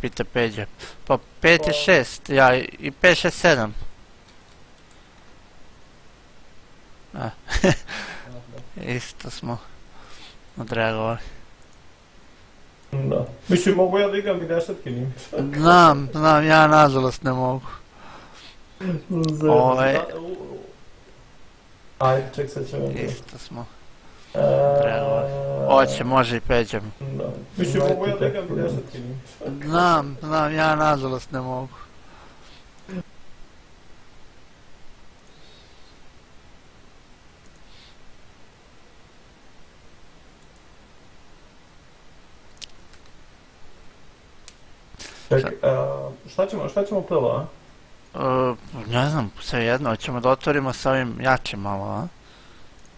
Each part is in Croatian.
pita Peđa. Pa 5 i 6, ja i 5, 6, 7. A, isto smo odreagovali. Da. Mislim, mogu ja da igram i desetke njim. Znam, znam, ja nažalost ne mogu. Ovaj- Ajde, ček sad ćemo... Isto smo. Eee... Hoće, može i Peđa. Da. Mislim, mogu ja da igram i desetke njim. Znam, znam, ja nažalost ne mogu. Ček, eee, šta ćemo, šta ćemo prvo, a? E, ne znam, sve jedno, hoćemo da otvorimo sa ovim jačim malo, a?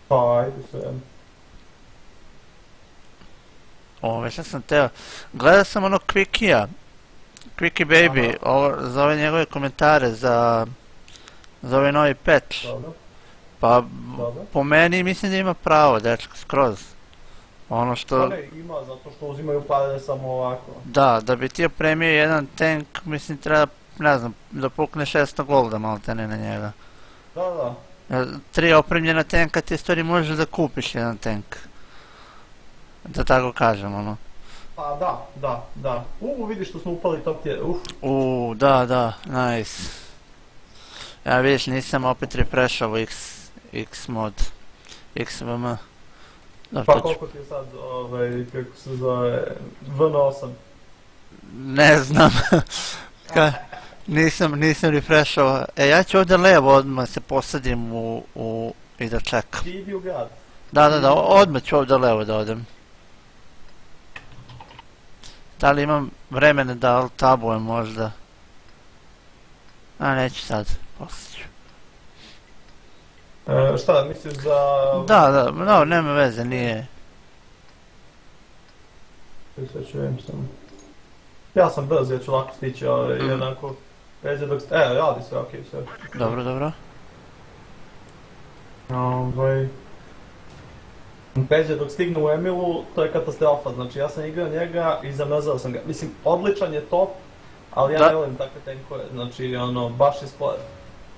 Pa, ajde sve. Ove, šta sam teo, gledao sam ono Quickie-a, Quickie Baby, ovo, za ove njegove komentare, za, za ovaj novi patch. Dobro, Pa, dobro. po meni mislim da ima pravo, dečko, skroz. Ono Pa što, ne, ima, zato što uzimaju pare samo ovako. da, da bi ti opremio jedan tank, mislim treba, ne znam, da pukne 600 golda maltene na njega. Da, da. Tri opremljena tanka ti stvari možeš da kupiš jedan tank. Da tako kažem, ono. Pa da, da, da. U, vidiš što smo upali top tier, uf. U, da, da, nice. Ja vidiš, nisam opet refreshao X, X mod, XVM. Da, Pa koliko ti je sad, ovaj, kako se zove, VN8? Ne znam. Ka, nisam, nisam refreshao. E, ja ću ovdje levo odmah se posadim u, u, i da čekam. Ti idi u grad. Da, da, da, odmah ću ovdje levo da odem. Da li imam vremena da alt tabujem možda? A, neću sad, poslije. E, šta, misliš za... Da, da, no, nema veze, nije. Sad ću vidim samo. Ja sam brz, ja ću lako stići, ovaj, Mhm. jednako... Peđe dok... E, radi sve, okej, sve. Dobro, dobro. Ovaj... Peđe dok stigne u Emilu, to je katastrofa, znači ja sam igrao njega i zamrzao sam ga. Mislim, odličan je top, ali ja Da. ne volim takve tenkove, znači ono, baš je spor.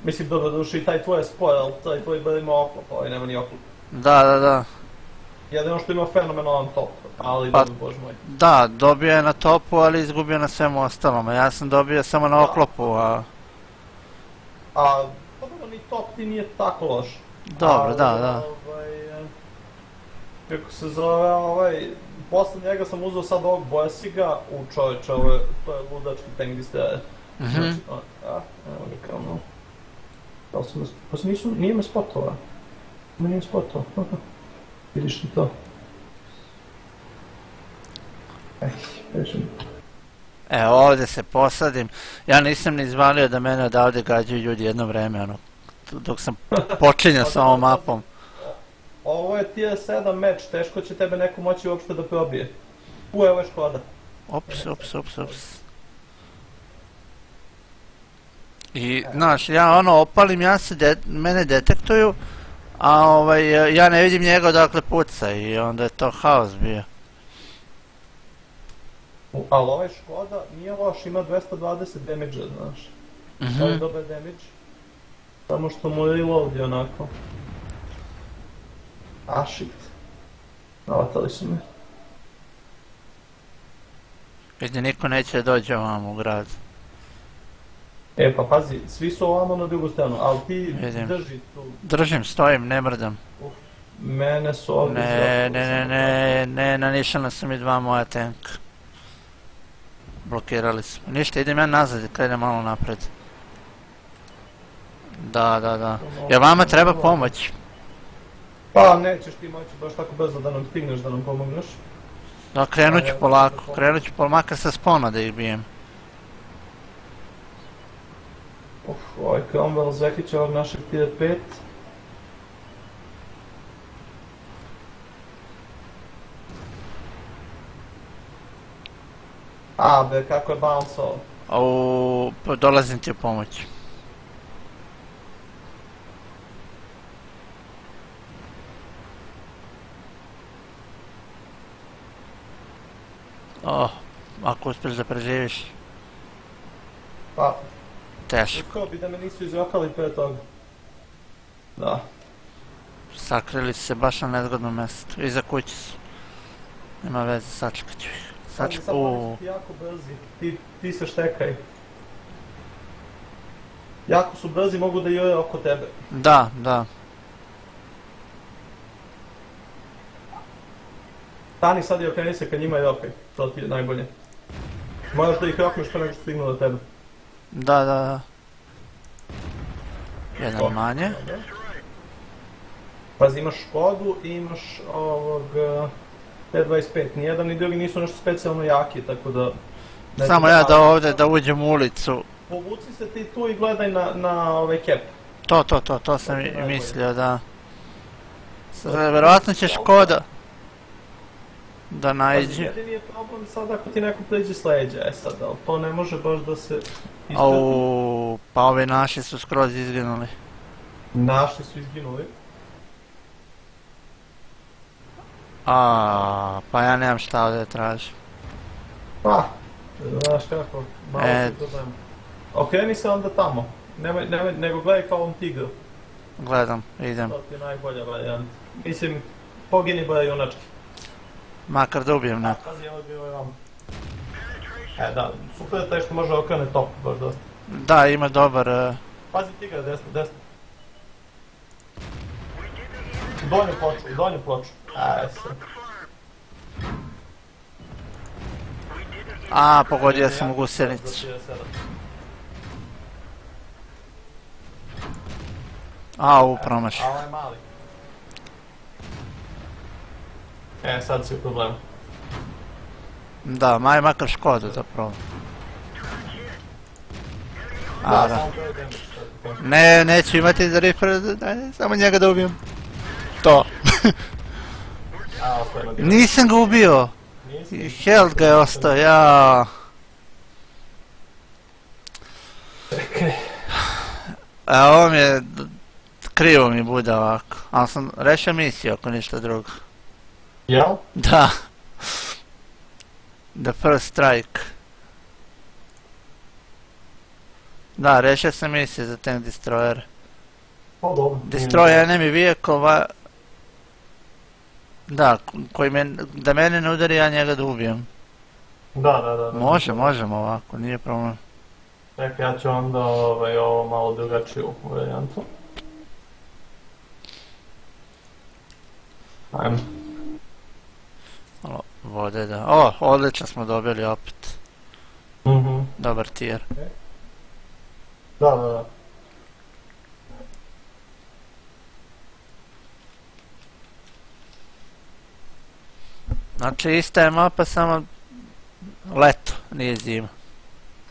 Mislim, dobro duši i taj tvoj je spor, ali taj tvoj bar ima oklop, ovaj nema ni oklop. Da, da, da. Jedino što ima fenomenalan top, ali Pa- dobro, bože moj. Da, dobio je na topu, ali izgubio na svemu ostalom. Ja sam dobio samo na Da. oklopu, a... A, pa dobro, ni top ti nije tako loš. Dobro, da, da. Kako se zove, ovaj, posle njega sam uzeo sad ovog Bojasiga, u čovječe, ovo je, to je ludački ste, Mhm. znači, a, evo ga kao no. Da li su me, pa se nisu, nije me spotova. Ma nije spotova, vidiš li to? Ej, rešim. E, ovdje se posadim. Ja nisam ni izvalio da mene odavde gađaju ljudi jedno vreme, ono, dok sam počinjao sa ovom mapom. Ovo je tier 7 meč, teško će tebe neko moći uopšte da probije. U, evo je Škoda. Ops, ops, ops, ops. I, znaš, ja ono opalim, ja se, de- mene detektuju, a ovaj, ja ne vidim njega odakle puca i onda je to haos bio. Ali ovaj Škoda nije loš, ima 220 damage znaš. Mhm. To je dobar damage. Samo što mu reload je onako. A shit. Navatali su me. Vidim, niko neće dođe ovamo u grad. E pa pazi, svi su ovamo na drugu stranu, ali ti Vidim. drži tu. Držim, stojim, ne mrdam. Mene su ovdje Ne, ne, ne, ne, ne, nanišala su mi dva moja tanka. Blokirali su. me. Ništa, idem ja nazad i krenem malo napred. Da, da, da. Jel vama treba pomoć? Pa nećeš ti moći baš tako brzo da nam stigneš da nam pomogneš. Da, krenut Pa, ću evo, polako, krenut ću polako, makar sa spona da ih bijem. Uf, ovaj Cromwell Zekić ovog našeg tier 5. A, be, kako je bounceo. U, pa dolazim ti u pomoć. Oh, ako uspješ da preživiš. Pa, Teško. rekao bi da me nisu izvakali pre toga. Da. Sakrili su se baš na nezgodnom mjestu. Iza kuće su. Nema veze, sačekat ću ih. Saček... Samo oni Uuu. jako brzi, ti, ti se štekaj. Jako su brzi, mogu da jure oko tebe. Da, da. Stani sad i okreni se kad njima je okej, to ti je najbolje. Moraš da ih rokneš pre nego stignu do tebe. Da, da, da. Jedan O. manje. Dobro. Pazi, imaš Škodu i imaš ovog... eh, T25, nijedan ni drugi nisu nešto specijalno jaki, tako da... ne Samo ja da ovdje da uđem u ulicu. Povuci se ti tu i gledaj na, na ovaj cap. To, to, to, to sam To i mislio, da. Sad, Vjerojatno će Škoda da Pazi, najđe. jedini je problem sad ako ti neko pređe s leđa, e sad, ali to ne može baš da se. Au, pa ovi naši su skroz izginuli. Naši su izginuli. A, pa ja nemam šta ovdje tražim. Pa, znaš kako, malo E. ti problem. Okreni se onda tamo, nemoj, nemoj, nego gledaj kao ovom tigru, Gledam, idem. to ti je najbolja varijanta. Mislim, pogini bar junački. Makar da ubijem neko. Pazi, ovo je bilo vam. E da, super je taj što može okrene top, baš dosta. Da, ima dobar... e, Pazi tigra, desno, desno. U donju ploču, donju ploču. E, sad. A, pogodio sam u gusenicu. Za 37. A, u promašaj. A ovaj mali. E, sad si u problemu. Da, maj makar Škoda zapravo. A, Da. Ne, neću imati za daj, samo njega da ubijem. To. Nisam ga ubio. Held ga je ostao, ja. A ovo mi je... Krivo mi bude ovako. Ali sam rešio misiju ako ništa drugo. Jel? Da. The first strike. Da, rešio sam misiju za tank destroyer. Pa dobro. Destroy enemy vehicle, Da, koji men, da mene ne udari, ja njega da ubijem. Da, da, da. da. Može, možemo ovako, nije problem. Čekaj, ja ću onda ovaj, ovo malo drugačiju varijantu. Ajmo. Malo vode da... O, odlično smo dobili opet. Mhm. Dobar tier. Da, da, da. Znači ista je mapa, samo leto, nije zima.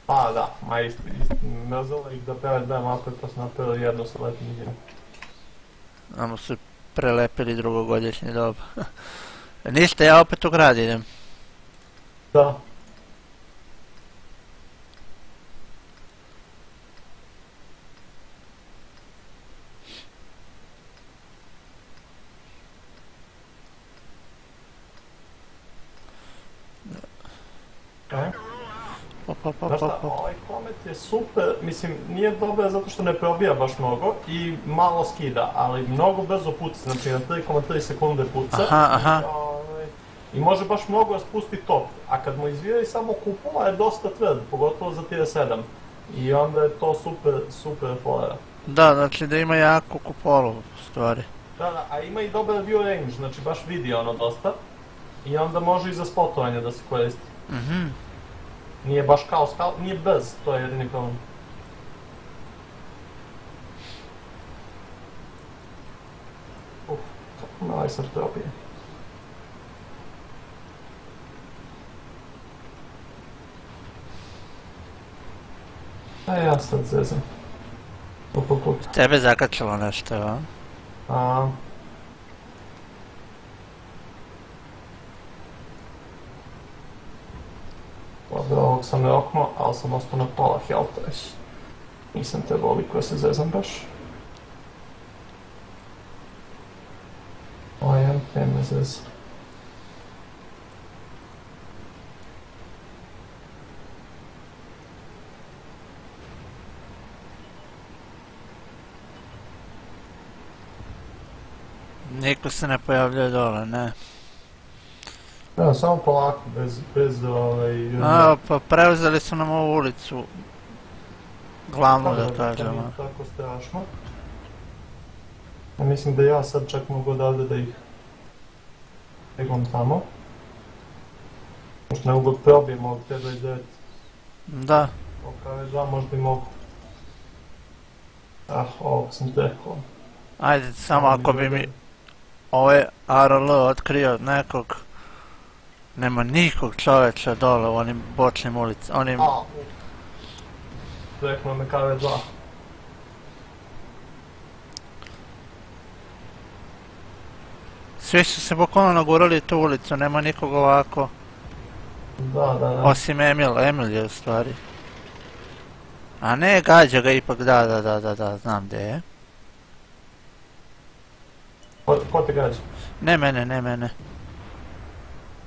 Pa da, ma isti, isti. Mrzalo ih da prave dve mape pa su napravili jednu sa letnim zimom. Samo su prelepili drugogodišnje doba. Ništa, ja opet u grad idem. Da. Znaš šta, ovaj komet je super, mislim, nije dobar zato što ne probija baš mnogo i malo skida, ali mnogo brzo puca, znači na 3,3 sekunde puca. Aha, aha. I, I može baš mnogo da spusti top, a kad mu izvira samo kupola je dosta tvrd, pogotovo za tier 7. I onda je to super, super fora. Da, znači da ima jako kupolu, u stvari. Da, da, a ima i dobar view range, znači baš vidi ono dosta. I onda može i za spotovanje da se koristi. Mhm. Nije baš kao skal, nije brz, to je jedini problem. Uf, malo sam tropije. A ja sad zezam. Tebe zakačilo nešto, a? A... Dobro, ovog sam ne okno, ali sam ostao na pola healtha već. Nisam trebao ovoliko da se zezam baš. O, ja, nema zez. Niko se ne pojavljuje dole, ne. Da, samo polako, bez, bez ovaj... A, pa preuzeli su nam ovu ulicu. Glavnu da kažemo. tako strašno. Ja mislim da ja sad čak mogu odavde da ih pegam tamo. Možda ne mogu da probijem ovog T29 Da, OKV2, možda i mogu. Ah, ovog sam tekao. ajde, samo ako bi mi ovaj RL otkrio nekog... Nema nikog čovječa dole u onim bočnim ulicama, onim... A, Reknuo me KV2. Svi su se bukvalno nagurali tu ulicu, nema nikog ovako. Da, da, da. Osim Emil, Emil je u stvari. A ne, gađa ga ipak, da, da, da, da, da, znam gdje je. Ko, ko te gađa? Ne mene, ne mene.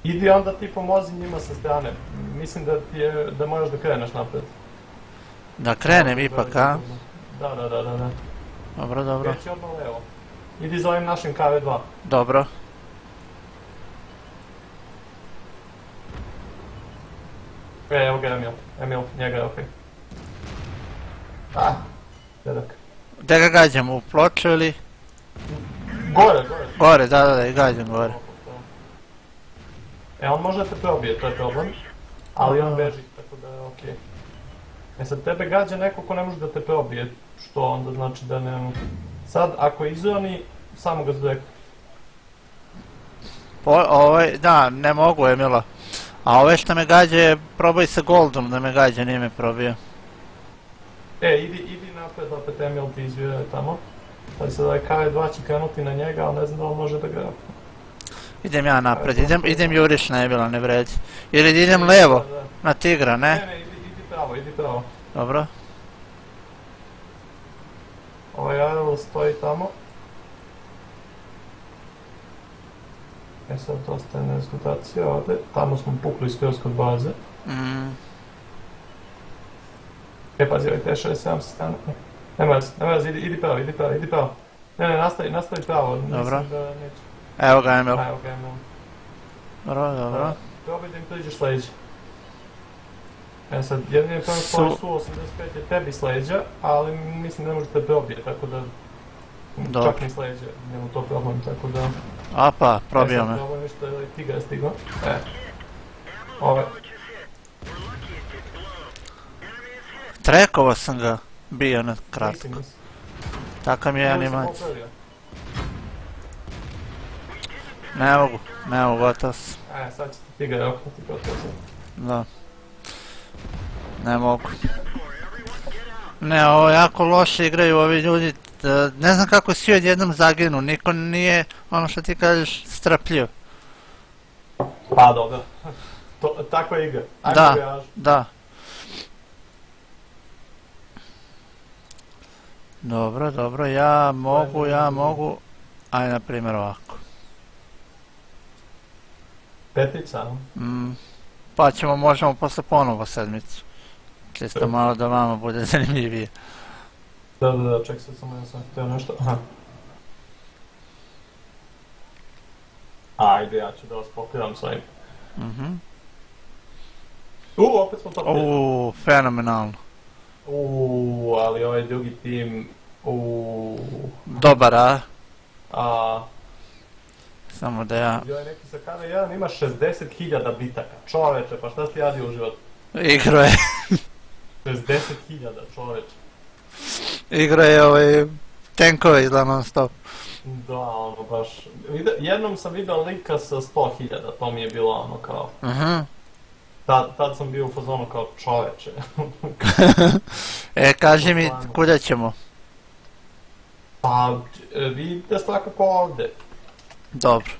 Idi onda ti pomozi njima sa strane. Mislim da ti je, da možeš da kreneš napred. Da krenem ipak, a? Da, da, da, da. Dobro, dobro. Kreći odmah levo. Idi za ovim našim KV2. Dobro. E, evo ga Emil. Emil, njega je okej. Ah, dedak. Da ga gađam u ploču ili? Gore, gore. Gore, da, da, da, gađam gore. E, on može da te probije, to je problem. Ali on beži, tako da je okej. E sad, tebe gađa neko ko ne može da te probije, što onda znači da ne... Sad, ako je izroni, samo ga zdek. Po, ovaj, da, ne mogu Emila. A ove što me gađa je, probaj sa Goldom da me gađa, nije me probio. E, idi, idi napred, opet Emil ti izvire tamo. Sad sad ovaj KV2 će krenuti na njega, ali ne znam da on može da ga... Idem ja napred, idem, idem juriš na Emila, ne vredi. Ili da idem levo, Da, da. na tigra, Ne, ne? ne, idi, idi pravo, idi pravo. Dobro. Ovaj Arrow stoji tamo. E sad ostaje nezgodacija ovdje. Tamo smo pukli skroz kod baze. Mm, E, pazi, ovaj T67 se stane. Nema veze, idi, idi pravo, idi pravo, idi pravo. Ne, ne, nastavi, nastavi pravo, Dobro. mislim da neće. evo ga Emil. Evo ga, Emil. Dobro, dobro. Probaj da im priđeš leđa. E sad, jedini problem Su- koji su 85 je tebi s leđa, ali mislim da ne možete probije, tako da... Dobro. Čak ni s leđa, njemu to problem, tako da... Opa, probio e, sad me. Problem je što je tigar stigao. E. Ove, Trekovo sam ga bio na kratko. nisi, nisi. Takav mi je animacija. Ne mogu, ne mogu, gotov sam. E, sad će ti tigar oknuti gotovo sam. Da. Ne mogu. Ne, ovo jako loše igraju ovi ljudi. Ne znam kako svi odjednom zaginu, niko nije, ono što ti kažeš, strpljiv. Pa dobro. To, takva igra. Ajmo Da. Da. Dobro, dobro, ja mogu, ja mogu. Aj, na primjer ovako. Petica? Mm, pa ćemo, možemo posle ponovo sedmicu. Čisto malo da vama bude zanimljivije. Da, da, da, ček sad samo ja sam htio nešto. Aha. Ajde, ja ću da vas pokiram s ovim. Mhm. U, opet smo top 5. Uuu, fenomenalno. U, ali ovaj drugi tim, u, Dobar, a? a, Samo da ja ovaj neki sa KV1 ima 60.000 bitaka. Čoveče, pa šta si radio u životu? igro je, 60.000 čoveče. igro je ovaj, tenkove izgleda non stop. Da, ono baš, jednom sam vidio lika sa 100.000, to mi je bilo ono kao, Mhm. tad, tad sam bio u fazonu kao čoveče. E, kaži mi, kuda ćemo? Pa, e, vidite svakako ovde. Dobro.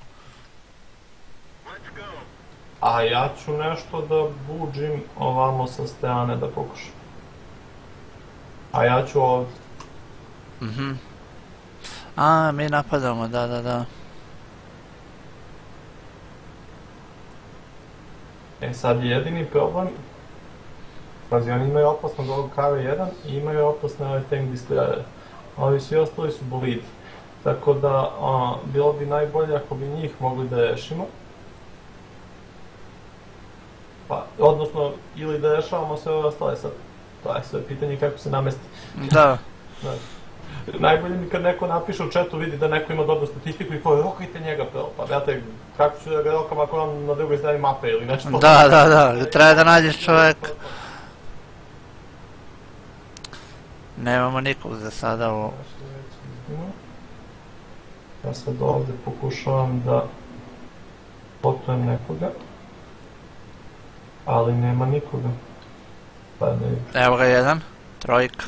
A ja ću nešto da buđim ovamo sa strane da pokušam. A ja ću ovdje. Mhm. A, mi napadamo, da, da, da. E sad jedini problem... Pazi, oni imaju opasnog ovog KV1 i imaju opasne ove tank destroyere. Ovi svi ostali su bolidi. Tako da, a, bilo bi najbolje ako bi njih mogli da rešimo. Pa, odnosno, ili da rešavamo sve ove ostale sad. To je sve pitanje kako se namesti. Da, Znaš. Najbolje mi kad neko napiše u chatu vidi da neko ima dobru statistiku i kao rokajte njega prvo. Pa brate, kako ću da ga rokam ako on na drugoj strani mape ili nešto? da, da, da, treba da nađeš čovjeka. Nemamo nikog za sada u... Ja sad ovdje pokušavam da potujem nekoga. Ali nema nikoga. Pa ne. Evo ga jedan, trojka,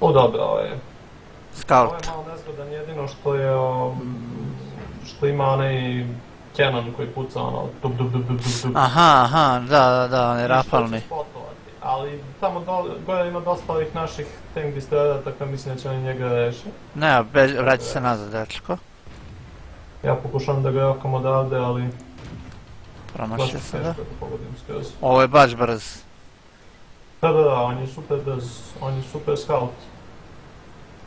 O dobro, ovo je. Ovo je scout. malo nezgodan jedino što je o, što ima onaj Canon koji puca ono dub dub dub dub. Aha, aha, da, da, da, on je što rafalni. spotovati. Ali tamo gore ima dosta ovih naših tank destroyera, tako da mislim da će oni njega reši. Ne, bež, vraća se nazad, dečko. Ja pokušavam da ga rokam odavde, ali Promašio se da. da pogodim. Ovo je baš brz. Da, da, da, on je super brz, on je super scout.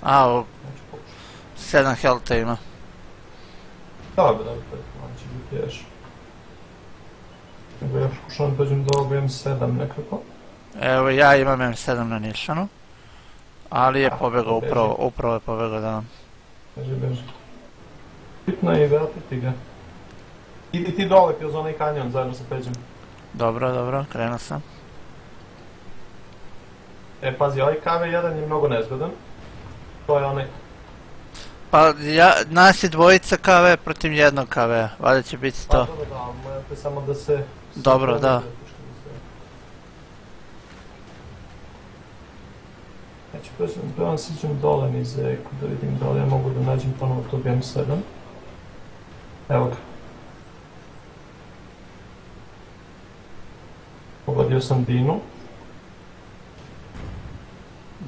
A, Znači, pokušam. 7 healtha ima. Dobro, dobro, on će biti još. Nego ja pokušavam da dođem do ovog M7 nekako. Evo ja imam M7 na nišanu. Ali je beži. upravo, upravo je pobegao da. Beži, beži. Bitno je vratiti ga. Idi ti dole kroz onaj kanjon zajedno sa Peđem. Dobro, dobro, krenuo sam. E, pazi, ovaj KV1 je mnogo nezgodan. To je onaj... Pa ja, nas je dvojica KV protiv jednog KV, valjda će biti Pa, to. dobro, da, morate samo da se... Dobro, da. Znači, prvo prvo siđem dole niz reku da vidim da li ja mogu da nađem ponovo tog M7. Evo ga. Pogodio sam Dinu.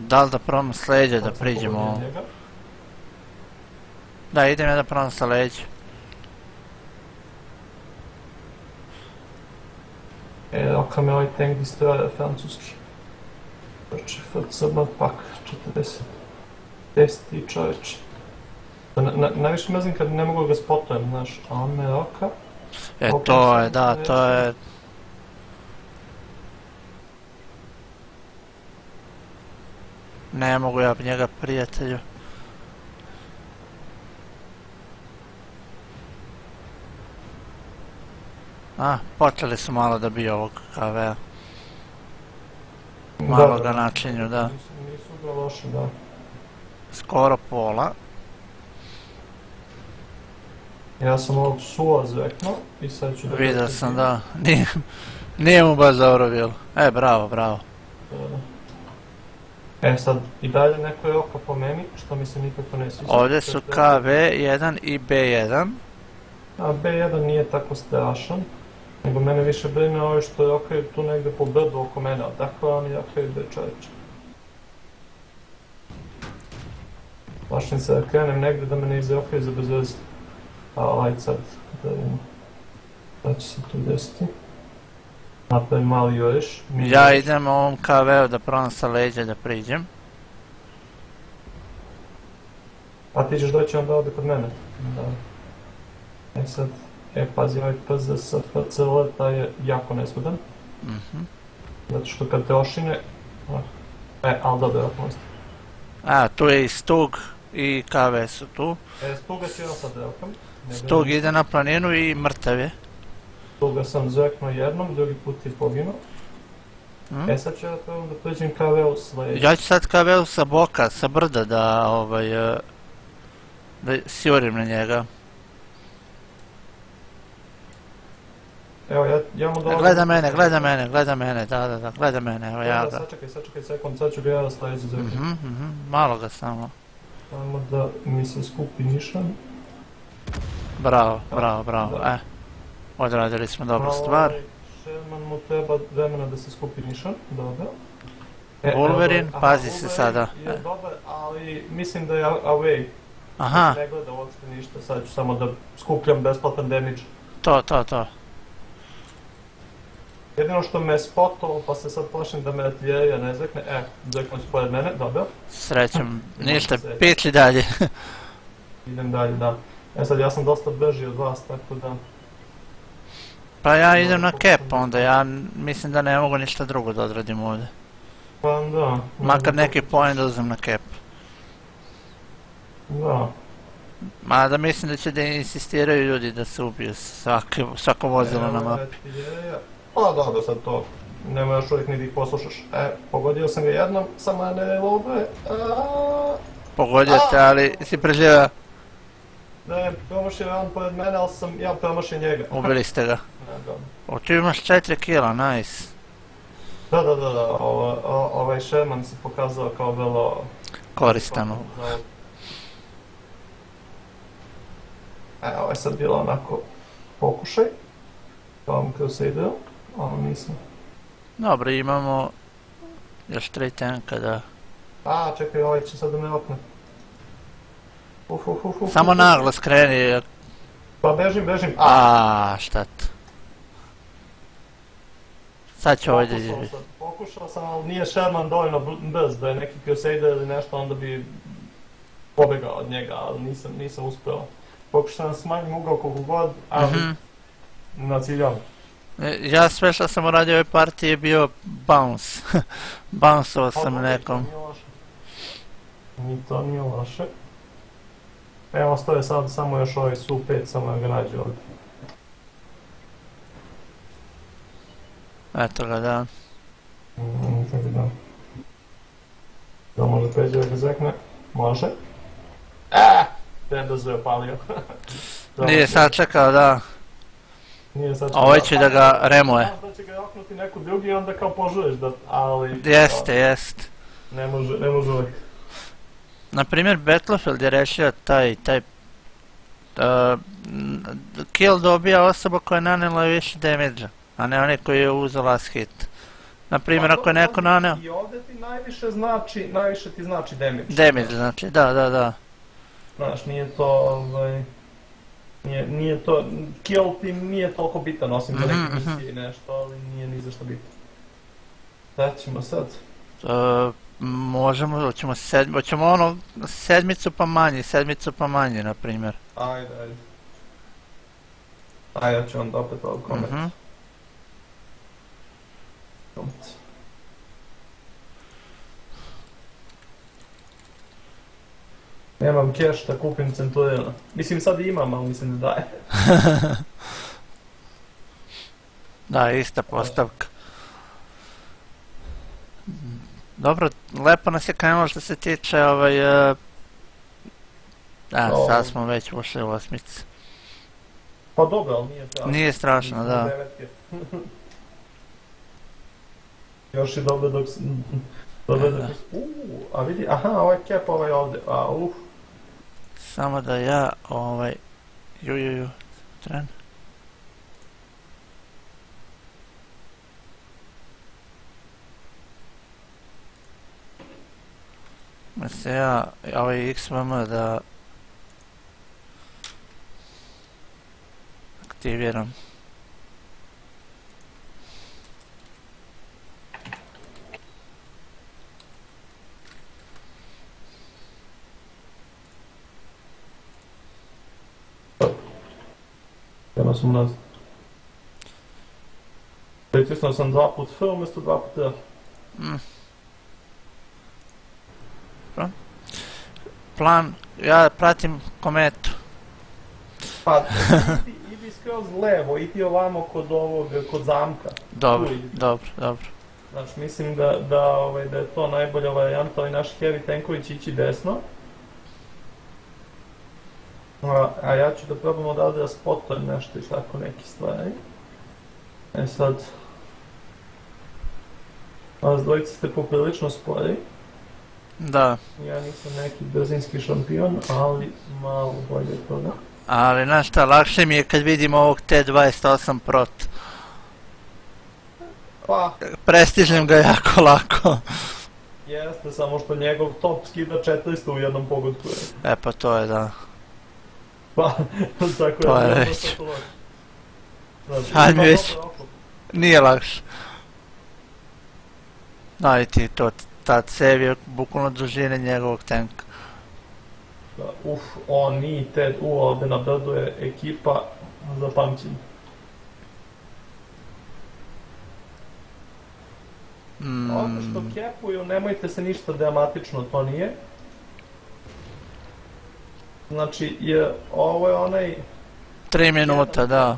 Da li da probam s leđa da priđemo. Da, idem ja da probam sa leđa. E, oka me ovaj tank destroyer francuski. Čovječe, FCB pak, 40. 10 čovječe. Na, na, najviše mrzim kad ne mogu da ga spotujem, znaš, a me roka. E, to je, da, to je... Ne mogu ja njega prijatelju. A, počeli su malo da biju ovog KV-a. Malo ga načinju, da. Nisu, nisu ga loše, da. Skoro pola. Ja sam ovog suo zveknuo i sad ću da... Vidio sam, da. Nije, nije mu baš dobro bilo. E, bravo, bravo. E sad, i dalje neko je oka po meni, što mi se nikako ne sviđa. Ovdje su KV1 i B1. A B1 nije tako strašan, nego mene više brine ovo što je okej tu negde po brdu oko mene, a dakle oni okej B čovječe. Plašim se da krenem negde da me ne izokaju za bez. A ajde sad, da vidimo. Šta će se tu desiti? Napravim mali juriš. Ja idem ovom KV-u da probam sa leđa da priđem. A ti ćeš doći onda ovdje kod mene. Da. E sad, e pazi, ovaj PZ sa FCL, taj je jako nezgodan. Mhm. Zato što kad te ošine... ah, E, ali dobro, možete. A, tu je i Stug i KV su tu. E, sad relkam. Ne Stug brinite. ide na planinu i mrtav je. Stuga sam zveknuo jednom, drugi put je poginuo. Mhm. E sad ću ja da pređem KV-u sledeći. Ja ću sad KV-u sa boka, sa brda da ovaj... e, Da sjurim na njega. Evo, ja, ja mu dolazim... Gleda mene, gleda mene, gleda mene, da, da, da, gleda mene, evo ja ga. sačekaj, sačekaj sekund, sad ću ga ja sledeći zveknuti. Mhm, mhm, malo ga samo. Samo da mi se skupi nišan. Bravo, bravo, bravo, Da. e. Odradili smo dobru stvar. ovaj Sherman mu treba vremena da se skupi nišan, dobro. E, Wolverine, evo ga, aha, pazi se Wolverine sada. Je E. dobar, ali mislim da je away. Aha, Ne gleda uopšte ništa, sad ću samo da skupljam besplatan damage. to, to, to. Jedino što me je spotovao, pa se sad plašim da me artiljerija ne zekne. E, zeknu se pored mene, dobro. Srećem, ništa, piči dalje. Idem dalje, da. E sad, ja sam dosta brži od vas, tako da... Pa ja idem na cap onda, ja mislim da ne mogu ništa drugo da odradim ovdje. Pa da. Makar neki point da uzem na cap. Da. Mada mislim da će da insistiraju ljudi da se ubiju svaki, svako vozilo na mapi. Pa dobro, sad to... Nema još uvijek ni da ih poslušaš. E, pogodio sam ga jednom, samo ne. Aaaa. Pogodio te, ali si Ne, promašio je on pored mene, ali sam ja promašio njega. ubili ste ga. Ne, dobro. O, ti imaš 4 kila, nice. Da, da, da, da, ovo, o- ovaj Sherman se pokazao kao vrlo... Koristan. za- E, ovo je sad bilo onako pokušaj. Kao mi Ali nisam. Dobro, imamo još 3 tanka da... A, čekaj, ovaj će sad da me okne. Uf, uf, uf, uf, Samo naglo skreni, Pa bežim, bežim. A, a šta to. Sad ću ovdje pokušao sam, pokušao sam, ali nije Sherman dovoljno br- brz, da je neki Crusader ili nešto, onda bi pobegao od njega, ali nisam, nisam uspeo. Pokušao sam smanjim ugao koliko god, ali na ciljom. E, Ja sve što sam uradio u ovoj partiji je bio bounce. Bounceo sam Pa, nekom. Ni to nije loše. Evo, ostaje sad samo još ovaj Su-5, samo da ga nađe ovdje. Eto ga, da. Mm, tako da. Da može pređe da ga zekne? Može. Eee! Tendazu je opalio. Nije sad čekao, da. Nije sad Ovaj će da ga remuje. Da će ga oknuti neko drugi i onda kao požuješ da, ali... Jeste, jest. Ne može, ne može uvijek. Na primjer, Battlefield je rešio taj, taj... Uh, n- kill dobija osoba koja je nanijela više damage a ne onaj koji je uzeo last hit. Na primjer, Pa ako je neko naneo I ovdje ti najviše znači, najviše ti znači damage. damage, znači, da, da, da. Znaš, nije to, ovaj... Nije, nije to, kill ti nije toliko bitan, osim za Mhm, neke mhm. misije i nešto, ali nije ni za što bitan. Šta ćemo sad? Uh, možemo, hoćemo, sedmi, hoćemo ono, sedmicu pa manje, sedmicu pa manje, na primjer. Ajde, ajde. Ajde, ja ću onda opet ovo komet. Mhm. komet. Nemam cash da kupim Centuriona. Mislim sad imam, ali mislim da daje. Da, ista postavka. Dobro, lepo nas je krenulo što se tiče ovaj... Uh, da, Ovo. sad smo već ušli u osmicu. Pa dobro, ali nije strašno. Nije strašno, da. Još je dobro dok... Dobro dok... Uuu, a vidi, aha, ovaj cap ovaj ovdje, a uf. Samo da ja, ovaj... Ju, ju, ju, tren. Se ja, ovaj XVM da... Aktiviram. Krenuo sam nazad. Pritisnuo sam dva put F umjesto dva put R. Mm. Plan, ja pratim kometu. Pa, idi, idi skroz levo, idi ovamo kod ovog, kod zamka. Dobro, dobro, dobro. Znači, mislim da, da, ovaj, da je to najbolja varijanta, ovaj naš heavy tankovi će ići desno. A, a ja ću da probam odavde da spotujem nešto i tako neke stvari. E sad... Vas dvojica ste poprilično spori. Da, Ja nisam neki brzinski šampion, ali malo bolje od toga. ali znaš šta, lakše mi je kad vidim ovog T28 prot. Pa, Prestižem ga jako lako. jeste, samo što njegov top skida 400 u jednom pogodku. E pa to je da. Pa, tako To je je, već. Znači, Ajde već. Nije lakše. Da, i ti to, ta cev je bukvalno dužine njegovog tanka. Da, uf, oni, Ted, u, ovde na brdu je ekipa za pamćenje. Ono što Mm, kepuju, nemojte se ništa dramatično, to nije. Znači, je, ovo je onaj, tri minuta, da.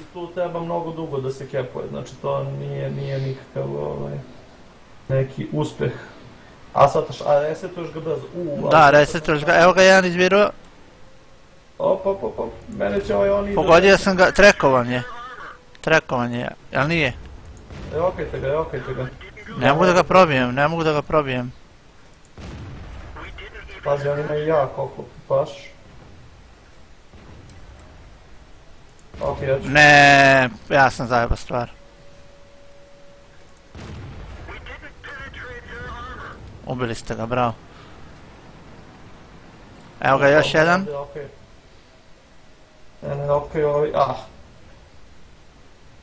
i tu treba mnogo dugo da se kepuje, znači to nije, nije nikakav ovaj, neki uspeh. A sad, a resetuješ ga brzo, u, Da, resetuješ ga, evo ga jedan izviruo, Op, op, op, op, mene će ovaj oni... pogodio sam ga, trekovan je. Trekovan je, jel nije? Rokajte ga, rokajte ga. Ne mogu da ga probijem, ne mogu da ga probijem. Pazi, on ima i jako oko, baš. Ok, ja ću... Ne, ja sam zajeba stvar. Ubili ste ga, bravo. Evo ga još jedan. Okej. Ne, ne, okej, ovi, ah.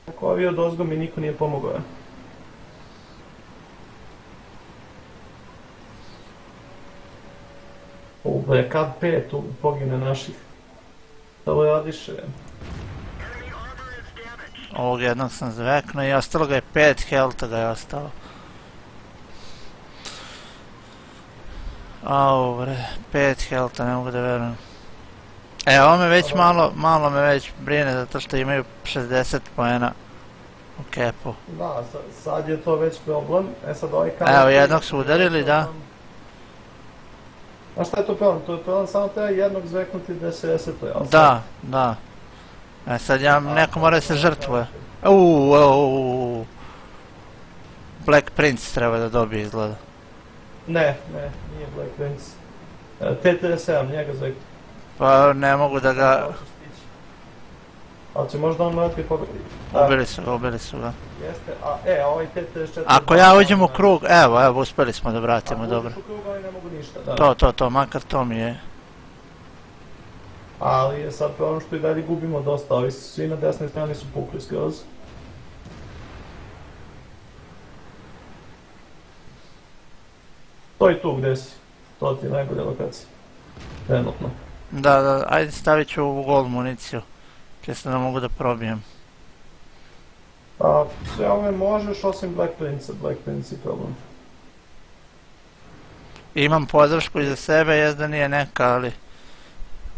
Ako ovi od ozgo mi niko nije pomogao. Bre, kad pet pogine naših. Ovo radiše. Ovog jednog sam zveknuo i ostalo ga je pet helta ga je ostalo. Au bre, pet helta, ne mogu da verujem. E, ovo me već malo, malo me već brine zato što imaju 60 poena u kepu. Da, sad, je to već problem. E sad ovaj kamer... Evo, jednog su udarili, da. A šta je to problem? To je problem samo treba jednog zveknuti da se sad- Da, da. E sad ja, neko mora da se žrtvuje. Uuu, uuu. Black Prince treba da dobije izgleda. Ne, ne, nije Black Prince. E, TT7, njega zveknuti. Pa ne mogu da ga... Ali će možda on morati pobediti. Ubili su ga, ubili su ga. Jeste, a e, ovaj TT4... Ako ja uđem u krug, evo, evo, uspeli smo da vratimo, Ako dobro. uđeš u krug, oni ne mogu ništa, da. To, to, to, makar to mi je. Ali je sad problem što i dalje gubimo dosta, ovi su- svi na desnoj strani su pukli skroz. To je tu gdje si. To ti je najbolja lokacija. Trenutno. Da, da, ajde stavit ću u gol municiju. Čisto da mogu da probijem. A sve ove možeš osim Black Prince, Black Prince je problem. Imam podršku iza sebe, jest da nije neka, ali...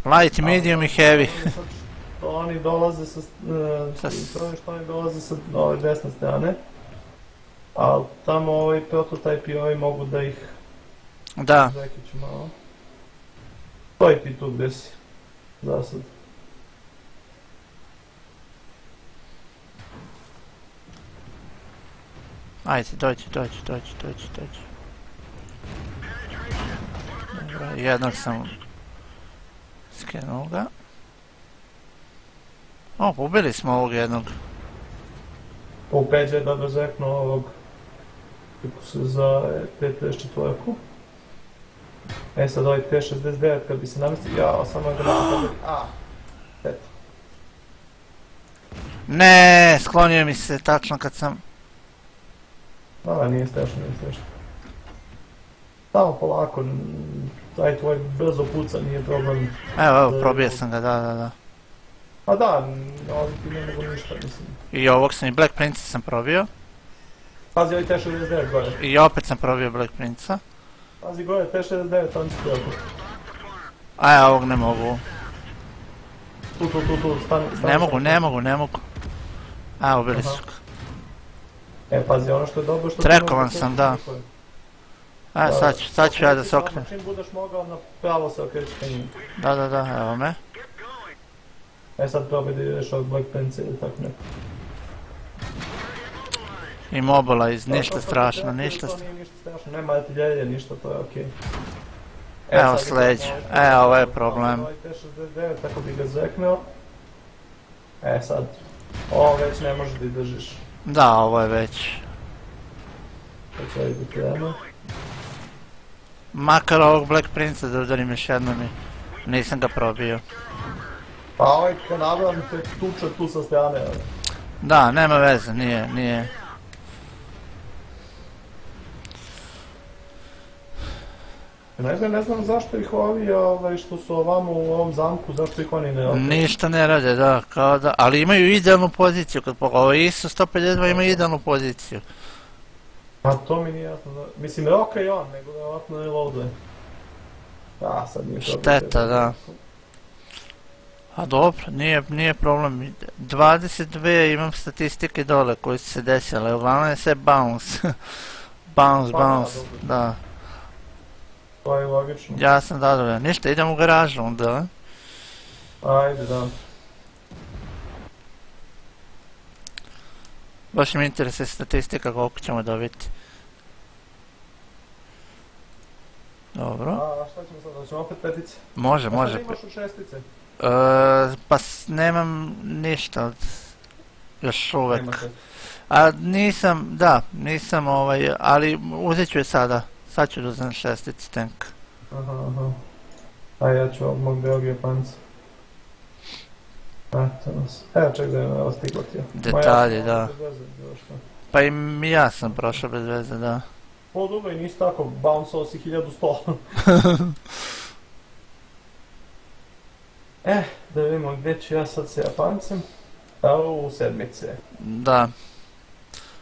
Light, medium i heavy. Oni dolaze sa, e, što oni dolaze sa ove desne strane. Ali tamo ovaj prototype i ovi mogu da ih Da, Zekiću malo. Stoj ti tu gdje si. Za sad. Ajde, dođi, dođi, dođi, dođi, dođi. Dobro, jednog sam skenuo ga. O, ubili smo ovog jednog. U peđe je dobro zeknuo ovog kako se zove T34. E sad ovaj T69 kad bi se namestio, ja samo ga napravio. A, eto. Ne, sklonio mi se tačno kad sam... A, nije strašno, nije strašno. Samo polako, taj tvoj brzo puca nije problem. Evo, evo, probio sam ga, da, da, da. A da, ovi ti ne mogu ništa, mislim. I ovog sam i Black Prince sam probio. Pazi ovaj T69 gore. I opet sam probio Black Prince-a. Pazi gore, T69, on ti oko. A ja ovog ne mogu. Tu, tu, tu, tu, stani, stani. Ne mogu, ne mogu, ne mogu. A, ubili su ga. E, pazi, ono što je dobro što... Trekovan sam, da A, sad ću, sad ću ja da se okrenem. Čim budeš mogao, na pravo se okreći ka njim. Da, da, da, evo me. E sad probaj da ideš od Black Prince ili tako neko. I To, to, ništa strašno, ništa strašno. nije ništa strašno, nema artiljerije, ništa, to je okej. Evo sad sledeći. idemo E, ovo je problem. Ovaj T69, tako bi ga zeknuo. E sad, ovo već ne možeš da izdržiš. Da, ovo je već. To će ovaj biti vreme. Makar ovog Black Prince da udarim još jednom i nisam ga probio. Pa ovaj kanadar te tuče tu sa strane. Da, nema veze, nije, nije. Ne znam, ne znam zašto ih ovi, ovaj, što su ovamo u ovom zamku, zašto ih oni ne Ništa ne rade, da, kao da, ali imaju idealnu poziciju, kad pogledaj, ovo ISO 152 ima idealnu poziciju. Pa to mi nije jasno, da... mislim roka i on, nego vjerojatno ne loaduje. Da, sad nije. Šteta, da. A dobro, nije, nije problem. 22 imam statistike dole koje su se desile, uglavnom je sve bounce. bounce, Pa da, bounce, dobro. da. To je logično. Ja sam zadovoljan. Ništa, idem u garažu onda. Ajde, da. Baš mi interesuje statistika koliko ćemo dobiti. Dobro, A šta ćemo sad, hoćemo opet petice? može, A šta može. imaš u šestice? E, pa nemam ništa od još uvek. A nisam, da, nisam ovaj, ali uzet ću je sada. Sad ću da šestici tank. Aha, aha. A ja ću ovog mog Belgija panca. Eto nas. Evo ček da je evo stiglo ti je. Detalji, Ma ja da. veze. Pa i ja sam prošao bez veze, da. O, dobro, i nisi tako, bounce si 1100. eh, da vidimo gdje ću ja sad sa Japancem. A u sedmice. Da,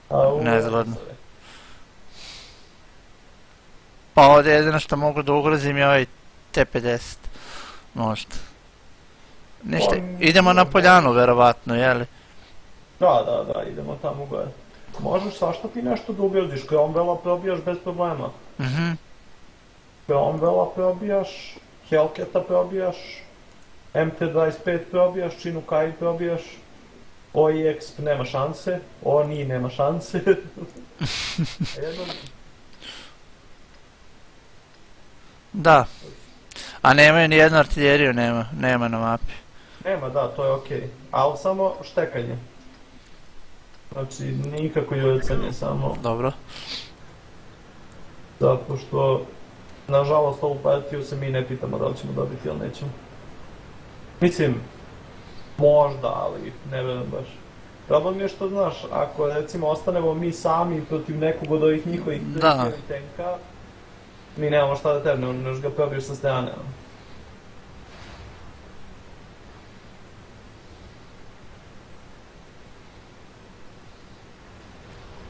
A u Nezgodno. Pa ovdje jedino što mogu da ugrozim je ovaj T50. Možda. Ništa, On- idemo na poljanu verovatno, jeli? Da, da, da, idemo tamo gore. Možeš svašta ti nešto da ugroziš, Cromwella probijaš bez problema. Mhm, Cromwella probijaš, Hellcata probijaš, MT25 probijaš, Chinukai probijaš, OIX nema šanse, ONI nema šanse. da. A nemaju ni jednu artiljeriju, nema, nema na mapi. nema, da, to je okej. Ali samo štekanje. Znači, nikako jurcanje, samo Dobro. zato što, nažalost, ovu partiju se mi ne pitamo da li ćemo dobiti ili nećemo. Mislim, možda, ali ne vjerujem baš. Problem je što, znaš, ako recimo ostanemo mi sami protiv nekog od ovih njihovih tenka, mi nemamo šta da tebe, ne možeš ga probiješ sa strane. ono.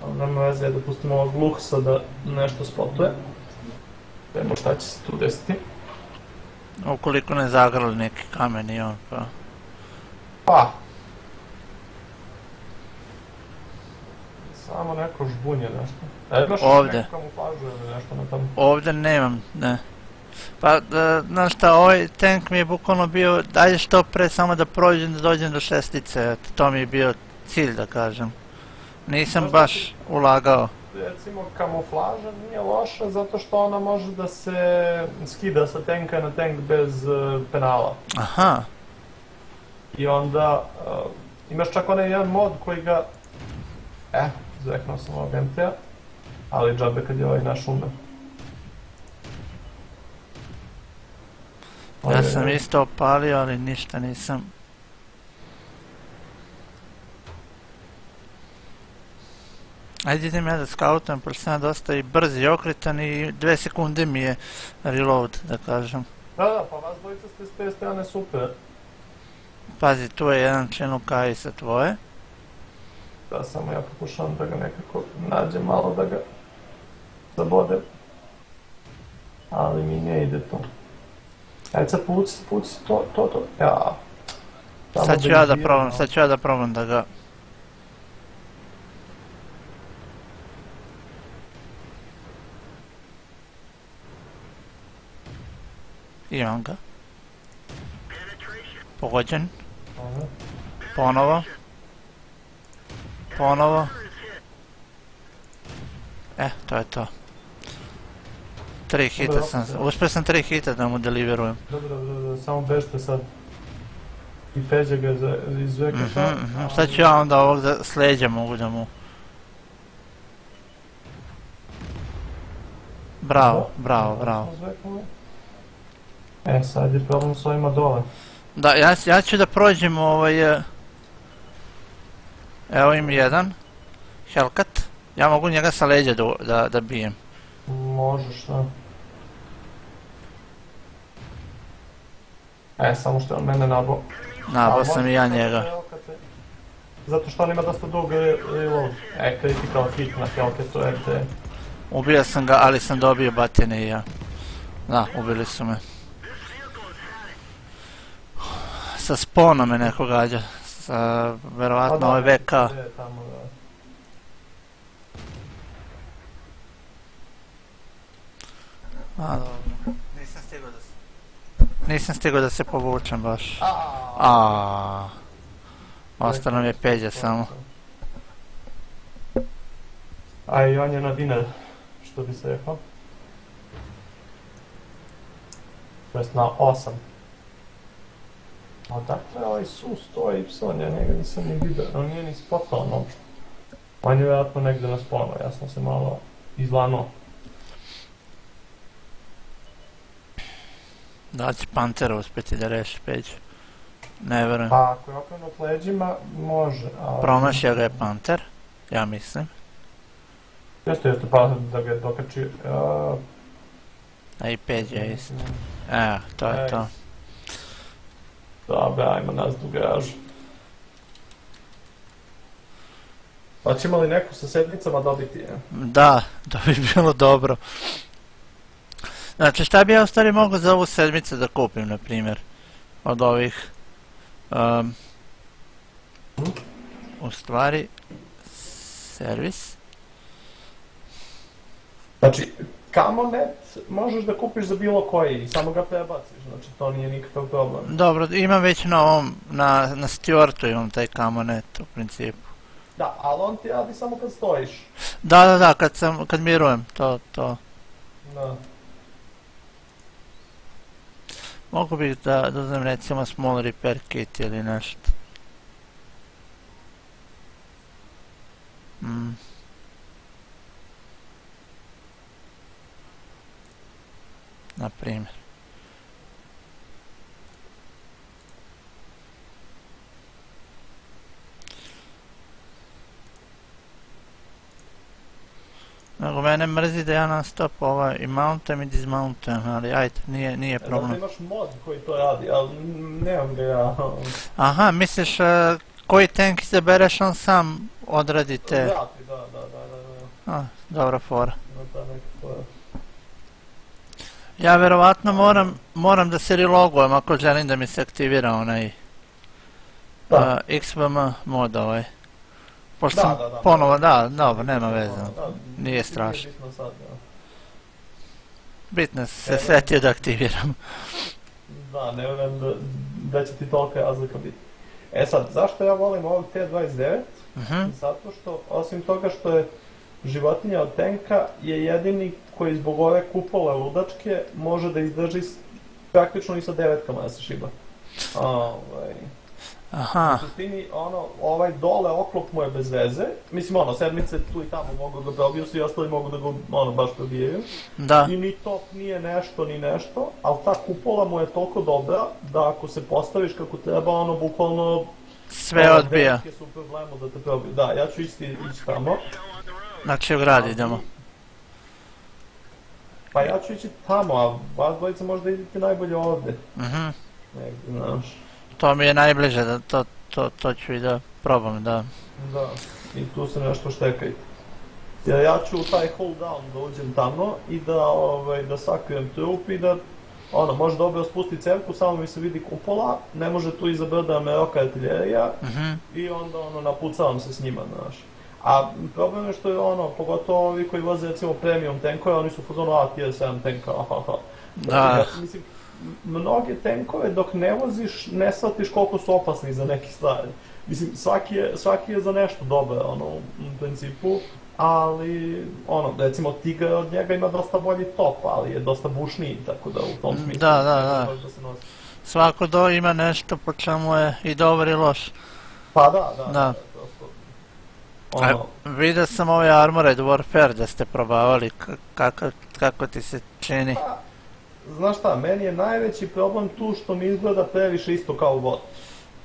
Ali nema veze da pustimo ovog Luxa da nešto spotuje. Vidimo šta će se tu desiti. Ukoliko ne zagrali neki kamen i on, pa... Pa. Samo neko žbunje nešto. E, Ovdje. Ovdje nemam, ne. Pa, da, znaš šta, ovaj tank mi je bukvalno bio, dajde što pre samo da prođem, da dođem do šestice, to mi je bio cilj da kažem. Nisam Možda baš ti- ulagao. Recimo kamuflaža nije loša zato što ona može da se skida sa tenka na tank bez e, penala. Aha, I onda e, imaš čak onaj jedan mod koji ga... E, zveknuo sam ovog MT-a. Ali džabe kad je ovaj naš ume. ja sam isto opalio, ali ništa nisam. Ajde idem ja da skautam, pošto sam dosta i brz i okretan i dve sekunde mi je reload, da kažem. Da, da, pa vas dvojica ste s te strane super. Pazi, tu je jedan Čenukaj sa tvoje. Da, samo ja pokušavam da ga nekako nađem malo da ga zabodem. Ali mi ne ide to. Ajde sad puci, puci, to, to, to. Ja. Sad ću ja da probam, sad ću ja da probam da ga... Imam ga. Pogođen. Aha. Ponovo. Ponovo. E, to je to. Tri hita Dobro, sam, uspio sam tri hita da mu deliverujem. Dobro, dobro, dobro, samo bežte sad. I peđe ga za, iz VKK. Mhm, mhm. Sad ću ja onda ovog da s leđa mogu da mu... Bravo, bravo, bravo. E, sad je problem s ovima dole. Da, ja, ja ću da prođem ovaj... e, Evo im jedan. Hellcat. Ja mogu njega sa leđa da, da, da bijem. Možeš, da. E, samo što je on mene nabao. Nabao sam i ja njega. Zato što on ima dosta dug re- reload. E, critical hit na Hellcatu RT. Ubio sam ga, ali sam dobio batine i ja. Da, ubili su me. Sa sponom me neko gađa. Sa, verovatno ovaj VK. gdje je tamo, da. A, dobro. Nisam stigao da se... Nisam stigao da se povučem baš. A. Ostalo nam je Peđa samo. A i on je na dinar, što bi se rekao. To jest na 8. A dakle, ovaj su 100 Y, ja njega nisam ni vidio, on nije ni spotao uopšte. On je vjerojatno negdje na sponu, ja sam se malo izlanuo. Da će Pantera uspjeti da reši Peđu? Ne verujem. Pa ako je okrenut leđima, može. A... Promašio ga je Panter, ja mislim. Jeste, jeste, pa da ga je dokači. A, A i Peđa je isto. Evo, to je Ej. to. Dobro, ajmo nas u garažu. Pa ćemo li neku sa sedmicama dobiti? Je? Da, to bi bilo dobro. Znači, šta bi ja u stvari mogao za ovu sedmicu da kupim, na primjer? Od ovih... Um, u stvari... Servis? Znači, Camonet možeš da kupiš za bilo koji, samo ga prebaciš, znači to nije nikakav problem. Dobro, imam već na ovom, na, na Stewartu imam taj kamonet u principu. Da, ali on ti radi samo kad stojiš. Da, da, da, kad sam, kad mirujem, to, to. Da. Mogu bih da, da uzmem recimo small repair kit ili nešto. Mm. Na primjer. Nego mene mrzi da ja non stop ovaj i mountam i dismountam, ali ajde, nije, nije Zato problem. imaš mod koji to radi, ali nemam ga ja. Aha, misliš e, koji tank izabereš on sam odradi te... Da, da, da, da, da. A, dobra fora. Fora. Ja verovatno moram, moram da se relogujem ako želim da mi se aktivira onaj Da. e, XVM mod ovaj. Pošto Da, da, da. ponovo, da, dobro, nema veze. Nije strašno. bitno sad. Bitno se Evo. setio da aktiviram. Da, ne vjerujem da, će ti tolika razlika biti. E sad, zašto ja volim ovog T-29? Mhm. Zato što, osim toga što je životinja od tenka, je jedini koji zbog ove kupole ludačke može da izdrži praktično i sa devetkama da se šiba. Ovaj, Aha, u suštini, ono, ovaj dole oklop mu je bez veze. Mislim, ono, sedmice tu i tamo mogu da ga probiju, svi ostali mogu da ga, ono, baš probijaju. da, I ni top nije nešto, ni nešto, ali ta kupola mu je toliko dobra da ako se postaviš kako treba, ono, bukvalno... sve ono, odbija. su u problemu da te probiju. Da, ja ću isti ići tamo. Znači u grad idemo. Pa ja ću ići tamo, a vas dvojica možda idete najbolje ovde. Mhm. Negdje, znaš. To mi je najbliže, da to, to, to ću i da probam, da. Da, i tu se nešto štekajte. Jer ja ću u taj hold down da uđem tamo i da, ovaj, da sakrijem trup i da ono, može dobro spusti cerku, samo mi se vidi kupola, ne može tu iza brda me roka artiljerija Mhm. i onda ono, napucavam se s njima, znaš. A problem je što je ono, pogotovo ovi koji voze recimo premium tenkove, oni su u fazonu, a ti je 7 tenka, aha, Da. Ja, mislim, mnoge tenkove dok ne voziš, ne shvatiš koliko su opasni za neke stvari. Mislim, svaki je, svaki je za nešto dobar, ono, u principu, ali, ono, recimo Tigar od njega ima dosta bolji top, ali je dosta bušniji, tako da u tom Mm, smislu... da, da, da. može se nosi. Svako do ima nešto po čemu je i dobar i loš. Pa da, da, Da. Ono, vidio sam ovaj Armored Warfare da ste probavali, kako, kako ti se čini. pa, znaš šta, meni je najveći problem tu što mi izgleda previše isto kao bot.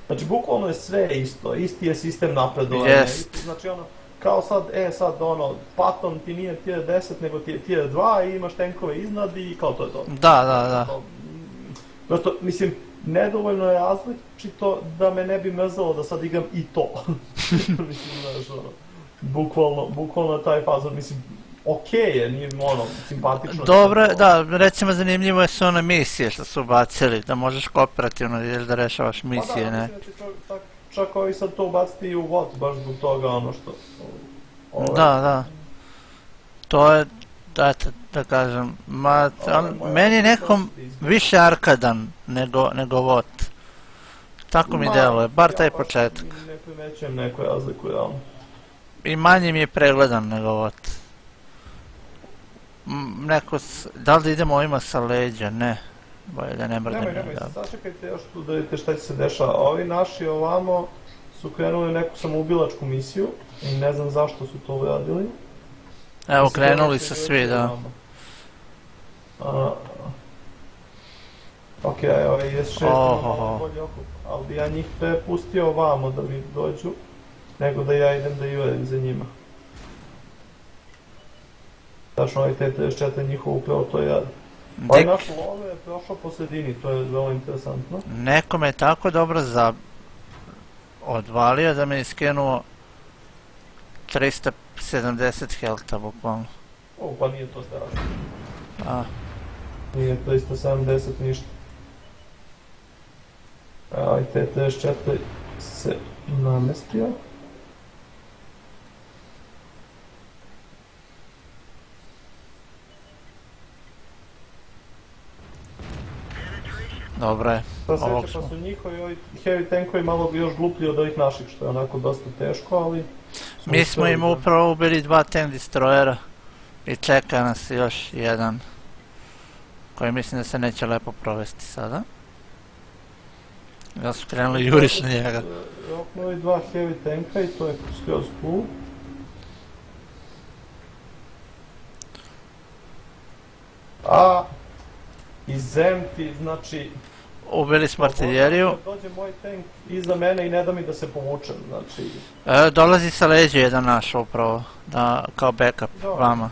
Znači, bukvalno je sve isto, isti je sistem napredovanja. Isti- Znači, ono, kao sad, e, sad, ono, Patton ti nije tier 10, nego ti je tier 2 i imaš tenkove iznad i kao to je to. Da, da, da. Prosto, mislim, nedovoljno je različito da me ne bi mrzalo da sad igram i to. mislim, znaš, ono, bukvalno, bukvalno taj fazon, mislim, okej je, nije ono, simpatično. Dobro, da, recimo zanimljivo je su one misije što su ubacili, da možeš kooperativno ideš da rešavaš misije, pa da, ne. mislim da čak, ovi sad to ubaciti i u VOD, baš zbog toga, ono što... ovaj, Da, da. To je, da, da kažem, ma, ovaj, on, meni je nekom više arkadan nego, nego VOT. Tako mi deluje, bar ja taj baš početak. Ne primećujem neku razliku, realno. I manje mi je pregledan nego VOT. Neko, da li da idemo ovima sa leđa, ne. Bolje da ne Nemoj, mrdam. nemoj, da. sačekajte još tu da vidite šta će se dešava. Ovi naši ovamo su krenuli neku samoubilačku misiju i ne znam zašto su to uradili. Evo, krenuli su svi, da. A, Ok, evo je šest bolji okup, ali bi ja njih prepustio ovamo da mi dođu, nego da ja idem da jurim za njima. Tačno ovaj T-34 njihov upravo to je Ovaj Dik, naš love je prošao po sredini, to je vrlo interesantno. neko me tako dobro za... odvalio da me je skenuo 370 helta, bukvalno. O, pa nije to strašno. A, Nije 370 ništa. A i T-34 se namestio. Je. Pa Ovog sreće pa smo. su njihovi ovi heavy tankovi malo još gluplji od ovih naših, što je onako dosta teško, ali... Mi smo im upravo ubili dva tank destroyera i čeka nas još jedan koji mislim da se neće lepo provesti sada. Ja su krenuli juriš na njega. Roknovi dva heavy tanka i to je skroz cool. A iz empty, znači... Ubili smo artiljeriju. Dođe moj tank iza mene i ne da mi da se povučem, znači... E, dolazi sa leđa jedan naš upravo, da, kao backup Dobro. vama.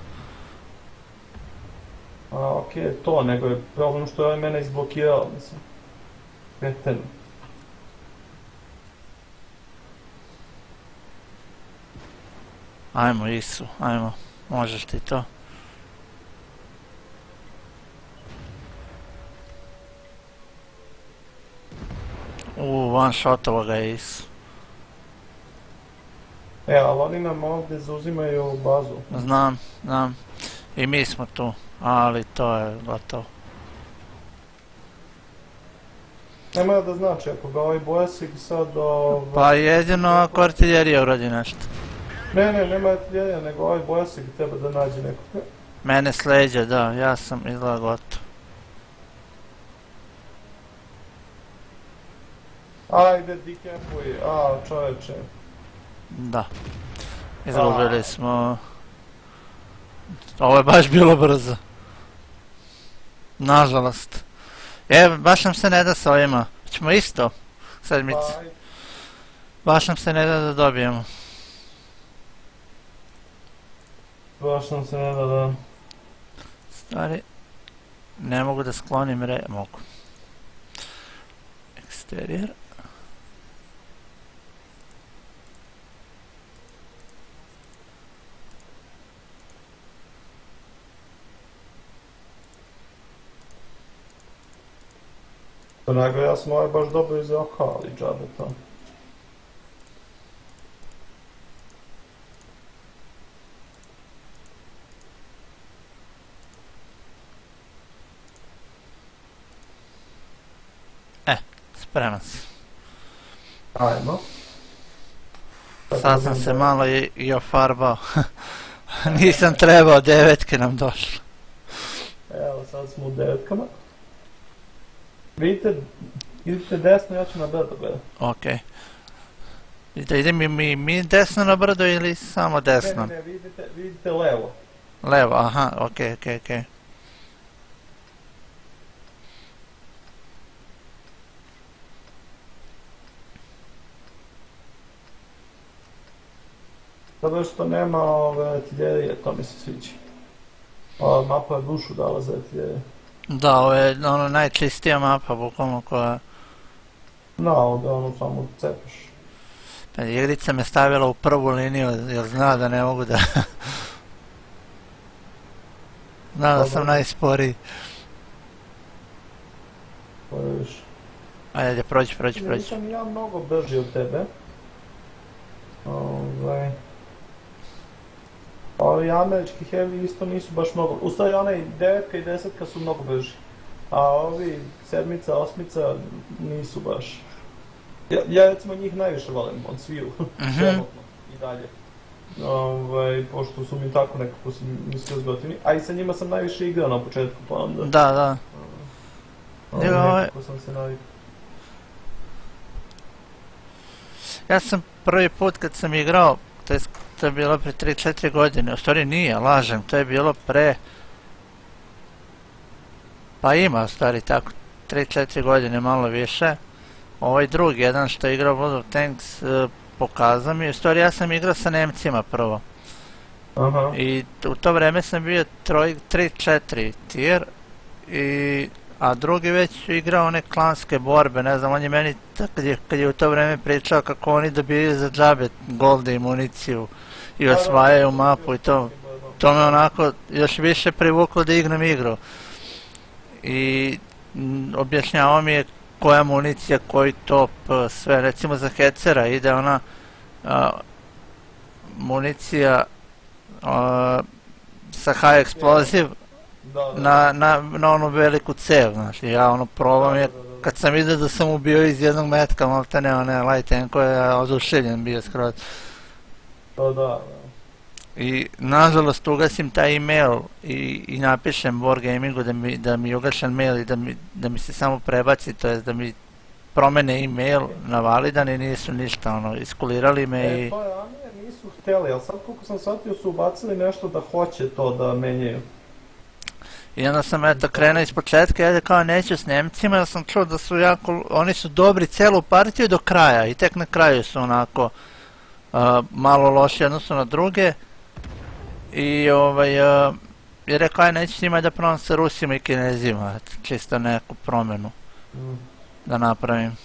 A, okej, to, nego je problem što je ovaj mene izblokirao, mislim. Kreten. Ajmo Isu, ajmo, možeš ti to. U, one shotovo Isu. E, ali oni nam ovdje zauzimaju bazu. Znam, znam. I mi smo tu, ali to je gotovo. Nema da znači, ako ga ovaj bojasig sad ovaj... Pa jedino ako artiljerija uradi nešto. Ne, ne, nema artiljerija, nego ovaj bojasig treba da nađe nekog. Mene s leđa, da, ja sam izgleda gotov. Ajde, dikepuj, a čoveče. Da. Izgubili smo... Ovo je baš bilo brzo. Nažalost. E, baš nam se ne da sa ovima. Ćemo isto. Sedmicu. Pa, ajde. Baš nam se ne da da dobijemo. Baš nam se ne da da... Stvari... Ne mogu da sklonim re... Mogu. Eksterijer. To nego ja sam ovaj baš dobro iz oka, ali džabe to. Spreman sam. Ajmo. Sad sam se malo i, i ofarbao. Nisam trebao, devetke nam došlo. Evo, sad smo u devetkama. Vidite, idite desno, ja ću na brdo gledat. Okej. Okay. Da idem i mi, mi desno na brdo ili samo desno? Ne, ne, vidite, vidite levo. Levo, aha, okej, okay, okej, okay, okej. Okay. Zato što nema ove artiljerije, to mi se sviđa. Ova mapa je dušu dala za artiljerije. Da, ovo je ono najčistija mapa, bukvalno koja... No, ovdje ono samo cepaš. Pa igrica me stavila u prvu liniju, jer zna da ne mogu da... zna da sam najsporiji. Više. Ajde, prođi, prođi, prođi. Nisam ja mnogo brži od tebe. Ovaj... Ovi američki heavy isto nisu baš mnogo. U stvari onaj devetka i desetka su mnogo brži. A ovi sedmica, osmica nisu baš. Ja, ja recimo njih najviše volim od sviju. Mhm. Trenutno i dalje. Ovaj, pošto su mi tako nekako mi sve zgotivni. A i sa njima sam najviše igrao na početku, pa onda... Da, da. ovaj, ovaj- nekako sam se navikao. Ja sam prvi put kad sam igrao, to je, to je bilo pre 3-4 godine, u stvari nije, lažem, to je bilo pre... Pa ima u stvari tako, 3-4 godine, malo više. Ovaj drugi, jedan što je igrao World of Tanks, e, pokazao mi, u stvari ja sam igrao sa Nemcima prvo. Aha. I u to vreme sam bio 3-4 tier, i, a drugi već igrao one klanske borbe, ne znam, on je meni, kad je, kad je u to vreme pričao kako oni dobijaju za džabe golde i municiju i osvajaju mapu i to, to me onako još više privuklo da igram igru. I objašnjavao mi je koja municija, koji top, sve. Recimo za Hecera ide ona municija sa high da. na, na, na onu veliku cev, znaš, i ja ono probam je, kad sam vidio da sam ubio iz jednog metka, malte ne, one light tankove, ja oduševljen bio skroz. Pa da. I nažalost ugasim taj email i, i napišem Wargamingu da mi, da mi ugašen mail i da mi, da mi se samo prebaci, to jest da mi promene email na validan i nisu ništa, ono, iskulirali me E, i... je ranije nisu htjeli, ali sad koliko sam shvatio su ubacili nešto da hoće to da menjaju. I onda sam eto krenuo iz početka, ajde kao neću s Nemcima, jer sam čuo da su jako, oni su dobri celu partiju do kraja i tek na kraju su onako a, malo loši odnosno na druge. I ovaj, a, i rekao aj neću s njima da probam sa Rusima i Kinezima, čisto neku promjenu Mm. da napravim.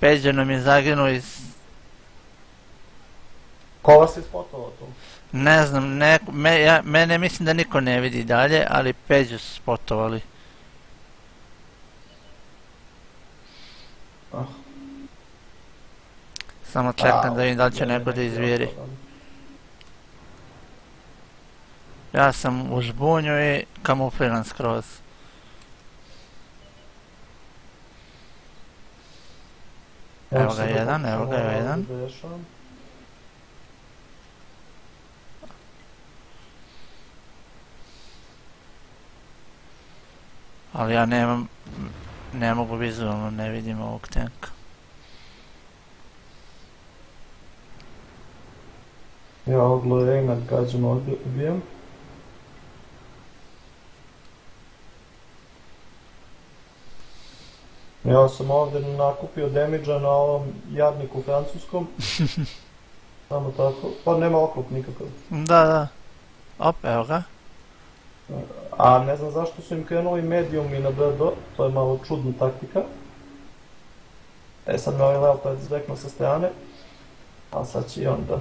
Peđe nam je zaginuo iz, Ko vas je spotovao tu? ne znam, neko, me, ja, mene mislim da niko ne vidi dalje, ali Peđu su spotovali. Ah. Samo čekam A, da vidim da li će ne, neko da izviri. Ja sam u žbunju i kamufliran skroz. Evo ga jedan, da evo ga jedan. Ali ja nemam, ne mogu vizualno, ne vidim ovog tenka. Ja ovog Lorena gađam ovdje ubijem. Ja sam ovdje nakupio damage na ovom jadniku francuskom. Samo tako. Pa nema oklop nikakav. Da, da. Op, evo ga. A ne znam zašto su im krenuli medium i na brdo, to je malo čudna taktika. E sad me ovaj leopard zveknuo sa strane, a sad će i on da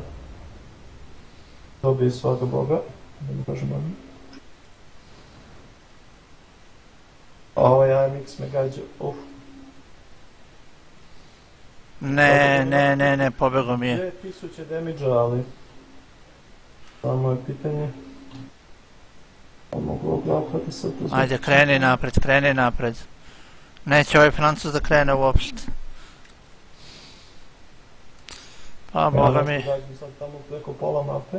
dobije svoga boga, da mi kažem ono. A ovaj AMX me gađa, uf, Ne, ne, ne, ne, pobego mi je. 2000 damage ali samo je pitanje. Pa mogu oglapati sad to Ajde, kreni napred, kreni napred. Neće ovaj francuz da krene uopšte. Pa, boga mi. Gađam sad tamo preko pola mape.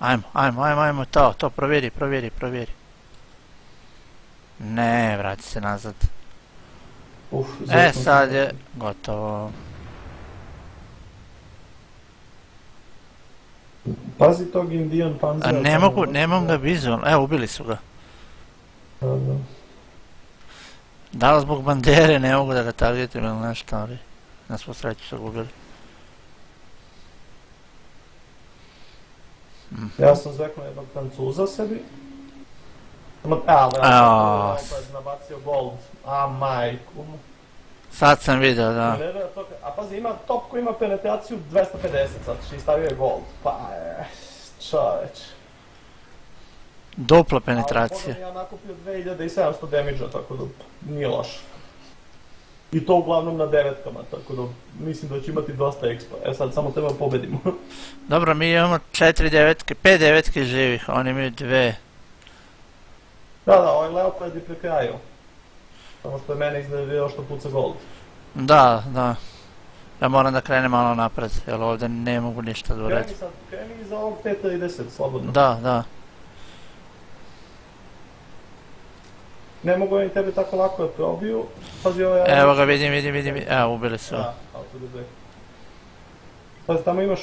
Ajmo, ajmo, ajmo, ajmo, to, to, provjeri, provjeri, provjeri. Ne, vrati se nazad. Uf, E, sad je gotovo. Pazi tog Indian A panzera. ne tamo, mogu, nemam ga vizualno. Evo, ubili su ga. Da, da. Da li zbog bandere ne mogu da ga targetim ili nešto, ali na svu sreću su Ja sam zveknuo jednog Francuza sebi. Ali A. ja sam opet nabacio gold. A majku. mu. Sad sam vidio, da. A pazi, ima top koji ima penetraciju 250, sad i stavio je gold. Pa je, čoveč. Dupla Ali penetracija. Mi ja nakupio 2700 damage-a, tako da nije loše. I to uglavnom na devetkama, tako da mislim da će imati dosta expa. E sad samo treba pobedimo. Dobro, mi imamo četiri devetke, pet devetke živih, oni imaju dve. da, da, ovaj Leopard je pri kraju. Samo što je mene iznervirao što puca gold. Da, da. Ja moram da krenem malo napred, jer ovdje ne mogu ništa da uradim. Kreni sad, kreni iza ovog T30, slobodno. Da, da. Ne mogu oni tebe tako lako da probiju. Pazi ovaj... Evo ga, vidim, vidim, vidim. Evo, ubili su. Da. Pazi, tamo imaš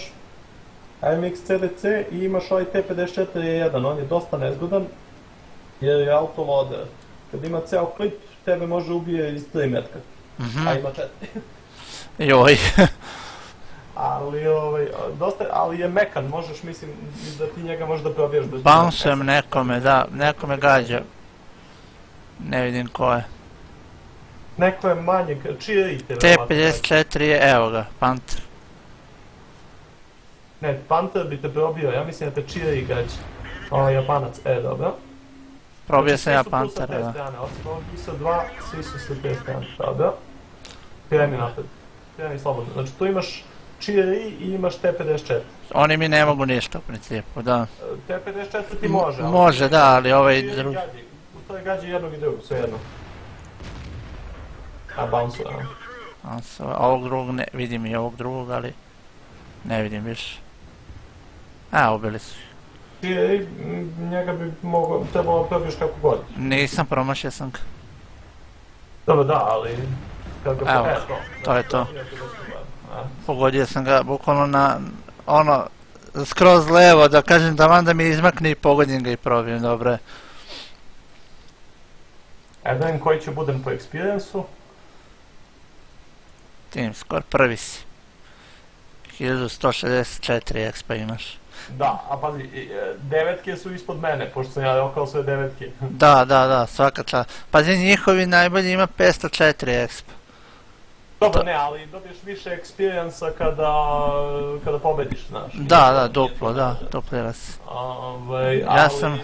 AMX CDC i imaš ovaj T54E1, on je dosta nezgodan, jer je autoloader. Kad ima ceo klip, tebe može ubije iz 3 metka, Mhm. a ima 4. Joj. ali, ovaj, dosta, ali je mekan, možeš, mislim, da ti njega možda probijaš bez... Bounceem nekome, da, nekome gađa. Ne vidim ko je. Neko je manjeg, čiji te verovatno. T54 je, evo ga, Panther. Ne, Panther bi te probio, ja mislim da te Chiri gađa. O, Japanac, e, dobro. Probio Znači, sam ja su te da. strane, osim ovog ISO 2, svi su sa te strane, dobro. Kreni napred, kreni slobodno. Znači tu imaš Chiri i imaš T54. Oni mi ne mogu ništa u principu, da. E, T54 ti može, ali... Može, da, ali ovaj drugi... U stvari gađa jednog i drugog, sve jedno. A bounce a? A, Ovog drugog ne, vidim i ovog drugog, ali ne vidim više. A, ubili su. m, njega bi mogao, trebalo da probiješ kako god. Nisam promašio sam ga. Dobro, da, ali... Kad ga Evo, e, to, to je to. Pogodio sam ga bukvalno na, ono, skroz levo, da kažem da van da mi izmakne i pogodim ga i probijem, dobro je. Da vidim koji će budem po experience-u. Tim, skor prvi si. 1164 expa imaš. Da, a pazi, e, devetke su ispod mene, pošto sam ja rokao sve devetke. Da, da, da, svaka čast. Pazi, njihovi najbolji ima 504 expa. Dobro, ne, ali dobiješ više experience kada, kada pobediš, znaš. Da, da, duplo, da, duplira se. Ovaj, Ja sam-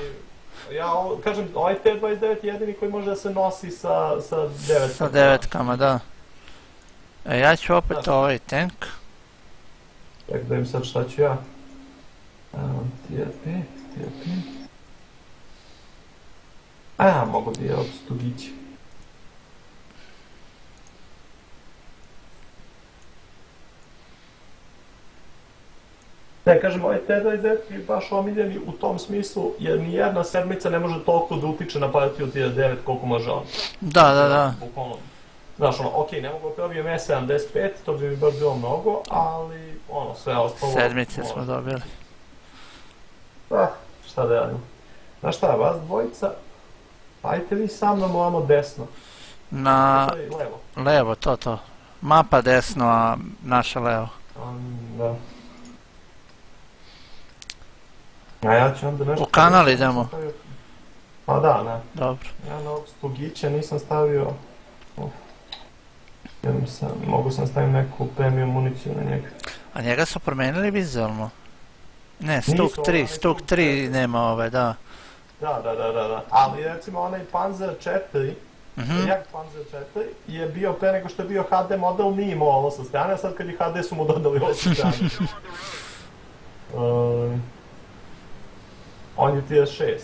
Ja o- kažem, ovaj T29 je jedini koji može da se nosi sa, sa devetkama. Sa devetkama, da. E, ja ću opet ovaj tank. Ček da im sad šta ću ja. Um, tier 5, tier 5. A, mogu bi od Ne, kažem, ovaj T29 je baš omiljeni u tom smislu, jer ni jedna sedmica ne može toliko da utiče na partiju tier 9 koliko može on. Da, da, da. Bukvalno. Znaš, ono, okej, ne mogu da probijem E75, to bi mi baš bilo mnogo, ali, ono, sve ostalo... Sedmice ono, smo dobili. Ah, šta da radim? Znaš šta, vas dvojica, ajte vi sa mnom ovamo desno. Na levo. levo, to, to. Mapa desno, a naša levo. Um, da. A ja ću onda nešto... U kanal idemo. Pa da, ne. Dobro. Ja na ovog slugića nisam stavio... Jednom sam, mogu sam staviti neku premium municiju na njega. A njega su promijenili vizualno? Ne, stuk 3, onaj stuk stuk 3 četiri. nema ove, da. Da, da, da, da, da. Ali recimo onaj Panzer 4, Mhm. Jak Panzer 4 je bio pre nego što je bio HD model, nije imao ovo sa strane, a sad kad je HD su mu dodali ovo sa strane. Um, on je tier 6.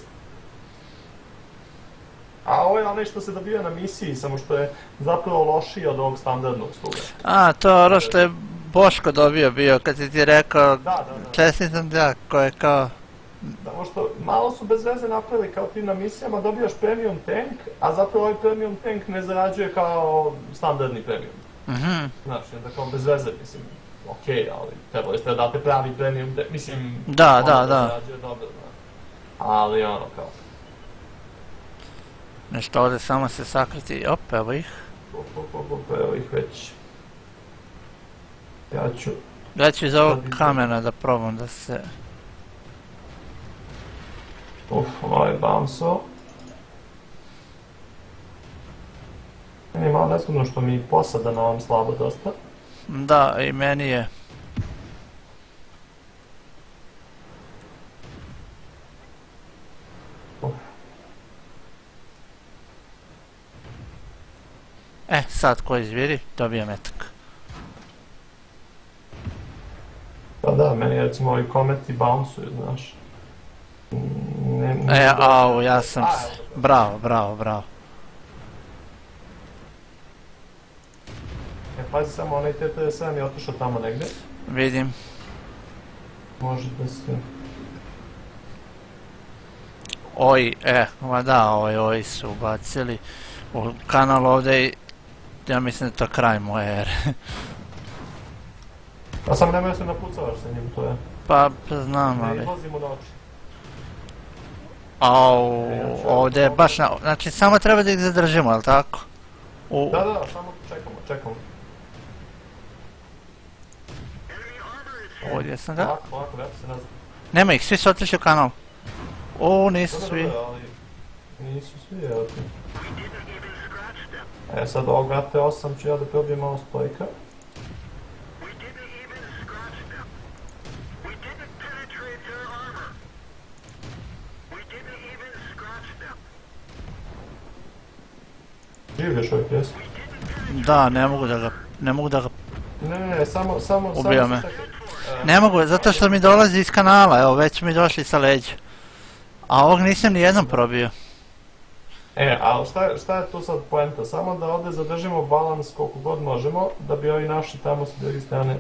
A ovo je onaj što se dobio na misiji, samo što je zapravo lošiji od ovog standardnog stuga. A, to je ono što je Boško dobio bio, kad si ti rekao, Da, da, da. da, ko je kao, Samo što malo su bez veze napravili kao ti na misijama, dobijaš premium tank, a zapravo ovaj premium tank ne zarađuje kao standardni premium. mhm, Znaš, i onda kao bez veze, mislim, okej, ali trebali ste da date pravi premium, mislim, Da, ono da, da. zarađuje dobro. Ali ono, kao, nešto ovdje samo se sakriti, op, evo ih. op, op, op, op, evo ih već. Ja ću, Ja ću iz ovog kamena da probam da se... Uf, ovaj bamso. Meni je malo nezgodno što mi posada na ovom slabo dosta. Da, i meni je. E, sad ko izviri, dobije metak. Pa da, meni recimo ovi kometi bounce znaš. Ne, ne- E, au, ja sam... A. Bravo, bravo, bravo. E, pazi samo, onaj TT7 je otišao tamo negdje. Vidim. Može da se... Oj, e, ma da, oj, oj su ubacili u kanal ovdje i ja mislim da je to kraj moje ere. A samo nemoj se napucavaš sa njim, to je. Pa, pa znam, Ne ali... izlazi mu na oči. Au, ovdje je baš na... Znači, samo treba da ih zadržimo, jel tako? U, Da, da, samo čekamo, čekamo. ovdje sam ga. Ovako, ovako, vrati se nazad. Nema ih, svi su otišli u kanal. O, nisu svi. nisu svi, evo ti. E, sad ovog VT8 ću ja da probijem malo stojka. Živ još uvijek, jesu? Da, ne mogu da ga... Ne mogu da ga... Ne, ne, ne, samo, samo, Ubio me. E, Ne mogu, zato što mi dolazi iz kanala, evo, već mi došli sa leđa. A ovog nisam ni jednom probio. E, ali šta, šta je tu sad poenta? Samo da ovdje zadržimo balans koliko god možemo, da bi ovi naši tamo s druge strane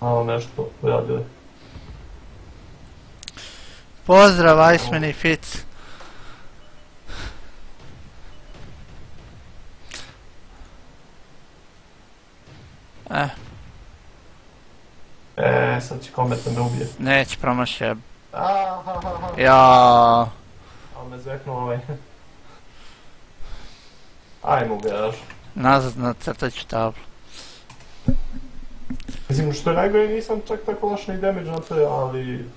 malo nešto uradili. Pozdrav, Iceman i Fitz. Eh, E, sad će komet me ubije. neće promašio. Aha, ha, ha. Ja, Ali me zveknuo ovaj. Ajmo ga još. nazad na crtaću tablu. Mislim, što je najgore nisam čak tako loš ni damage na to, ali...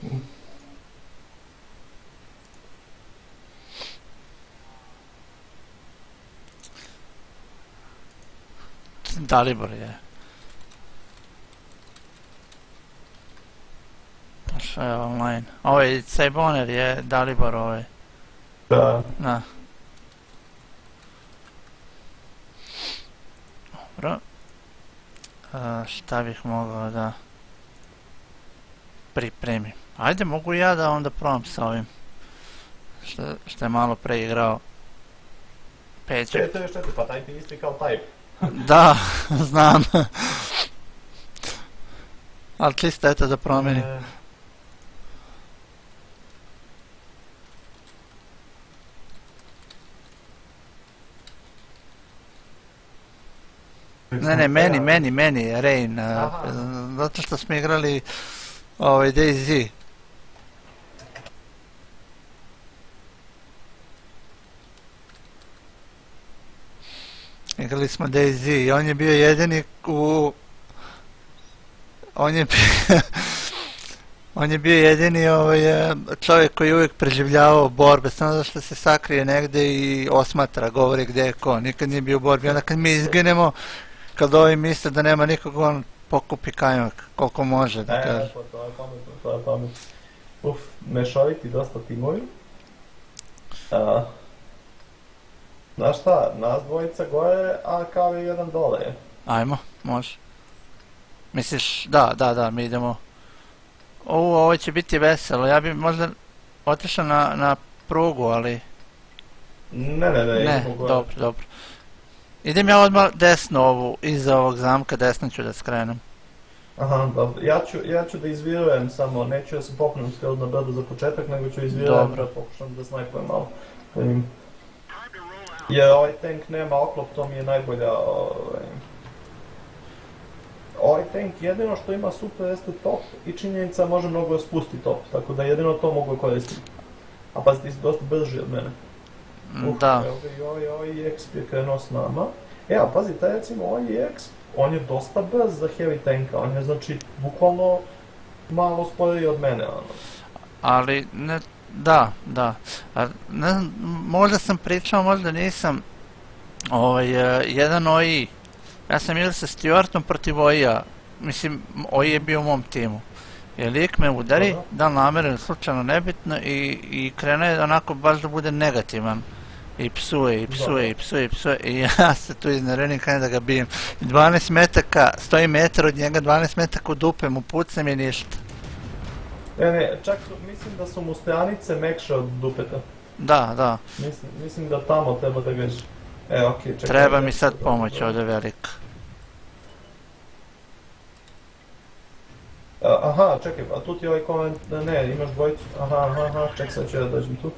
Dalibor je. Što je online? Ovaj Cejboner je Dalibor ovaj. Da. Da. Dobro. A, šta bih mogao da pripremim? Ajde, mogu ja da onda probam sa ovim. Što, što je malo pre igrao. Peđa. 4 pa taj ti isti kao type. Da, znam. Ali čisto eto da promijenim. E, Ne, ne, meni, meni, meni, Rain. Aha. Zato što smo igrali ovaj DayZ. Igrali smo DayZ i on je bio jedini u... On je bio... On je bio jedini ovaj, e, čovjek koji je uvijek preživljavao borbe, samo zato što se sakrije negdje i osmatra, govori gdje je ko, nikad nije bio u borbi. Onda kad mi izginemo, kad ovi misle da nema nikog, on pokupi kajmak koliko može, da E, kaže. to, to je pametno, to je pametno. Uf, mešoviti dosta timovi. A, znaš šta, nas dvojica gore, a kao i jedan dole je. Ajmo, može. Misliš, da, da, da, mi idemo. O, ovo će biti veselo, ja bi možda otišao na, na prugu, ali Ne, ne, ne, ne, idemo gore. dobro, dobro. Idem ja odmah desno ovu, iza ovog zamka, desno ću da skrenem. Aha, dobro. Ja ću, ja ću da izvirujem samo, neću ja se popnem skroz na brdo za početak, nego ću izvirujem da pokušam da snajpujem malo. njim. Jer ovaj tank nema oklop, to mi je najbolja... Ovaj... Ovaj tank jedino što ima super jeste top i činjenica može mnogo spusti top, tako da jedino to mogu koristiti. A pazi, ti si dosta brži od mene. Uh, Da, Evo ovaj, ovaj EX je krenuo s nama. E, a pazi, taj recimo ovaj EX, on je dosta brz za heavy tanka, on je znači bukvalno malo sporiji od mene, ono. ali ne, Da, da. A, ne znam, možda sam pričao, možda nisam. Ovaj, e, jedan OI. Ja sam igrao sa Stuartom protiv OI-a. Mislim, OI je bio u mom timu. I lik me udari, da li namjerno, slučajno, nebitno, i, i krenuo je onako baš da bude negativan. I psuje, i psuje, i psuje, i psuje, i ja se tu iznerenim krenem da ga bijem. I 12 metaka, stoji metar od njega, 12 metaka u dupe mu pucnem i ništa. Ne, ne, čak su, mislim da su mu stranice mekše od dupeta. Da, da, Mislim, mislim da tamo treba da gađe. E, okej, čekaj. treba mi sad pomoć ovdje velika. A, Aha, čekaj, a tu ti ovaj koment, ne, imaš dvojicu, aha, aha, aha, ček sad ću ja da dođem tu.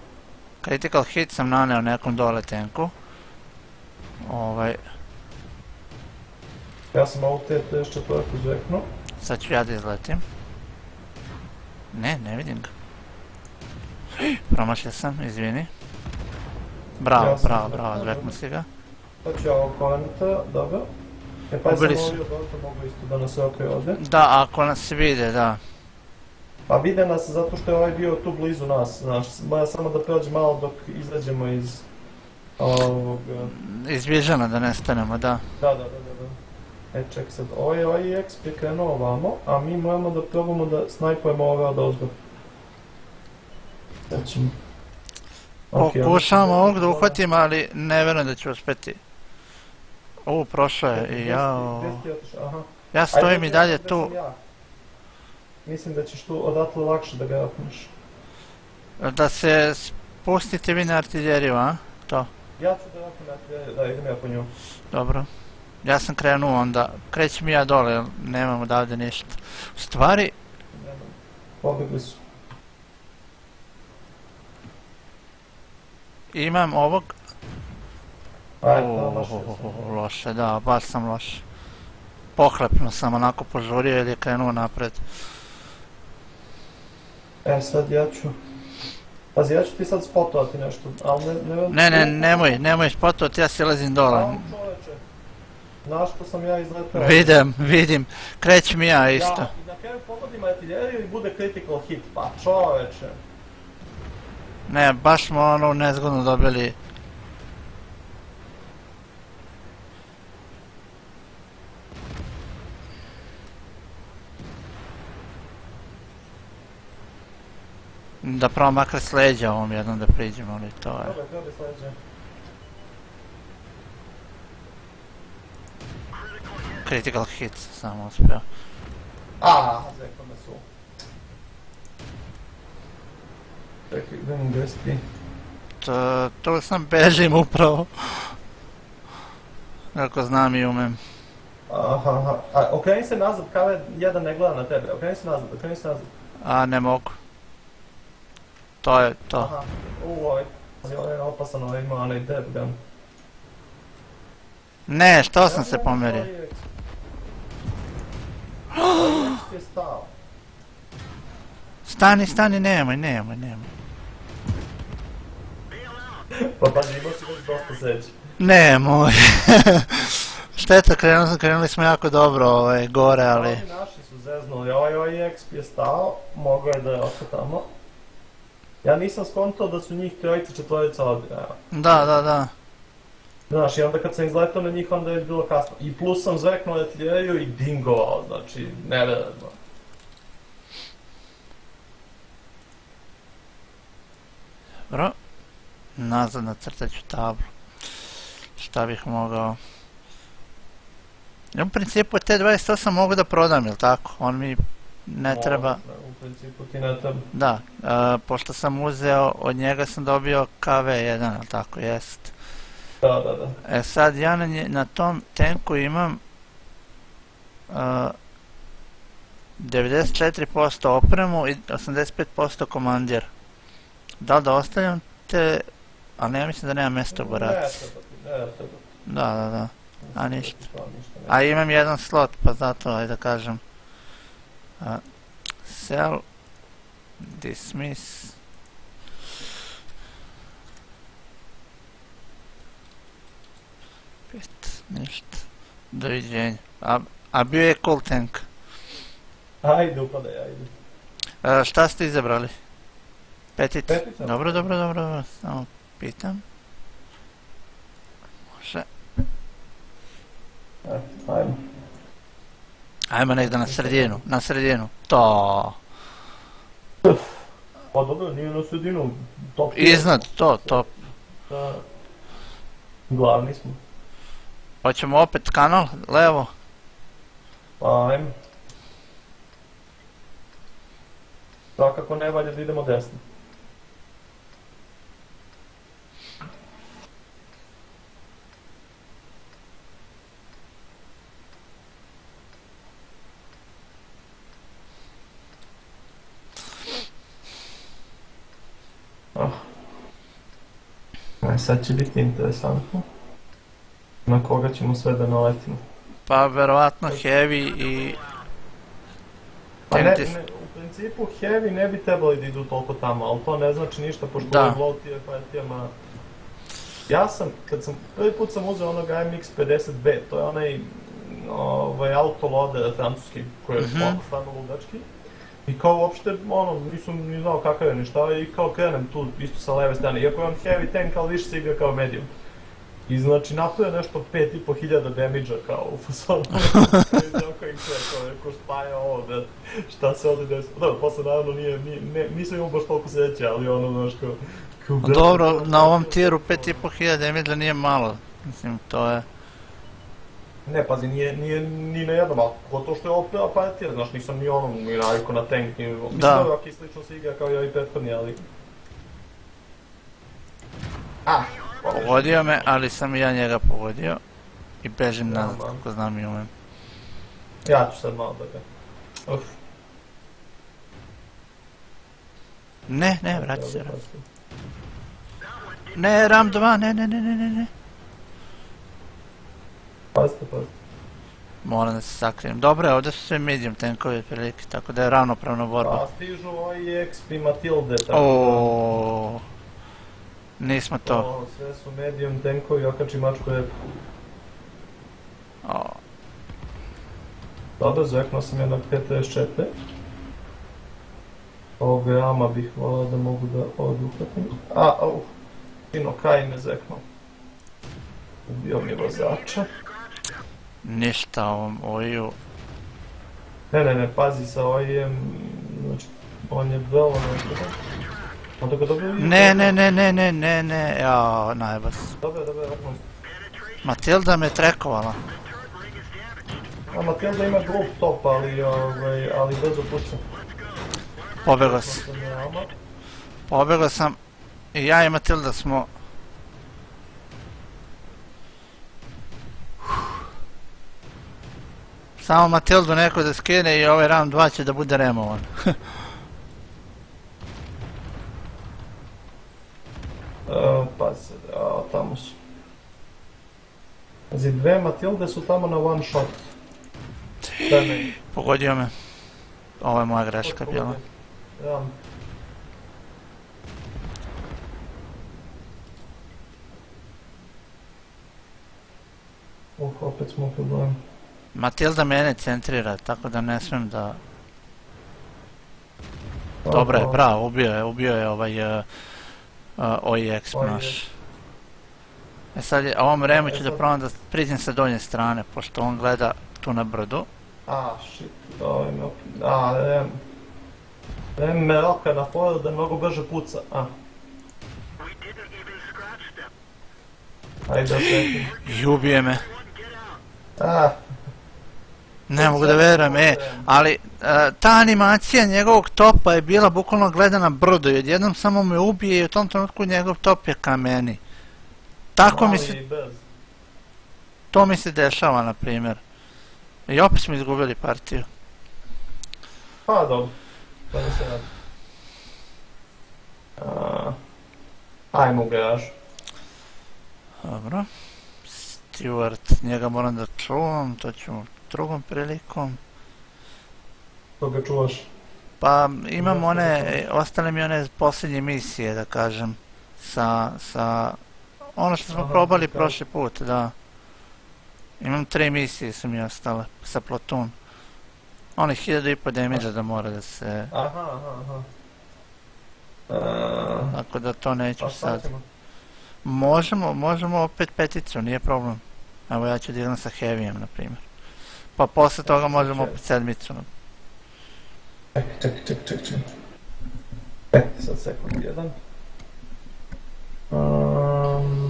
Critical hit sam naneo nekom dole tenku. Ovaj, Ja sam ovu T-34 zveknuo. sad ću ja da izletim. Ne, ne vidim ga. Promašio sam, izvini. Bravo, Ja bravo, bravo, zveknu si ga. Sad ću ja ovog komenta, dobro. E pa sam ovdje mogu isto da nas okre ovdje. Da, ako nas vide, da. Pa vide nas zato što je ovaj bio tu blizu nas, znaš, samo da prođe malo dok izađemo iz ovog... eh, Iz vižana da nestanemo, da. Da, da, da, da. E, ček sad, ovaj, ovaj je krenuo ovamo, a mi moramo da probamo da snajpujemo ove od ozgo. Sad ćemo. Pokušavam onda- ovog da uhvatim, ali ne vjerujem da ću uspjeti. U, prošlo je i Gdje ja... stojim i dalje tu. ja. Mislim da ćeš tu odatle lakše da ga okneš. Da se spustite vi na artiljeriju, a? To, Ja ću da oknem artiljeriju, da idem ja po nju. dobro. Ja sam krenuo onda, krećem ja dole, jer nemam odavde ništa. U stvari, Nemam. Pobegli su. imam ovog... Ajde, loše, da, baš sam loš. Pohlepno sam onako požurio jer je krenuo napred. E, sad ja ću... Pazi, ja ću ti sad spotovati nešto, ali ne... Ne, Ne, ne, nemoj, nemoj spotovati, ja silazim dole. Au, čoveče. Znaš što sam ja izletao? Vidim, vidim, krećem i ja isto. Ja, i na kraju pogodim artiljeriju i bude critical hit, pa čoveče. Ne, baš smo ono nezgodno dobili. Da pravo makar s leđa ovom jednom da priđemo, ali to je... Critical hit samo uspio. A, zekao me su. Čekaj, gdje si ti? To, tu sam bežim upravo. Kako znam i umem. Aha, aha. A, okreni se nazad, kave jedan ne gleda na tebe. Okreni se nazad, okreni se nazad. A ne mogu. To je to. Aha. U, ovaj. Je opasan, ovaj ima onaj gun. Ne, što sam se pomerio. Stani, stani, nemoj, nemoj, nemoj. Pa pazi, imao si već dosta seći. Nemoj. Šteta, krenuli, krenuli smo jako dobro ovaj, gore, ali... Ovi naši su zeznuli, ovaj ovaj XP je stao, mogao je da je ostao tamo. Ja nisam skontao da su njih trojica četvorica ovdje, evo. Da, da, da. Znaš, i onda kad sam izletao na njih, onda je bilo kasno. I plus sam zveknuo artiljeriju i dingovao, znači, nevjerojatno. Dobro. Nazad nacrtat ću tablu. Šta bih mogao... Ja, u principu T28 mogu da prodam, jel tako? On mi ne treba... U principu ti ne treba. Da, e, pošto sam uzeo, od njega sam dobio KV1, jel tako, jest. Da, da, da. E sad ja na, nje- na tom tenku imam uh, 94% opremu i 85% komandir. Da li da ostavljam te, ali ja mislim da nema mjesta u ne treba. Da, da, da. A ništa. A imam jedan slot, pa zato, ajde da kažem. Uh, sell, dismiss. Pet, ništa. Doviđenja. A, a bio je cool tank. Ajde, upadaj, ajde. E, šta ste izabrali? Petica. Petica. Dobro, dobro, dobro, dobro. Samo pitam. Može. E, ajmo. Ajmo negdje na sredinu, na sredinu. To. Pa dobro, nije na sredinu. Top. Iznad, to, to. Da. Glavni smo. Hoćemo opet kanal, levo. Pa ajmo. Svakako ne valja da idemo desno. Aj, sad će biti interesantno. Na koga ćemo sve da naletimo. Pa verovatno heavy i... Pa ne, ne, u principu heavy ne bi trebali da idu toliko tamo, ali to ne znači ništa pošto Da. je low tier partijama... Ja sam, kad sam, prvi put sam uzeo onog AMX 50B, to je onaj ovaj, autoloader francuski koji je ovako stvarno ludački. I kao uopšte, ono, nisam ni znao kakav je ni šta i kao krenem tu isto sa leve strane, iako on heavy tank, ali više se igra kao medium. I znači napravio nešto 5500 damage-a kao u fasonu. Jako ih sve, kao rekao šta je ovo, da, šta se ovdje desilo. Dobro, posle naravno nije, nije, ne, nisam imao baš toliko sreće, ali ono, znaš, kao... kao Dobro, na ovom tiru 5500 damage nije malo. Mislim, to je... Ne, pazi, nije, nije ni na jednom, ali pogotovo što je ovo prva partija, znaš, nisam ni onom ni navikao na tank, ni... Mislim Da. da, ok, slično se igra kao i ovi prethodni, ali... A, pogrešno. Pogodio me, ali sam i ja njega pogodio. I bežim Ja, nazad, kako znam i umem. Ja ću sad malo da ga... Uf. Ne, ne, vrati se. vrati. Ne, ram 2, ne, ne, ne, ne, ne, ne. Pazite, pazite. Moram da se sakrijem. Dobro je, ovdje su sve medium tankovi otprilike, tako da je ravnopravna borba. Pa stižu ovi XP Matilde, tako O, Nismo da... to. O, sve su medium tankovi, okači mačku repu. O, Dobro, zveknuo sam jednog 54. Ovog rama bih volao da mogu da oduhvatim. A, au. Ino, kaj me zeknuo. Ubio mi vozača. Ništa ovom oju. Ne, ne, ne, pazi sa ojem, znači, on je vrlo nešto. Onda ga dobro vidim. Ne, ne, ne, ne, ne, ne, ne, jao, najbas. Dobro, dobro, dobro. Matilda me trekovala. A Matilda ima group top, ali, ovaj, ali brzo puca. Pobegao sam. Pobegao sam. I ja i Matilda smo... Samo Matildu neko da skine i ovaj round 2 će da bude removan. E, pazi sad, a, tamo su. Pazi, dve Matilde su tamo na one shot. Da, ne. Pogodio me. Ovo je moja greška bila. Ram. Uh, opet smo u problemu. Matilda mene centrira, tako da ne smem da... Dobro je, bravo, ubio je, ubio je ovaj uh, OIX naš. E sad je, ovom remu E ću da sad- probam da priđem sa donje strane, pošto on gleda tu na brdu. A, shit, opet... A, Rem. Rem me roka na foru da mnogo brže puca. A. Ajde da svetim. I ubije me. A, Ne mogu da verujem, e, ali e, ta animacija njegovog topa je bila bukvalno gledana brdo i odjednom samo me ubije i u tom trenutku njegov top je ka meni. Tako mi se, to mi se dešava na primjer. I opet smo izgubili partiju. Pa, dobro. To ne se radi. Ajmo u garažu. Dobro. Stewart, njega moram da čuvam, to ću drugom prilikom. Koga čuvaš? Pa imam one, ostale mi one posljednje misije da kažem. Sa, sa, ono što smo Aha, probali prošli put, da. Imam tri misije su mi ostale sa Platoon. Oni hiljadu i po damage da mora da se... Aha, aha, aha. A, Tako da to neću pa sad. ćemo? Možemo, možemo opet peticu, nije problem. Evo ja ću da sa Heavyjem, na primjer. Pa posle toga možemo opet sedmicu. Čekaj, čekaj, čekaj, čekaj, čekaj. Čekaj sad sekund jedan. Um,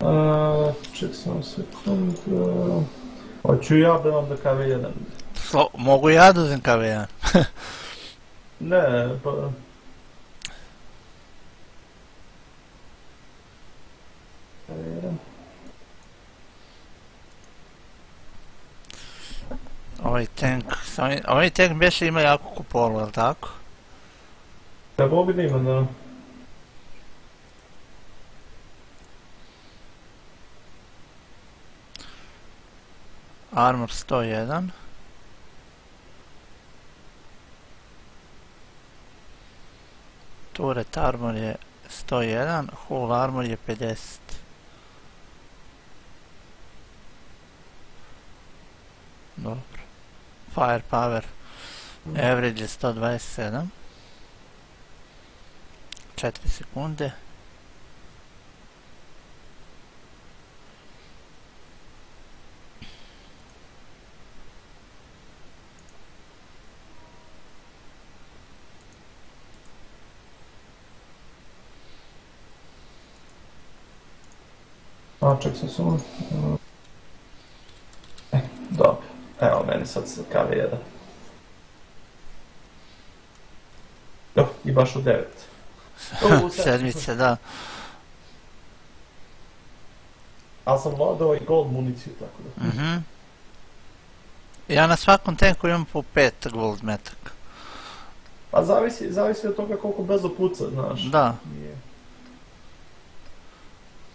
a, ček sam sekund. a, Hoću ja da vam da KV1. Slo, mogu ja da uzem KV1? Ne, pa... KV1. Ovaj tank, ovaj, ovaj tank beše ima jako kupolu, jel tako? Trebao bi da ima, da. Armor 101. Turret armor je 101, hull armor je 50. Dobro. Firepower average je 127. 4 sekunde. Ček sam samo... E, dobro. Evo meni sad sa KV1. Jo, i baš u 9. U, Sedmice, da. Ali sam vladao i gold municiju, tako da. Mhm. Ja na svakom tanku imam po 5 gold metaka. Pa zavisi, zavisi od toga koliko brzo puca, znaš. Da.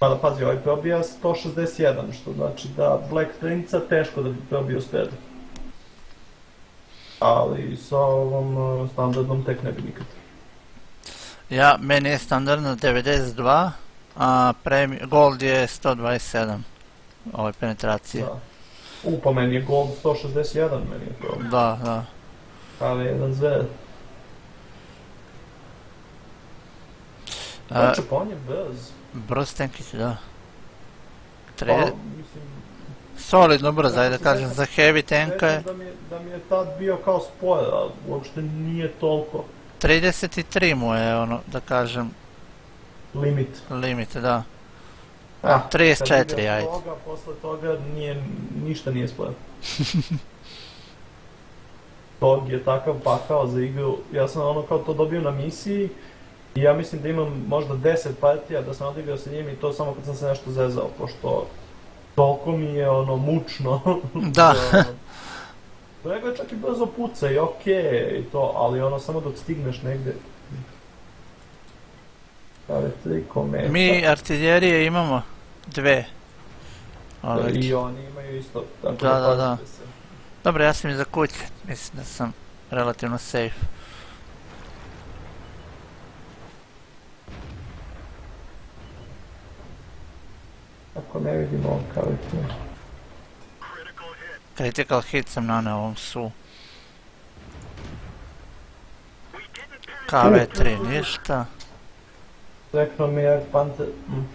Pa da pazi, ovaj probija 161, što znači da Black Prince teško da bi probio speed. Ali sa ovom uh, standardnom tek ne bi nikad. ja, meni je standardno 92, a premi, gold je 127. Ove penetracije. Da. U, pa meni je gold 161, meni je to. Da, da. Ali jedan zver. Znači, pa on je brz. Brz tankić, da. Pa, Tre, mislim, solidno brz, kako ajde da kažem, za heavy tanka je da mi, je, da mi je tad bio kao spoj, a uopšte nije toliko 33 mu je, ono, da kažem, limit. limit, da. Ah, 34, kad idem ajde. Toga, posle toga nije, ništa nije spojen. Tog je takav pakao za igru. Ja sam ono kao to dobio na misiji i ja mislim da imam možda 10 partija da sam odigrao sa njim i to samo kad sam se nešto zezao, pošto toliko mi je ono mučno. Da. Nego je čak i brzo puca i okej i to, ali ono samo dok stigneš negde. Stave tri kometa. Mi artiljerije imamo dve. Ove, I oni imaju isto, tako Da, da, da. se. Dobro, ja sam iza kuće, mislim da sam relativno safe. Ako ne vidimo on kao. Critical hit sam naneo ovom su. KV3 ništa. Rekao mi je Panter... Mm.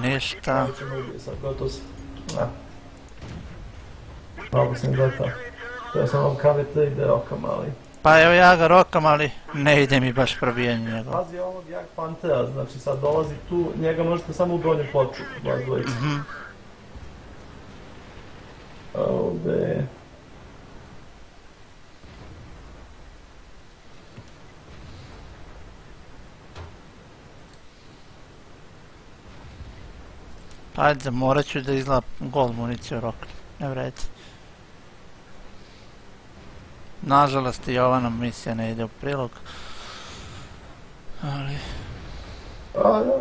Ništa. Gotovo sam. A. Mogu sam gotov. Ja sam vam KV3 ide rokam, ali... Pa evo ja ga rokam, ali ne ide mi baš probijanje njegov. Pazi ovog jak Pantera, znači sad dolazi tu, njega možete samo u donju ploču, vas dvojica. Ovdje... Pa ajde, morat ću da izgleda gol municiju roknem. Ne vredi. Nažalost i ova nam misija ne ide u prilog. Ali... A, da.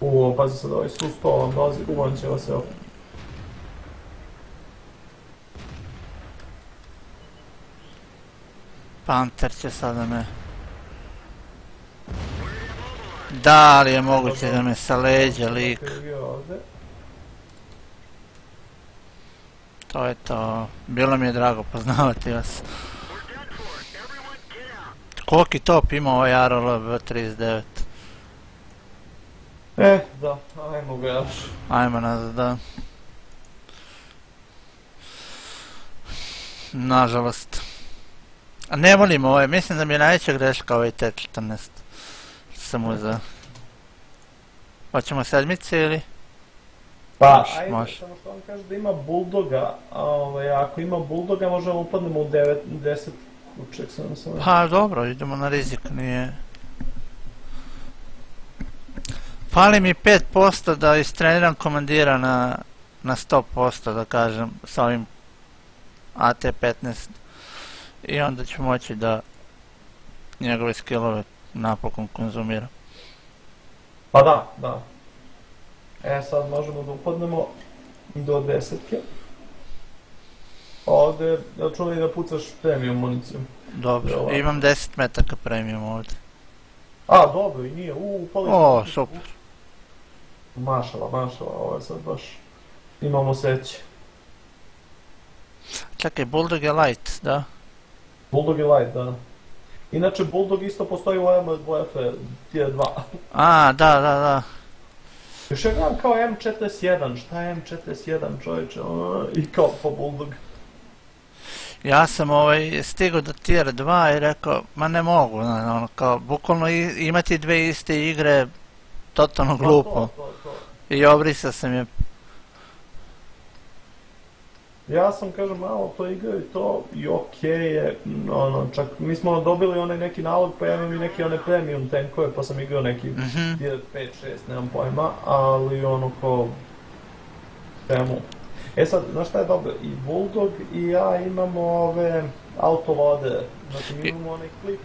U, pazi sad ovaj susto, on dolazi, uvančeva se opet. Panter će sada me... Da li je moguće da me sa leđa lik? To je to. Bilo mi je drago poznavati vas. Koliki top ima ovaj RLB 39? E, da, ajmo ga još. Ajmo nazad, da. Nažalost. A ne volim ovaj, mislim da mi je najveća greška ovaj T14. Što sam uzeo. Hoćemo sedmice ili? Pa, Može, ajde, može. samo što on kaže da ima buldoga, a ovaj, ako ima buldoga možemo upadnemo u 9, 10 kuček sam sam. Pa dobro, idemo na rizik, nije... Fali mi 5% da istreniram komandira na, na 100% da kažem sa ovim AT-15 i onda ću moći da njegove skillove napokon konzumiram. Pa da, da. E, sad možemo da upadnemo do desetke. Ovde, računaj da pucaš premium municiju. Dobro, Dobro. imam 10 metaka premium ovdje. A, dobro, i nije, u, upali O, super. Mašala, mašala, ovo je sad baš... Imamo sreće. Čekaj, Bulldog je light, da? Bulldog je light, da. Inače, Bulldog isto postoji u MLBF tier 2. A, da, da, da. Još ja gledam kao M41, šta je M41 čovječe, i kao po Bulldog. Ja sam ovaj stigao do tier 2 i rekao, ma ne mogu, ono, kao, bukvalno imati dve iste igre, totalno glupo. To, to, to. I obrisao sam je, Ja sam, kažem, malo to igrao i to, i okej je, m, ono, čak, mi smo dobili onaj neki nalog, pa ja imam i neki one premium tankove, pa sam igrao neki mhm, tier 5, 6, nemam pojma, ali ono ko... Čemu? E sad, znaš šta je dobro? I Bulldog i ja imamo ove autovode. Znači mi imamo onaj klip.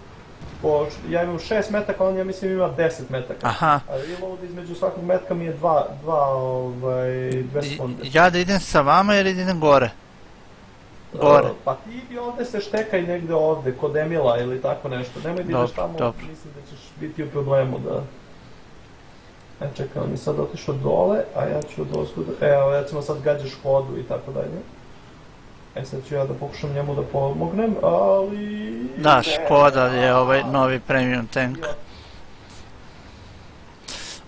Po, ja imam 6 metaka, on ja mislim ima 10 metaka. aha. A reload između svakog metka mi je 2, 2, ovaj, 2 I- sekunde. Ja da idem sa vama ili da idem gore? gore. Uh, pa ti idi ovde se štekaj negde ovde, kod Emila ili tako nešto. Nemoj da ideš tamo, dobro. mislim da ćeš biti u problemu da... E, čekaj, on je sad otišao dole, a ja ću od ozgoda... Evo, recimo sad gađaš hodu i tako dalje. E, sad ću ja da pokušam njemu da pomognem, ali... Da, Škoda je ovaj novi premium tank.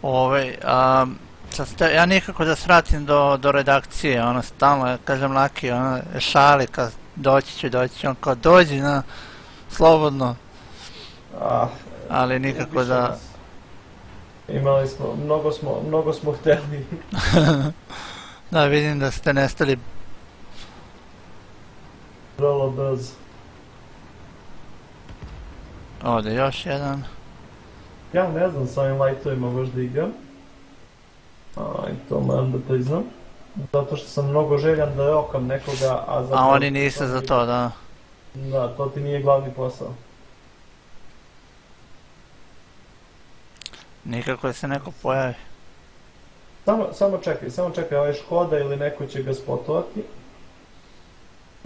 Ovaj, a, sad ja nikako da svratim do, do redakcije, ono stalno, ja kažem Laki, ono, šali, kad doći ću, doći ću, on kao dođi, na, slobodno, Ah, ali nikako da. Imali smo, mnogo smo, mnogo smo hteli. da vidim da ste nestali, Vrlo brzo. ovdje još jedan, Ja ne znam sa ovim lightovima baš da igram. Aj, to moram da priznam. Zato što sam mnogo željan da rokam nekoga, a zato... a oni nisu za to, da. Da, to ti nije glavni posao. Nikako se neko pojavi. Samo, samo čekaj, samo čekaj, ovaj Škoda ili neko će ga spotovati.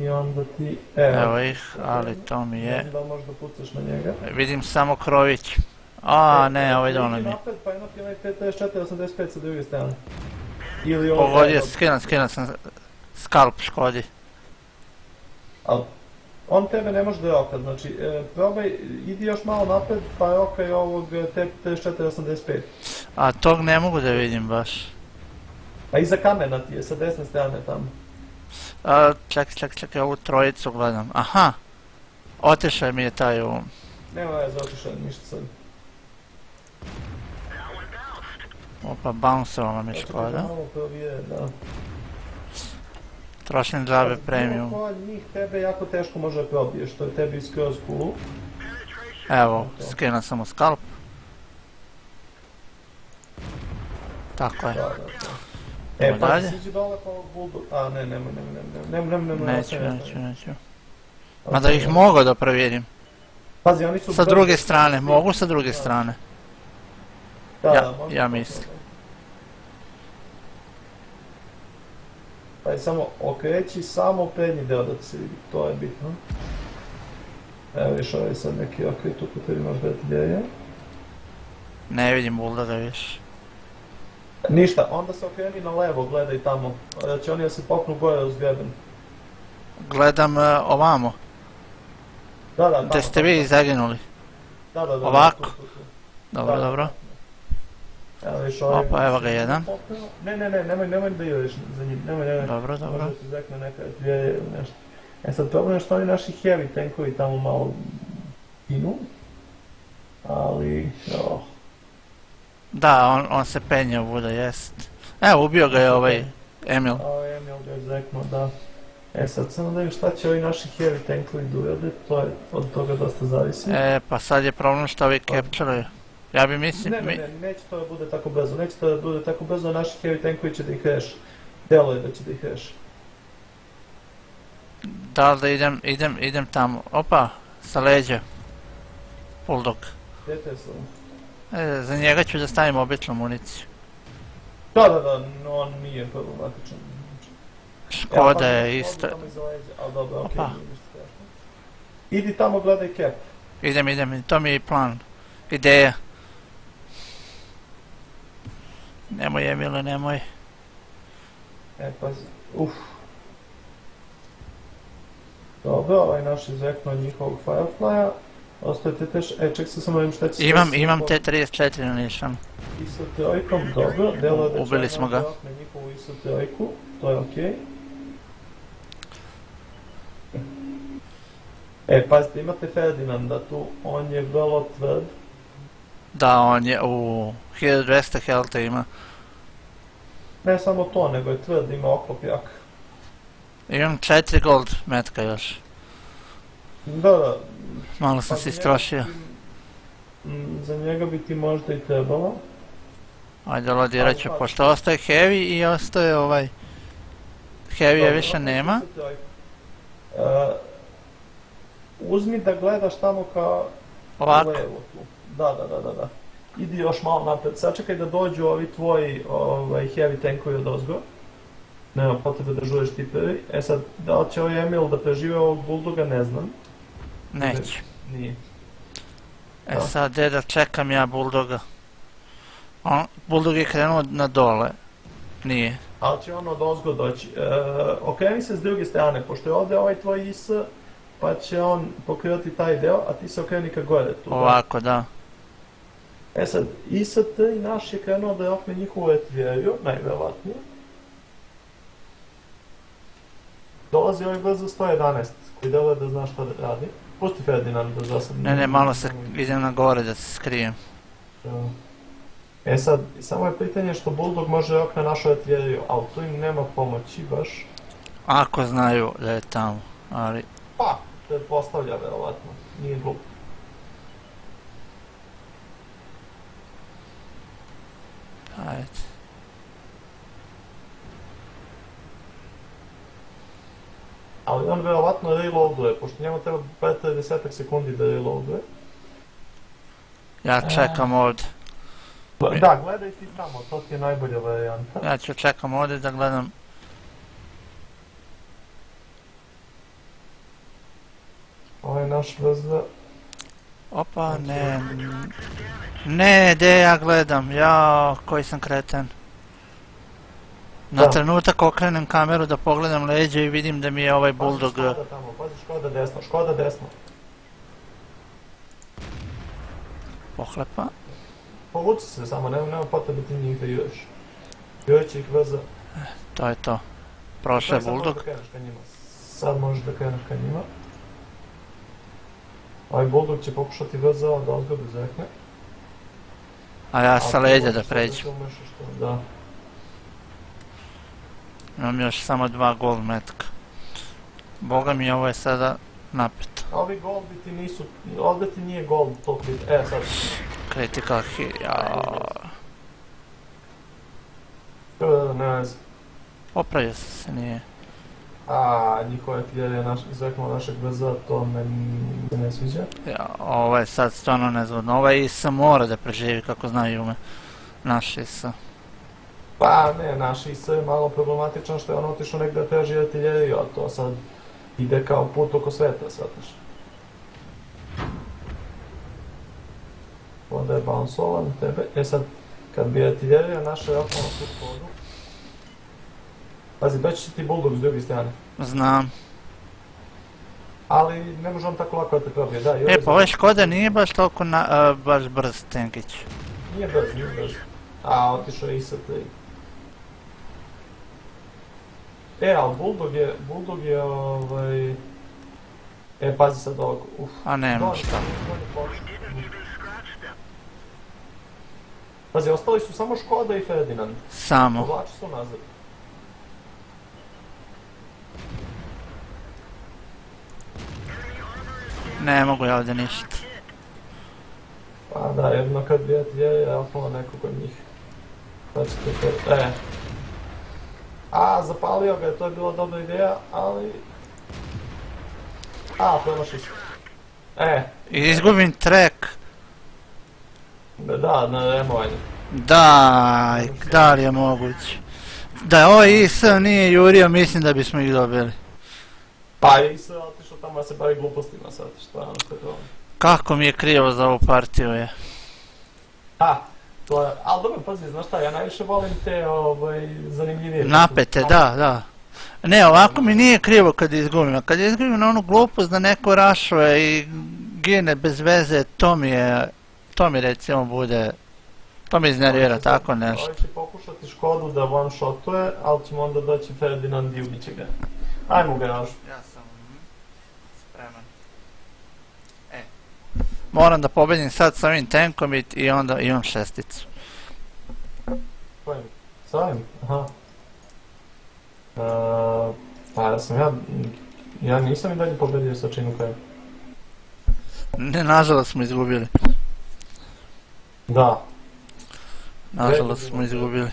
I onda ti... Evo, Evo ih, ali to mi je, da li možeš da pucaš na njega. vidim samo krović. A, E, ne, ovaj idi dole mi je. Pa ima ti onaj 54-85 sa druge strane. Ili ovaj... Pogodio, skinuo, skinuo sam skalp Škodi. Ali, on tebe ne može da roka, znači, e, probaj, idi još malo napred, pa rokaj ovog e, te 54-85. A tog ne mogu da vidim baš. A iza kamena ti je, sa desne strane tamo. A, čekaj, čekaj, čekaj, ovu trojicu gledam. Aha, otišao mi je taj u... Nema veze, otišao, ništa sad. Opa, bounceovala mi Hoće da Škoda. Trošim džabe premium. njih tebe jako teško može probiješ, to je tebi skroz cool. Evo, skinuo sam u skalp. Tako je. Da, da, da. E, pa dalje. siđi dole pa budu... A, ne, nemoj, nemoj, nemoj, ne nemoj, nemoj, Neću, neću, neću. Pa Mada ih mogu da provjerim. Pazi, oni su... Sa druge strane, mogu sa druge strane. Da, da, mogu. Ja mislim. Pa je samo okreći samo prednji deo da se vidi, to je bitno. Evo viš ovaj sad neki okret u koji imaš detaljeje. Ne vidim bulda da viš. Ništa, onda se okreni na levo, gledaj tamo. Će oni da se popnu gore uz greben. Gledam e, ovamo, Da, da, gdje ste vi zaginuli. Da, da, da. Ovako? tu, tu, tu. Dobro, Da, dobro. Evo viš ovaj... Opa, evo ga jedan. Ne, ne, ne, nemoj, nemoj da ideš za njim, nemoj, nemoj. Dobro, dobro. Možda ti zekne neka dvije ili nešto. E sad problem je što oni naši heavy tankovi tamo malo inu. Ali, oh, Da, on, on se penje u bude, jest. Evo, ubio ga je ovaj Emil. a Emil ga je zeknuo, da. E sad samo da vidim šta će ovi naši heavy tankovi da urade, to je od toga dosta zavisi. E, pa sad je problem što ovi captureju. Ja bi mislim, ne, ne, ne, neće to da bude tako brzo, neće to da bude tako brzo, naši heavy tankovi će da ih reš. Delo je da će da ih reš. da li da idem, idem, idem tamo. Opa, sa leđa. Bulldog. Gdje te? E, za njega ću da stavim običnu municiju. Da, da, da, no, on nije problematičan. Škoda pa, je isto. ali dobro, okej, strašno. Idi tamo gledaj cap. Idem, idem, to mi je plan. Ideja. Nemoj Emile, nemoj. E, pazi, uf. Dobro, ovaj naš izveknuo njihovog Fireflya. Ostajete teš, e, ček se samo vidim šta će se Imam, imam po- T34 na nišan. ISO trojkom, dobro, delo je da Ubili smo ga. okne njihovu ISO trojku, to je okej. E, pazite, imate Ferdinanda tu, on je vrlo tvrd. Da, on je u 1200 helta ima. Ne samo to, nego je tvrd, ima oklop jak. Imam 4 gold metka još. Da, da, Malo sam Pa se istrošio. mm, Za njega bi ti možda i trebalo. Ajde, lodirat ću, pa- pošto ostaje heavy i ostaje ovaj... Heavy je Dobro, više nema. E, uzmi da gledaš tamo ka Ovako. levo tu. Da, da, da, da, da. Idi još malo napred. Sačekaj da dođu ovi tvoji ovaj, heavy tankovi od ozgo. Nema potrebe da žuješ ti prvi. E sad, da li će ovaj Emil da prežive ovog bulldoga, ne znam. Neću. Nije. E Da. sad, gdje da čekam ja bulldoga? On, bulldog je krenuo na dole. Nije. Ali će on od ozgo doći. E, okreni se s druge strane, pošto je ovdje ovaj tvoj IS, pa će on pokrivati taj deo, a ti se okreni ka gore tu. da. Ovako, da. E sad, IST i naš je krenuo da je okne njihovu artiljeriju, najverovatnije. Dolazi ovaj brzo 111, koji deluje da zna šta da radi. Pusti Ferdinand da za sad... Ne, ne, malo se idem na gore da se skrijem. E sad, samo je pitanje što Bulldog može okne našu artiljeriju, ali tu im nema pomoći baš. Ako znaju da je tamo. Ali, Pa, pretpostavlja verovatno, nije glup. ajde. Ali on verovatno reloaduje, pošto njemu treba 50 sekundi da reloaduje. Ja čekam ovdje. Da, gledaj ti tamo, to ti je najbolja varijanta. Ja ću čekam ovdje da gledam. Ovaj naš VZ, Opa, ne. Ne, gdje ja gledam? Ja, koji sam kreten. Na Da. trenutak okrenem kameru da pogledam leđa i vidim da mi je ovaj bulldog... Pazi Škoda tamo, pazi Škoda desno, Škoda desno. pohlepa. Povuci se samo, nema, nema potrebe ti njih da ideš. Još ih VZ. To je to. Prošao je njima. Sad možeš da kreneš ka njima. Ovaj bulldog će pokušati ozgo da zekne. A ja sa leđa da pređem. Da. Imam još samo dva gold metka. Boga mi ovo je sada napeto. A ovi goldi ti nisu, ovdje ti nije gold toliko. E sad, Critical hit, ja. e, ne znam. Popravio sam se, nije. A, njihova artiljerija je naš, izveknula našeg VZ, to me se ne sviđa. Ja, ovo je sad stvarno nezgodno. Ovaj IS mora da preživi kako znaju me. Naš IS. Pa ne, naš ISO je malo problematičan što je on otišao negdje teži artiljeriju, a to sad ide kao put oko sveta, shvataš. Onda je bounce tebe. E sad, kad bi artiljerija naša je okolo tu kodu. Pazi, doći će ti bulldog s druge strane. Znam. Ali ne može on tako lako da te probije, da. E, pa ovaj Škoda nije baš toliko na, baš brz tenkić. Nije brz, nije brz. A, otišao je i sa tri. E, ali Bulldog je, Bulldog je ovaj... E, pazi sad ovog, uf. A nema Dolje, šta. Pazi, ostali su samo Škoda i Ferdinand. Samo. Povlači su nazad. Ne mogu ja ovdje ništa. Pa da, jedno kad bi je alfala nekog od njih. Pa ćete to... E. A, zapalio ga je, to je bila dobra ideja, ali... A, promaši se. E, izgubim track. da, na removanju. Daj, da li je moguće? Da ovaj IS nije jurio, mislim da bismo ih dobili. Pa i se otišao tamo da se bavi glupostima sad, što je ono što je problem. Kako mi je krivo za ovu partiju je. Ha, to je, ali dobro, pazi, znaš šta, ja najviše volim te, ovaj, zanimljivije. Napete, da, da. Ne, ovako mi nije krivo kad izgubim, kad izgubim na onu glupost da neko rašuje i gine bez veze, to mi je, to mi recimo bude, to mi iznervira tako nešto. Ovaj će pokušati Škodu da one shotuje, ali ćemo onda doći Ferdinand i ubit će ga. Ajmo u garažu. Ja sam spreman. Moram da pobedim sad sa ovim tankom i, i onda imam šesticu. Kojim? S ovim? Aha. Uh, pa ja sam ja, ja nisam i dalje pobedio sa Činukajem. Ne, nažalost smo izgubili. Da. Nažalost smo izgubili.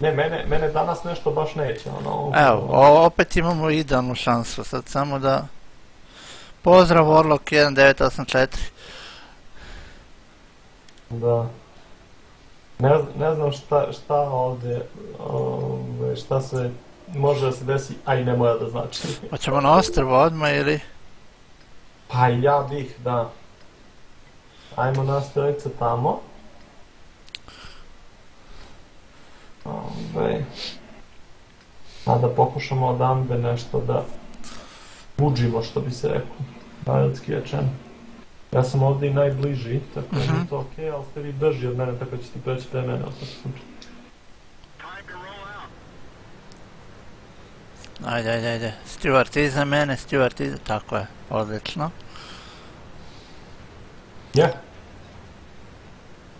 Ne, mene, mene danas nešto baš neće, ono... Evo, opet imamo idealnu šansu, sad samo da... Pozdrav Warlock 1984. Da. Ne, ne znam šta, šta ovdje, ove, šta se može da se desi, a i ne mora da znači. Hoćemo na ostrvo odmah ili? Pa ja bih, da. Ajmo nas trojica tamo. Ove, a da pokušamo odamde nešto da buđimo, što bi se rekao. Narodski rečeno. Ja sam ovdje i najbliži, tako da Mhm. je to okej, ali ste vi brži od mene, tako ćete preći pre mene. Ajde, ajde, ajde. Stuart iza mene, Stuart iza... Tako je, odlično. Je,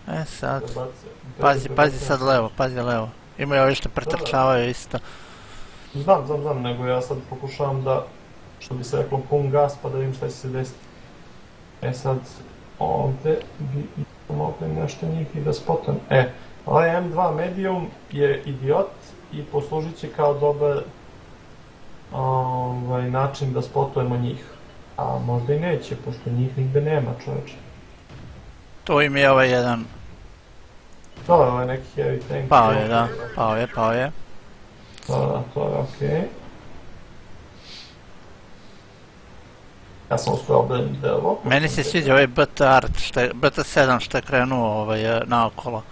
E sad, pazi, pazi sad levo, pazi levo. Imaju ovi što pretrčavaju isto. Znam, znam, znam, nego ja sad pokušavam da, što bi se reklo, pun gas pa da vidim šta će se desiti. E sad, ovdje bi mogli nešto njih i da spotujem. E, ovaj M2 Medium je idiot i poslužit će kao dobar ovaj, način da spotujemo njih. A možda i neće, pošto njih nigde nema, čovječe. Tu im je ovaj jedan. To je ovaj neki heavy tank. Pao je, da. Pao je, pao je. Da, da, to je okej. Ja sam uspio obrniti drvo. Meni se sviđa ovaj BT Art, što je, BT7 što je krenuo ovaj, naokolo.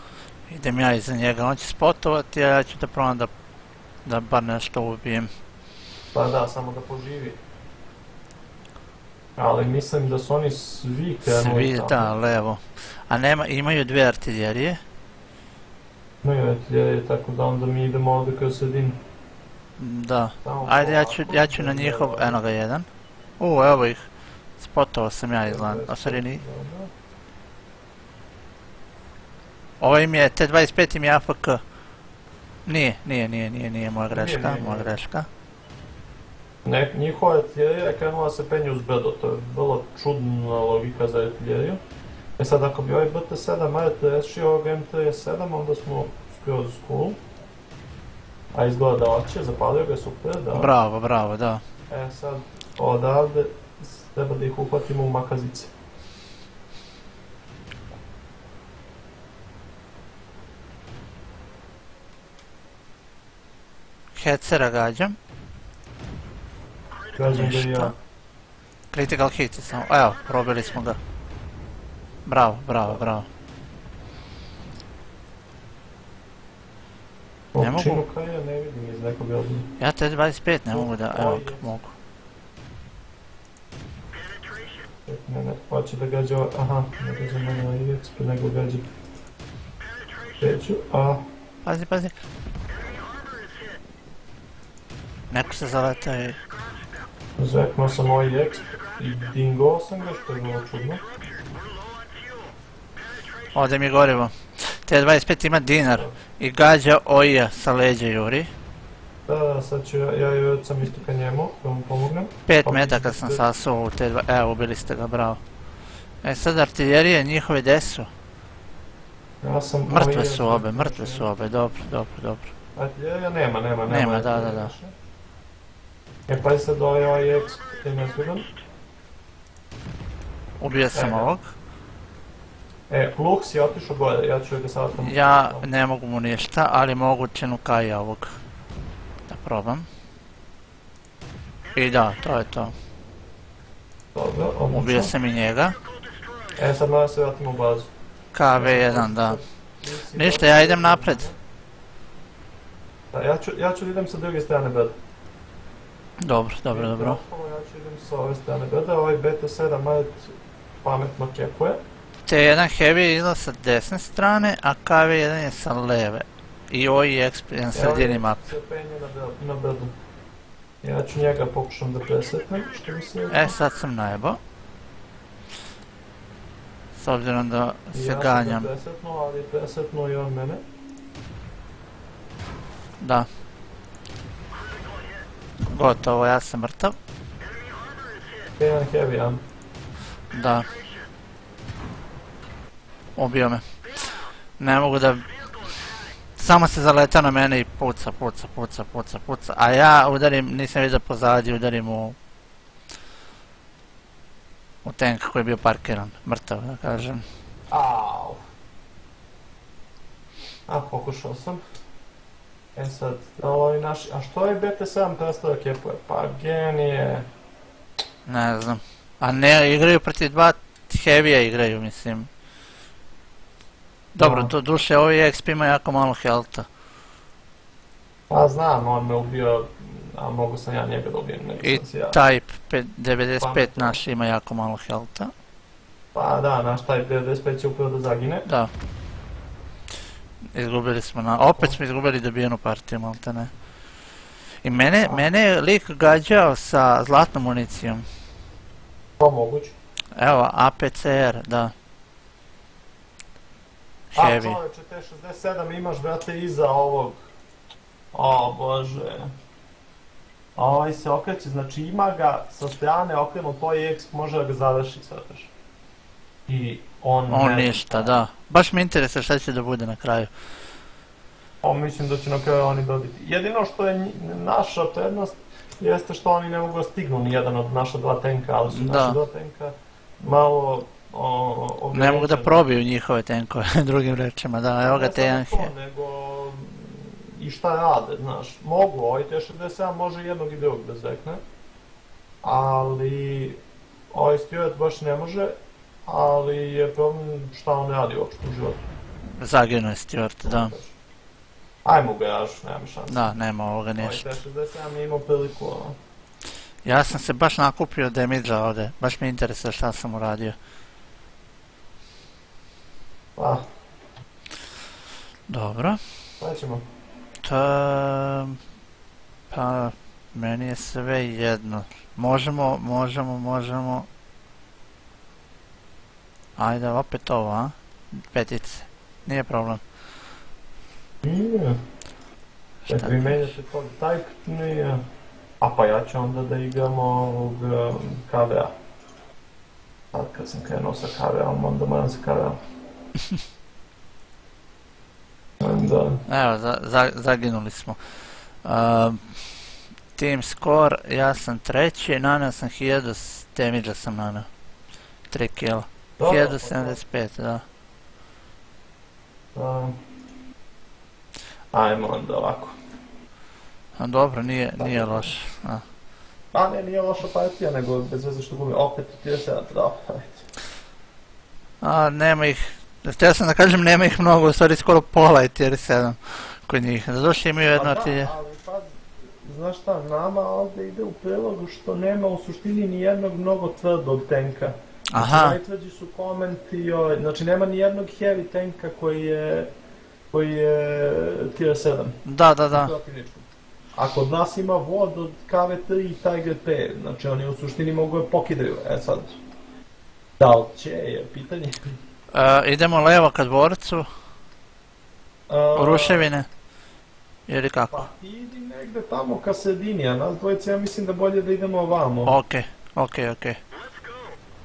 Idem ja iza njega, on će spotovati, a ja ću da probam da, da bar nešto ubijem. Pa da, samo da poživi. Ali mislim da su oni svi krenuli Svi, tamo. da, levo. A nema, imaju dvije artiljerije. Imaju artiljerije, tako da onda mi idemo ovdje kroz sredinu. Da. Ajde, ja ću, ja ću na njihov, eno ga jedan. U, evo ih. Spotovao sam ja izgleda, a sorry ni. Dobro. Ovo im je, T25 im je AFK. Nije, nije, nije, nije, nije moja greška, nije, moja nije. greška. Ne, njihova artiljerija je krenula se penje uz brdo, to je vrlo čudna logika za artiljeriju. E sad, ako bi ovaj BT7 Mart rešio ovog M37, onda smo skroz cool. A izgleda da hoće, zapalio ga super, da. Bravo, bravo, da. E sad, odavde treba da ih uhvatimo u makazice. Hecera gađam. Gađam ga i ja. Critical hit je samo. Evo, probili smo ga. Bravo, bravo, bravo. Ne mogu. Ja ne vidim iz nekog. Ja te 25 ne mogu da, evo, Oj. Mogu. Ne, ne, hoće da gađa, ovaj- aha, ne gađa mene na IXP, nego gađa Peću, a Pazi, pazi. Neko se zaletao i... zveknuo sam ovaj IXP i dingo sam ga, što je bilo čudno. Ovdje mi je gorivo. T25 ima dinar i gađa Oija sa leđa Juri. Da, da, sad ću ja, ja i sam isto ka njemu, da mu pomognem. 5 Pa, metaka sam sasuo u T2, evo ubili ste ga, bravo. E sad artiljerije njihove desu. Ja sam... Mrtve su obe, mrtve su obe, dobro, dobro, dobro. Artiljerija nema, nema, nema. Nema, da, da, da. E pa sad ovaj ovaj IXP je nezgodan. Ubio sam Ega. ovog. E, Lux je otišao gore, ja ću ga sad. Ja ne mogu mu ništa, ali mogu Čenukaja ovog. Da probam. I da, to je to. Dobro. Ubio sam i njega. E, sad moram se vratimo u bazu. KV1, da. Ništa, ja idem napred. Da, ja ću, ja ću idem sa druge strane beda. Dobro, dobro, dobro. Ja ću idem sa ove strane beda, ovaj BT7 Might pametno kepuje. T1 Heavy je izlaz sa desne strane, a KV1 je sa leve. I OI je na sredini map. Se penje na, bedu. Ja ću njega pokušam da presetnem, što mi se... E, sad sam najebo. S obzirom da se ja sam ganjam. presetnuo, ali presetnuo i on mene. Da. Gotovo, ja sam mrtav. Jedan heavy, a? Da. Ubio me. Ne mogu da... Samo se zaletao na mene i puca, puca, puca, puca, puca. A ja udarim, nisam vidio pozadi, udarim u... U tank koji je bio parkiran. Mrtav, da kažem. Au. A, pokušao sam. E sad, ovaj naš... A što je BT7 prestao kepuje? Pa genije. Ne znam. A ne, igraju protiv dva heavy igraju, mislim. Dobro, Da. to duše, ovi XP ima jako malo helta. Pa znam, on me ubio, a mogu sam ja njega da ubijem, I sam si ja. Type pe- 95 Pametno. naš ima jako malo helta. Pa da, naš taj 95 će upravo da zagine. Da. Izgubili smo na... Opet smo izgubili dobijenu partiju, malte ne. I mene, mene je lik gađao sa zlatnom municijom. Pa moguće. Evo, APCR, da. A Heavy. čoveče, T67 imaš, brate, iza ovog. O, bože. A ovaj se okreće, znači ima ga sa strane okrenut, to je X, može da ga završi, svataš. I on... On ne- ništa, da. Baš me interesuje šta će da bude na kraju. O, mislim da će na kraju oni dobiti. Jedino što je naša prednost jeste što oni ne mogu stignu ni jedan od naša dva tenka, ali su Da. naša dva tenka malo o, Ne mogu da probiju njihove tenkove, drugim rečima, da, evo ga Ne samo T1 to, Heavy. nego i šta rade, znaš. Mogu, ovaj T67 može jednog i drugog da zvekne, ali ovaj Stewart baš ne može, ali je problem šta on radi uopšte u životu. Zaginuo je Stuart, da. Ajmo ga jaš, nema šanse. Da, nema ovoga Ovaj ništa. T67 nije imao priliku, ono. Ja sam se baš nakupio damage ovde, baš me interesuje šta sam uradio. Pa, Dobro. šta ćemo? Ta... Pa, meni je sve jedno. Možemo, možemo, možemo... Ajde, opet ovo, a? Petice. Nije problem. Nije. Šta vi menjate to type, nije. A pa ja ću onda da igram ovog um, KVA. Sad kad sam krenuo sa KVA-om, onda moram sa KVA. Onda, Evo, za, za, zaginuli smo. Um, team score, ja sam treći, naneo sam 1000 damage sam naneo. 3 kill. dobro, 1075, da. pa, Ajmo onda ovako. A dobro, nije, nije loš. A. Pa ne, nije loša partija, nego bez veze što gubi opet u tier 7, da, ajde. A, nema ih, htio sam da kažem nema ih mnogo, u stvari skoro pola je tier 7 kod njih. Zadošli imaju jedno Pa tih... da, ali pa, znaš šta, nama ovdje ide u prilogu što nema u suštini ni jednog mnogo tvrdog tenka. Znači, Aha, najtvrđi su komenti, znači nema ni jednog heavy tenka koji je, koji je tier 7. da, da, da. A kod nas ima vod od KV3 i Tiger P, znači oni u suštini mogu je pokidaju, e sad. Da li će je pitanje? E, idemo levo ka dvorcu, A, u ruševine. Ili kako? Pa ti idi negde tamo ka sredini, a nas dvojice ja mislim da bolje da idemo ovamo. Okej, okej, okej.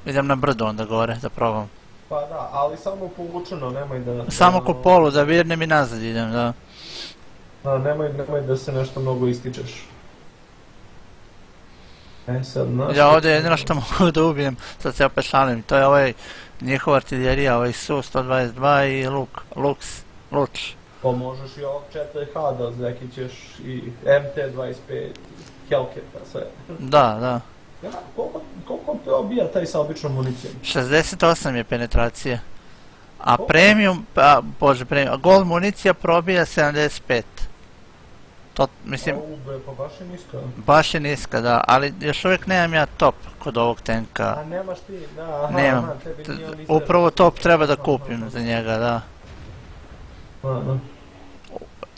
Idem na brdo onda gore, da probam. Pa da, ali samo povučeno, nemoj da... Samo ko polu, da virnem i nazad idem, da. Da, nemoj, nemoj da se nešto mnogo ističeš. E sad, znaš... Ja ovdje jedino što mogu da ubijem, sad se opet šalim, to je ovaj njihova artiljerija, ovaj Su-122 i Luk, Lux, Luč. Pa možeš i ovog 4H da zekićeš i MT25, Hellcata, sve. Da, da. Ja, koliko, koliko te obija taj sa običnom municijom? 68 je penetracija. A O. premium, pa, bože premium, a gold municija probija 75. To, mislim, pa baš je nisko. baš je niska, da, ali još uvijek nemam ja top kod ovog tenka. A nemaš ti, da, aha, Nemam. aha, tebi nije on Upravo top treba da kupim aha, za njega, da. aha.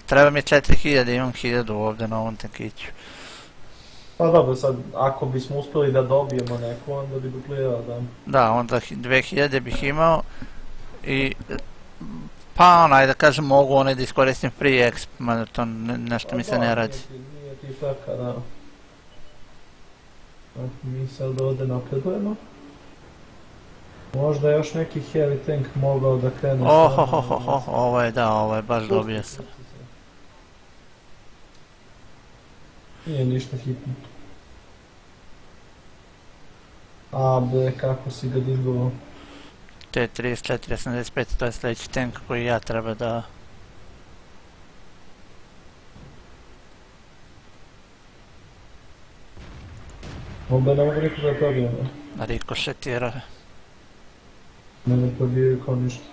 Treba mi 4000, imam 1000 ovdje na ovom tenkiću. Pa dobro, sad, ako bismo uspjeli da dobijemo neku, onda bi duplirao, da. Da, onda hi- 2000 bih imao i pa onaj da kažem mogu onaj da iskoristim free exp, mada to ne- nešto mi se Pa ne radi. Nije ti, nije ti frka, da. A, Mi sad ovdje napredujemo. Možda još neki heavy tank mogao da krene. Nas. ovo je da, ovo je baš dobio se. Nije ništa hitno. A bre, kako si ga dingovao. T3485, to je sljedeći tank koji ja treba da... Onda ne mogu nikoga probijem. rikošetira. Ne me probijaju kao ništa.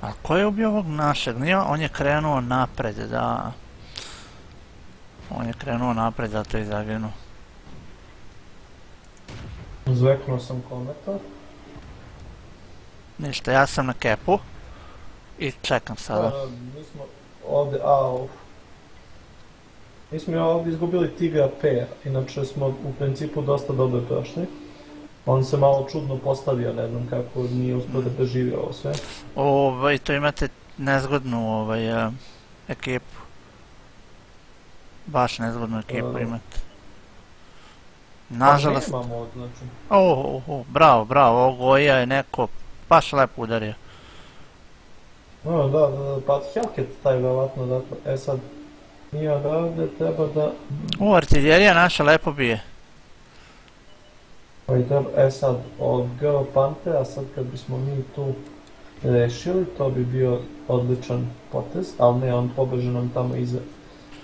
A ko je ubio ovog našeg? Nije, on je krenuo napred, da. On je krenuo napred, zato je zaginuo. Zveknuo sam kometa. Ništa, ja sam na kepu. I čekam sada. A, mi smo ovdje, au. Mi smo ovdje izgubili Tigra P, inače smo u principu dosta dobro prošli. On se malo čudno postavio, ne znam kako nije uspio da preživi ovo sve. Ovaj, to imate nezgodnu ovaj, eh, ekipu. Baš nezgodnu ekipu A. imate. Nažalost, Pa nemamo, znači. o, o, o, bravo, bravo, ovo Goja je neko baš lepo udario. No, da, da, pa Hellcat taj verovatno zato. E sad, mi odavde treba da... U, artiljerija naša lepo bije. Pa i treba, e sad, od Geo Pantera, sad kad bismo mi tu rešili, to bi bio odličan potez, ali ne, on pobeže nam tamo iza.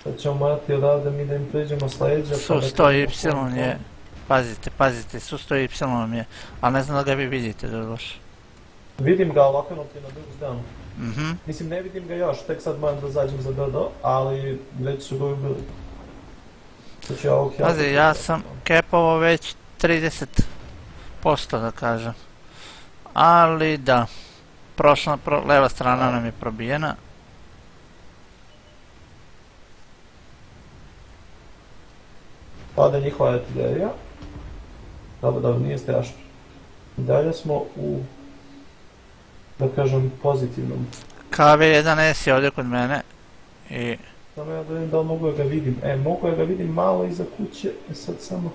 Sad ćemo morati odavde mi da im priđemo s leđa. pa Su da 100 krenemo Y je, pazite, pazite, su 100 Y je, ali ne znam da ga vi vidite doduše. Vidim ga okrenuti na drugu stranu. Mhm. Mislim, ne vidim ga još, tek sad moram da zađem za brdo, ali već su ga ubili. Ću ja ovog Pazi, ja sam kepovo već 30% da kažem. Ali da, prošla, pro, leva strana nam je probijena. Pada njihova artiljerija. Dobro, dobro, nije strašno. Dalje smo u, da kažem, pozitivnom. KV1S je ovdje kod mene. I Samo ja da vidim da li mogu ga vidim. E, mogu da ga vidim malo iza kuće, e sad samo...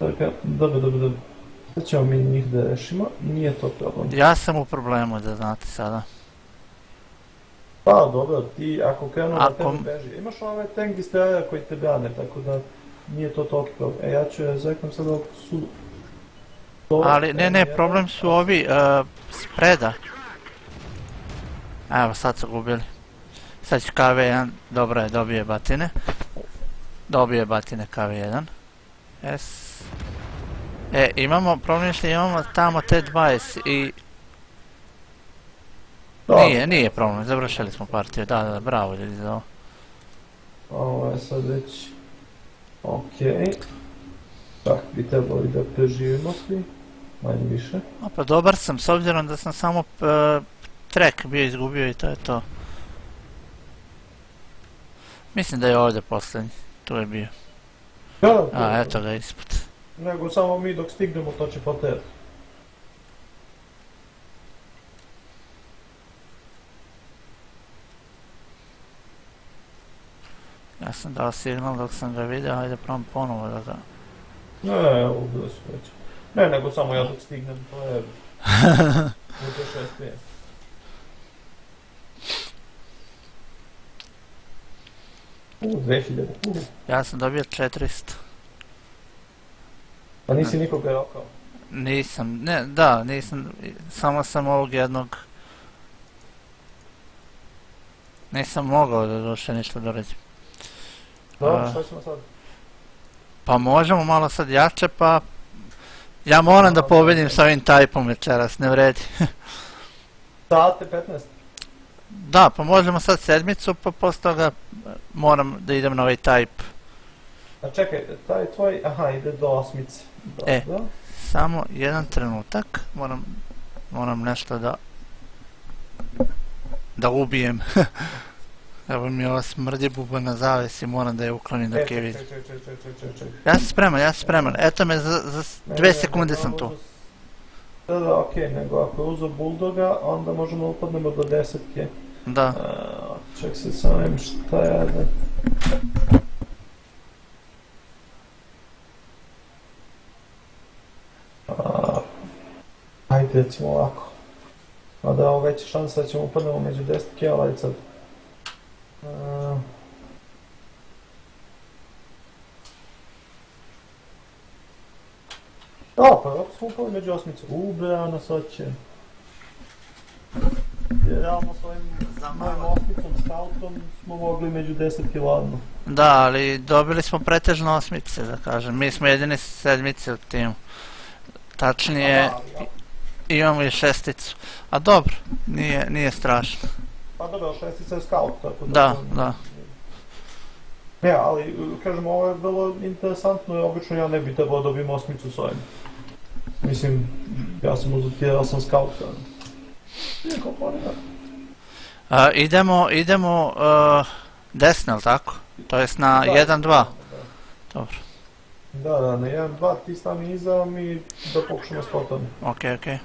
Dakle, dobro, dobro, dobro. Sad ćemo mi njih da rešimo, nije to problem. ja sam u problemu da znate sada. Pa, dobro, ti ako krenu na Ako- tebe beži. Imaš ove tank distrojera koji te brane, tako da nije to toliko problem. E, ja ću, zekam sad ovog su... To Ali ne, ne, M1, problem su ovi uh, spreda. Evo, sad su gubili. Sad će KV1, dobro je, dobije batine. Dobije batine KV1. S. E, imamo, problem što imamo tamo T20 i... Nije, nije problem, završili smo partiju, da, da, bravo ljudi za ovo. Ovo je sad već... Okej. Tak bi trebali da preživimo svi. Manje više. A pa dobar sam, s obzirom da sam samo e, trek bio izgubio i to je to. Mislim da je ovdje posljednji, tu je bio. A, eto ga ispod. Nego samo mi dok stignemo to će poter. Ja sam dao signal dok sam ga vidio, ajde probam ponovo da ga... Ne, bilo su već. Ne, nego samo ja dok stignem, to je... Puta šest je. U, 2000, u. Ja sam dobio 400. Pa nisi nikoga rokao. Nisam, ne, da, nisam, samo sam ovog jednog... Nisam mogao da duše ništa dorađem. Dobro, A. šta ćemo sad? Pa možemo malo sad jače, pa... Ja moram da pobedim sa ovim tajpom večeras, ne vredi. Sate 15. Da, pa možemo sad sedmicu, pa poslije toga moram da idem na ovaj type. A čekaj, taj tvoj, aha, ide do osmice. E. Samo jedan trenutak, moram, moram nešto da... Da ubijem. Evo mi ova smrdi buba na zavesi, moram da je uklonim dok je vidim. Ja sam spreman, ja sam spreman. Eto me, za, za s- Ne, dve ne, sekunde sam tu. Da, da, okej, nego ako je uzo buldoga, onda možemo upadnemo do desetke. Da. A, ček se samim šta je da... A, Ajde, recimo ovako. Mada ovo veća šansa da ćemo upadnemo među desetke, ali ajde sad. A, O, pa opet smo upali među osmicu. U, brano, sad će. Jer realno s ovim mojim osmicom, scoutom, smo mogli među desetke ladno. Da, ali dobili smo pretežno osmice, da kažem. Mi smo jedini sedmice u timu. Tačnije, da, ja- imamo i šesticu. A dobro, nije, nije strašno. Pa dobro, šestica je scout, tako da... Da, da. Ne, ali, kažem, ovo je bilo interesantno i obično ja ne bi trebao dobijem osmicu s ovim. Mislim, ja sam uzotirao sam scouta. Nije komponira. A, idemo, idemo uh, desno, jel tako? To jest na 1-2. Dobro, Da, da, na 1-2 ti stani iza mi da pokušamo scoutom. okej, okej.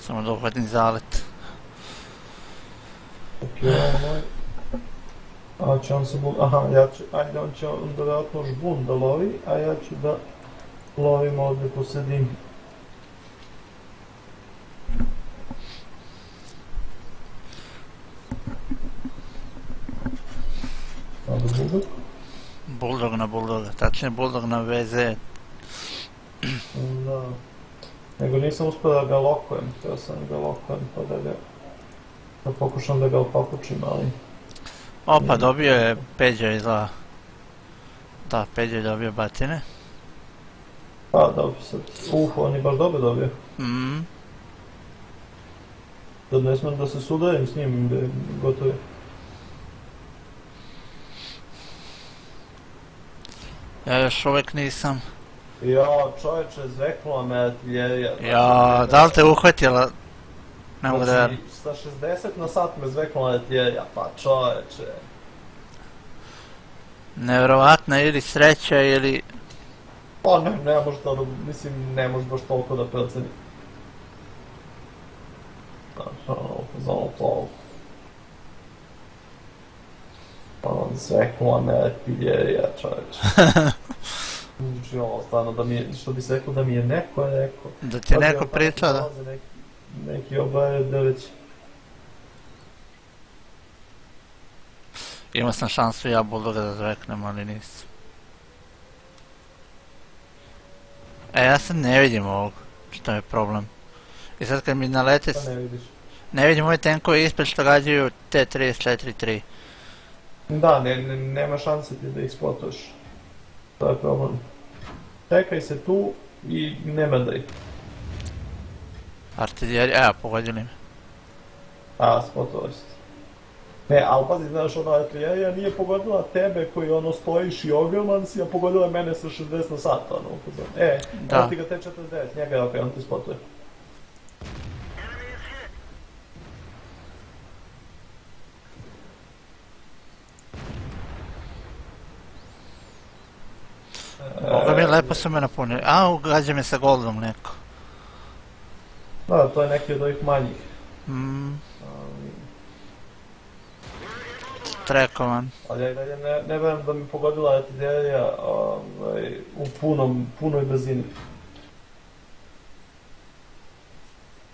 Samo da uhvatim zalet. Ok, ovaj. A će on se bu... Aha, ja ću... Ajde, on će onda vjerojatno žbun da lovi, a ja ću da lovim ovdje po sredini. Bulldog. Bulldog na bulldoga, tačnije bulldog na VZ. Da. Nego nisam uspio da ga lokujem, htio sam da ga lokujem pa da ga... Da pokušam da ga opakučim, ali... Opa, Mhm. dobio je Peđa izgleda. Da, Peđa je dobio batine. Pa, dobro sad. Uf, on je baš dobro dobio. Mm, Da ne smijem da se sudarim s njim, da je gotovo. ja još uvijek nisam. Ja, čovječe, zveknula me artiljerija. Ja, da li te uhvatila? Ne mogu da znači, sa 60 na sat me zveknula artiljerija, pa čovječe. Nevjerovatna ili sreća ili... Pa ne, ne može to, da- mislim, ne može baš toliko da proceni. Ono, za ono to... Ono, zveknula me artiljerija, čovječe. Ono, stvarno, da mi je, što bi se rekao, da mi je neko rekao. Da ti je neko pričao se da... Neki, neki ovaj drveć. Imao sam šansu ja bulldoga da zveknem, ali nisam. E, ja sad ne vidim ovog, što je problem. I sad kad mi nalete, Pa ne vidiš. ne vidim ove tenkove ispred što gađaju T-34-3. Da, ne, ne, nema šanse ti da ih spotuješ. To je problem. Čekaj se tu i ne mrdaj. Artiljerija, evo, pogodili me. A, spotovao si. Ne, ali pazi, znaš, ona artiljerija nije pogodila tebe koji ono stojiš i ogroman si, a pogodila je mene sa 60 na sat, ono, upozor. E, Da. ti ga T49, njega je okej, on ti spotuje. Boga mi, lepo su me napunili. A, gađa me sa goldom neko. Da, to je neki od ovih manjih. Mm, ali- trekovan. Ali ja i dalje ne, ne verujem da mi pogodila artiljerija ovaj, u punom, punoj brzini.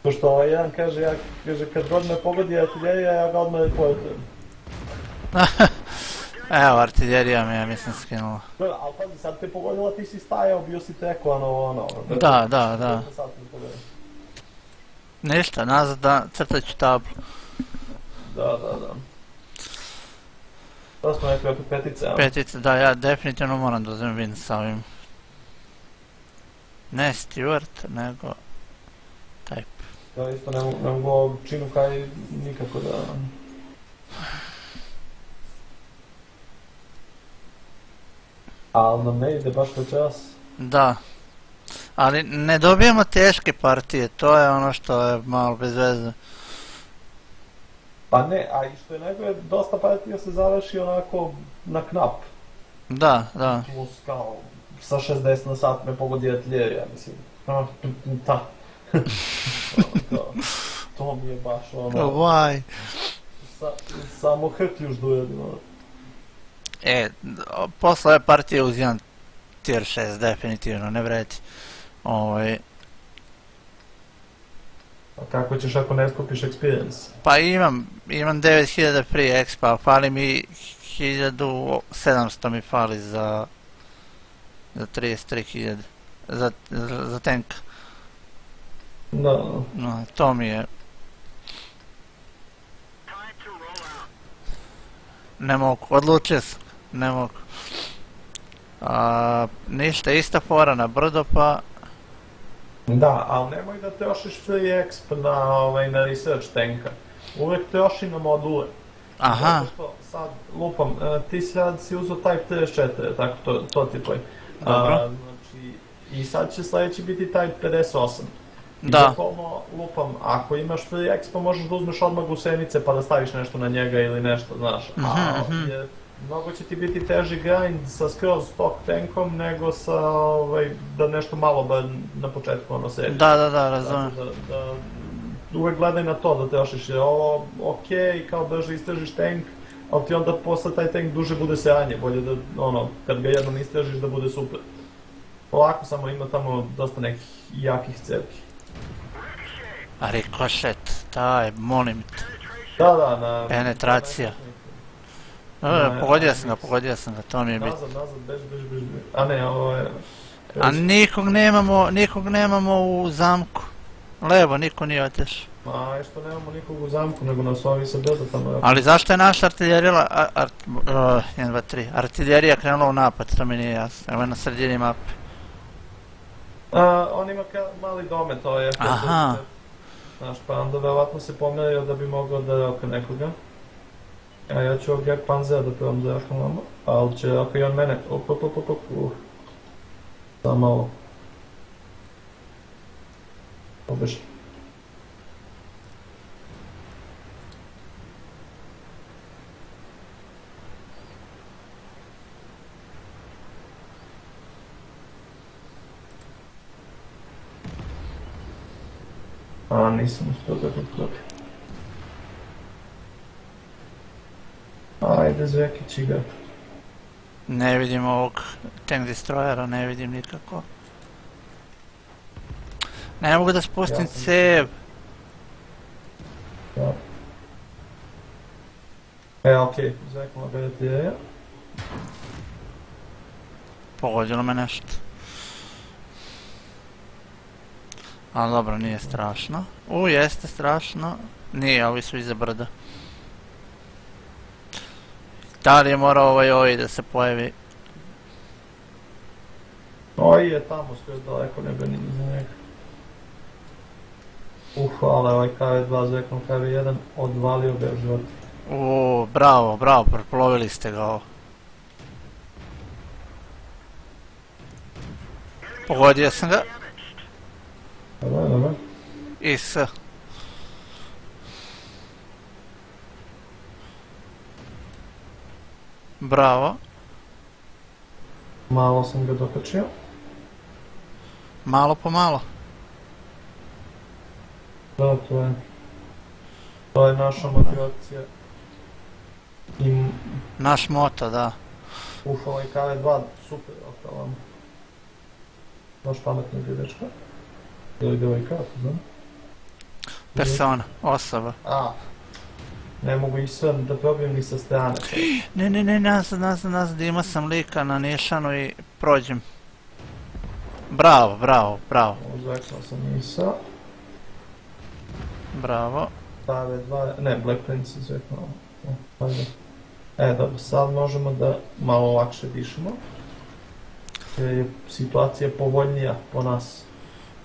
Pošto ovaj jedan kaže, ja, kaže, kad god me pogodi artiljerija, ja ga odmah reportujem. Evo, artiljerija me, ja mislim, skinula. Gleda, ali pazi, sad te pogodila, ti si stajao, bio si teko, ono, ono. Da, da, da. Ništa, nazad da crtat ću tablu. Da, da, da. To smo nekako petice, a? Petice, da, ja definitivno moram da uzmem win sa ovim. Ne Stewart, nego... Type. Ja isto ne, mogu- ovog činu kaj nikako da... Ali nam ne ide baš večeras. Da. Ali ne dobijemo teške partije, to je ono što je malo bez veze. Pa ne, a i što je najgore, dosta partija se završi onako na knap. Da, da. Plus kao, sa 60 na sat me pogodi artiljerija, mislim. Ono, kao, to mi je baš ono, Why? sa, samo hrkljuš da ono. E, posle ove partije uz jedan tier 6, definitivno, ne vredi. Ovaj, A kako ćeš ako ne skupiš experience? pa imam, imam 9000 prije expa, fali mi 1700 mi fali za, za 33.000, za, za, za tank. Da, No, to mi je... Ne mogu, odlučio sam, ne mogu. A, ništa, ista fora na brdo pa... Da, ali nemoj da trošiš free exp na, ovaj, na research tanka. Uvek troši na module. Aha, Zato što sad lupam, e, ti sad si uzeo Type 34, tako to, to ti tvoj. Dobro. A, znači, I sad će sljedeći biti Type 58. I Da. bukvalno, lupam, ako imaš free exp pa možeš da uzmeš odmah gusenice pa da staviš nešto na njega ili nešto, znaš. A, Mhm, mhm. jer mnogo će ti biti teži grind sa skroz stock tankom nego sa, ovaj, da nešto malo bar na početku ono serije. da, da, da, razumem. da, da, uvek gledaj na to da trošiš, jer ovo, ok, kao brže istražiš tank, ali ti onda posle taj tank duže bude sejanje, bolje da, ono, kad ga jednom istražiš da bude super. Polako samo ima tamo dosta nekih jakih cepki. A rikošet, daj, molim te. Da, da, na... Penetracija. Na- Na- pogodio sam ga, pogodio sam ga, to mi je bitno. Nazad, nazad, beži, beži. beži. A ne, ovo je... A nikog nemamo, nikog nemamo u zamku. Levo, niko nije otišao. Ma, što nemamo nikog u zamku, nego nas ovi sa tamo... Ali zašto je naša artiljerija, ar, ar, uh, 1, 2, 3, artiljerija krenula u napad, to mi nije jasno. Evo je na sredini mape. A, on ima mali domet, to je... Aha. Znaš, pa onda verovatno se pomerio da bi mogao da roka nekoga. A ja ću ovog jak panzera da probam da roka nama, ali će roka i on mene. Op, op, op, op, op, uh. Samo malo. Pobeži. A, nisam uspio Ajde, Zvekić ga. Ne vidim ovog tank destroyera, ne vidim nikako. Ne mogu da spustim Ja cev. Da. E, okej, Zvek mogu da ti je. Pogodilo me nešto. Ali dobro, nije strašno. U, jeste strašno. Nije, ovi su iza brda. Da li je morao ovaj ovaj da se pojavi? Oj je tamo skroz daleko, ne bi ni za njega. Uf, ali ovaj KV2 zeknom KV1 odvalio ga u životu. U, bravo, bravo, preplovili ste ga ovo. Pogodio sam ga. Dobro, dobro. I s. Bravo. Malo sam ga dokačio. Malo po malo. Da, to je... To je naša motivacija. I Naš moto, da. uf, ovaj KV2, super, vam. Baš pametni dečka. Ili devojka, ako znam. Persona, osoba. A, ne mogu i sve da probijem ni sa strane. Ne, ne, ne, nazad, nazad, nazad, ima sam lika na nešanu i prođem. Bravo, bravo, bravo, Uzveknuo sam Isa. bravo. KV2, ne, Black Prince izveknuo. E, dobro, sad možemo da malo lakše dišemo. Jer je situacija povoljnija po nas.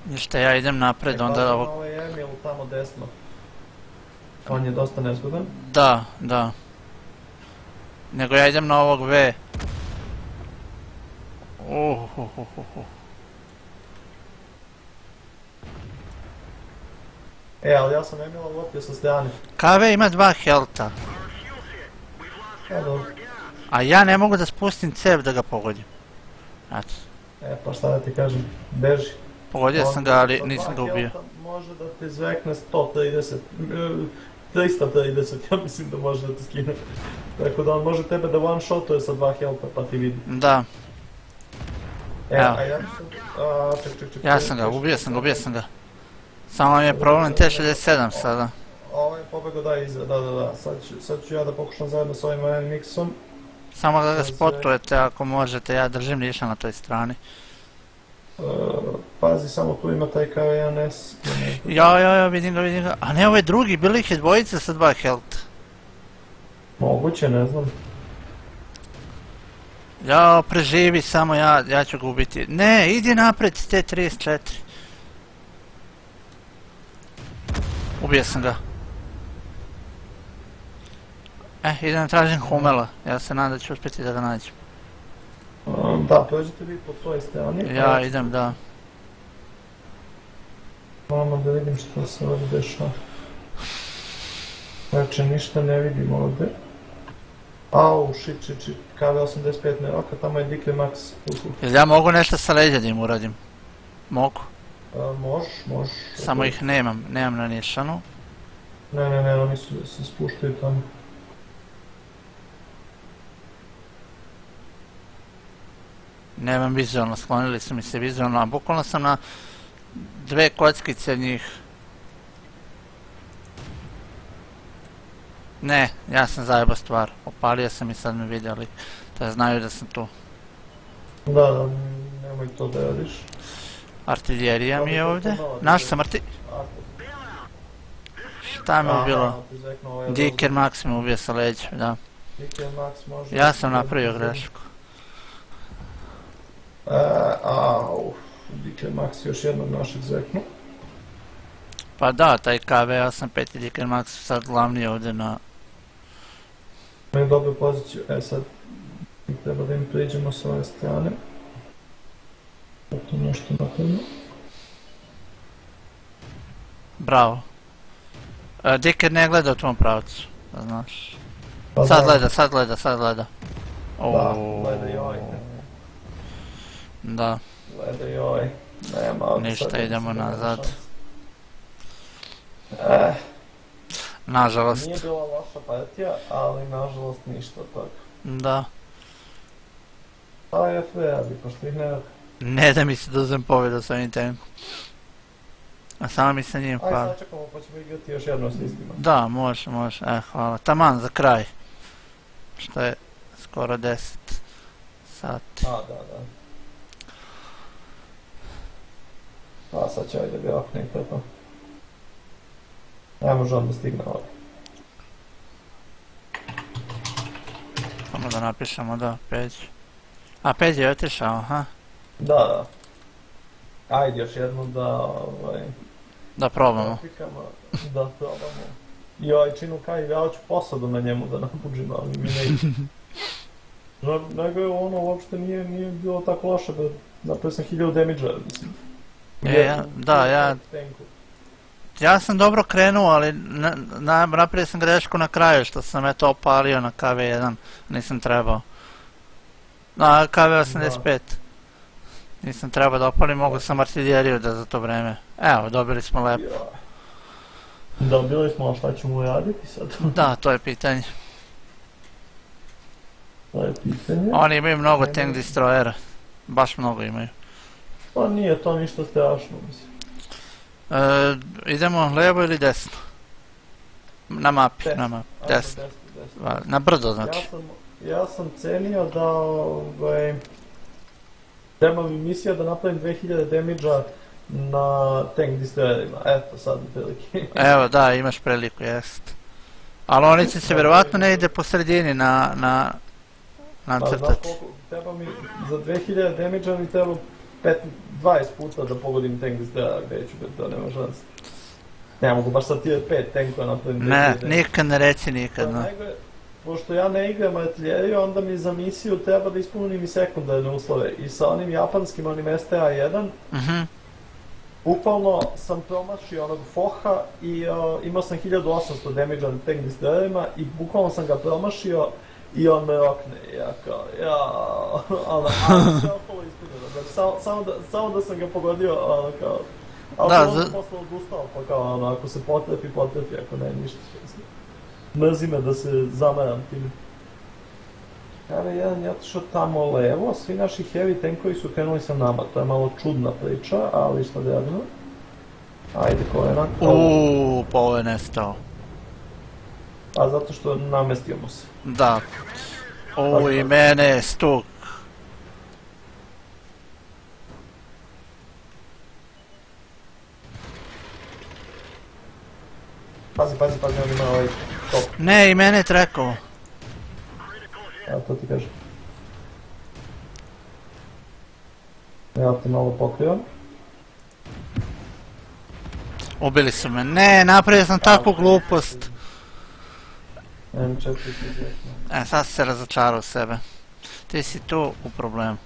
Ništa, ja idem napred, E, onda. Ovo je Emil tamo desno. On je dosta nezgodan. Da, da. Nego ja idem na ovog V. Uh, uh, uh, uh. E, ali ja sam Emila lopio sa strane. KV ima dva helta, E, dobro. a ja ne mogu da spustim cev da ga pogodim. Eto, E, pa šta da ti kažem, beži. pogodio sam ga, ali Sa nisam ga ubio. Može da te zvekne 130, e, 330, ja mislim da može da te skine. Tako da on može tebe da one shotuje sa dva helta pa ti vidi. Da, E, Evo. a ja sam, a, ček, ček, ček. ja sam ga, ubio sam ga, ubio sam ga. Samo mi je problem T67 sada. Ovo je pobego da iza, da, da, da. Sad ću, sad ću ja da pokušam zajedno s ovim MX-om. Samo da ga Sad spotujete ako možete, ja držim niša na toj strani. E, pazi, samo tu ima taj KV1S. Jo, jo, jo, vidim ga, vidim ga. A ne, ovaj drugi, bili ih je dvojica sa dva helta. Moguće, ne znam. Ja, preživi samo ja, ja ću ga ubiti. Ne, idi napred s T34. Ubio sam ga. E, idem tražim Humela. Ja se nadam da ću uspjeti da ga nađem. Um, da, prođete vi po toj strani. Ja idem, da. Moramo da vidim što se ovdje dešava. Znači, ništa ne vidim ovdje. Au, shit, shit, shit. KV85 ne roka, tamo je Dikri Max. Jel ja mogu nešto sa leđa da im uradim? Mogu. A, Mož, mož. Samo ih nemam, nemam na nišanu. Ne, ne, ne, oni su, se spuštaju tamo. Nemam vizualno, sklonili su mi se vizualno, a bukvalno sam na dve kockice njih. Ne, ja sam zajebao stvar. Opalio sam i sad me vidjeli. Da znaju da sam tu. Da, da, nemoj to da radiš. Artiljerija mi je ovdje. Naš sam arti... Šta me ubilo? ovaj Diker Max me ubio sa leđa, da. Diker Max može... Ja sam napravio grešku. E, au, Diker Max još jednog našeg zeknu. Pa da, taj KV85 i Diker Max su sad glavni ovdje na... Imaju dobru poziciju, e sad treba da im priđemo s ove strane. Da tu nešto napravimo. Bravo. E, Diker ne gleda u tom pravcu, da znaš. Pa Sad da, gleda, sad gleda, sad gleda. Da, O, gleda i ovaj. Da, Gleda i ovaj. Nema, ovdje Ništa, idemo nazad. šanse. E, nažalost. nije bila loša partija, ali nažalost ništa od toga. Da. Pa je FVA bi, pošto ih ne... Ne da mi se da uzem pobjedu sa ovim tenkom. A samo mi se njim hvala. sad čekamo pa ćemo igrati još jedno s istima. Da, može, može. E, hvala. Taman, za kraj. Što je skoro 10 sati. A, da, da. A sad će ovdje ga okne i to. Ne može on da stigne ovdje. Samo da napišemo da, Peđ. A, Peđ je otišao, aha. Da, da. Ajde još jednu da, ovaj, Da probamo. Da probamo. Joj, činu kaj, ja hoću posadu na njemu da nabuđim, ali mi ne ide. Nego je ono uopšte nije, nije bilo tako loše, da napravio sam 1000 damage-a, mislim. E, ja- da, ja-. Ja sam dobro krenuo, ali na, na, napravio sam grešku na kraju, što sam eto opalio na KV1, nisam trebao. Na KV85. Nisam trebao da opalim, mogu sam artiljeriju da za to vreme. Evo, dobili smo lepo. Dobili smo, a šta ćemo raditi sad? Da, to je pitanje. To je pitanje. Oni imaju mnogo tank destroyera. Baš mnogo imaju. Pa nije to ništa strašno, mislim. E, idemo lijevo ili desno? Na mapi, Desno. na mapi. Desno. desno, desno. Na brdo znači. Ja sam, ja sam cenio da ovaj, treba mi misija da napravim 2000 damage na tank destroyerima. Eto sad prilike. Evo da, imaš priliku, jest. Ali oni će se vjerovatno ne ide po sredini na, na, Pa nacrtati. koliko, treba mi, za 2000 damage mi treba pet, 20 puta da pogodim tank destroyer, neću, to nema šanse. Ne mogu baš sad tier 5 tankova napravim Ne, 2000 nikad ne reci nikad, Pa no. Pošto ja ne igram artiljeriju, onda mi za misiju treba da ispunim i sekundarne uslove. I sa onim japanskim, onim STA-1, Mhm. bukvalno sam promašio onog Foha i uh, imao sam 1800 damage na tank destroyerima i bukvalno sam ga promašio i on me rokne. I Ja kao, ja, ono, ali ostalo ispunjeno. Znači, samo, samo, da, samo da sam ga pogodio, ono kao, ali Da, sam za- posle odustao, pa kao, ono, ako se potrepi, potrepi, ako ne, ništa. Mrzi me da se zamaram tim. Kada jedan je otišao tamo levo, svi naši heavy tankovi su krenuli sa nama, to je malo čudna priča, ali šta da radimo? Ajde, ko je onako? Uuu, pa ovo je nestao. A zato što namestio mu se. Da. I mene je stuk. Pazi, pazi, pazi, on ima ovaj top, Ne, i mene je trekao. ja to ti kažem. Ja te malo pokrio. Ubili su me. Ne, napravio sam takvu glupost. Е, сега си се разочарал себе. Ти си ту у проблем.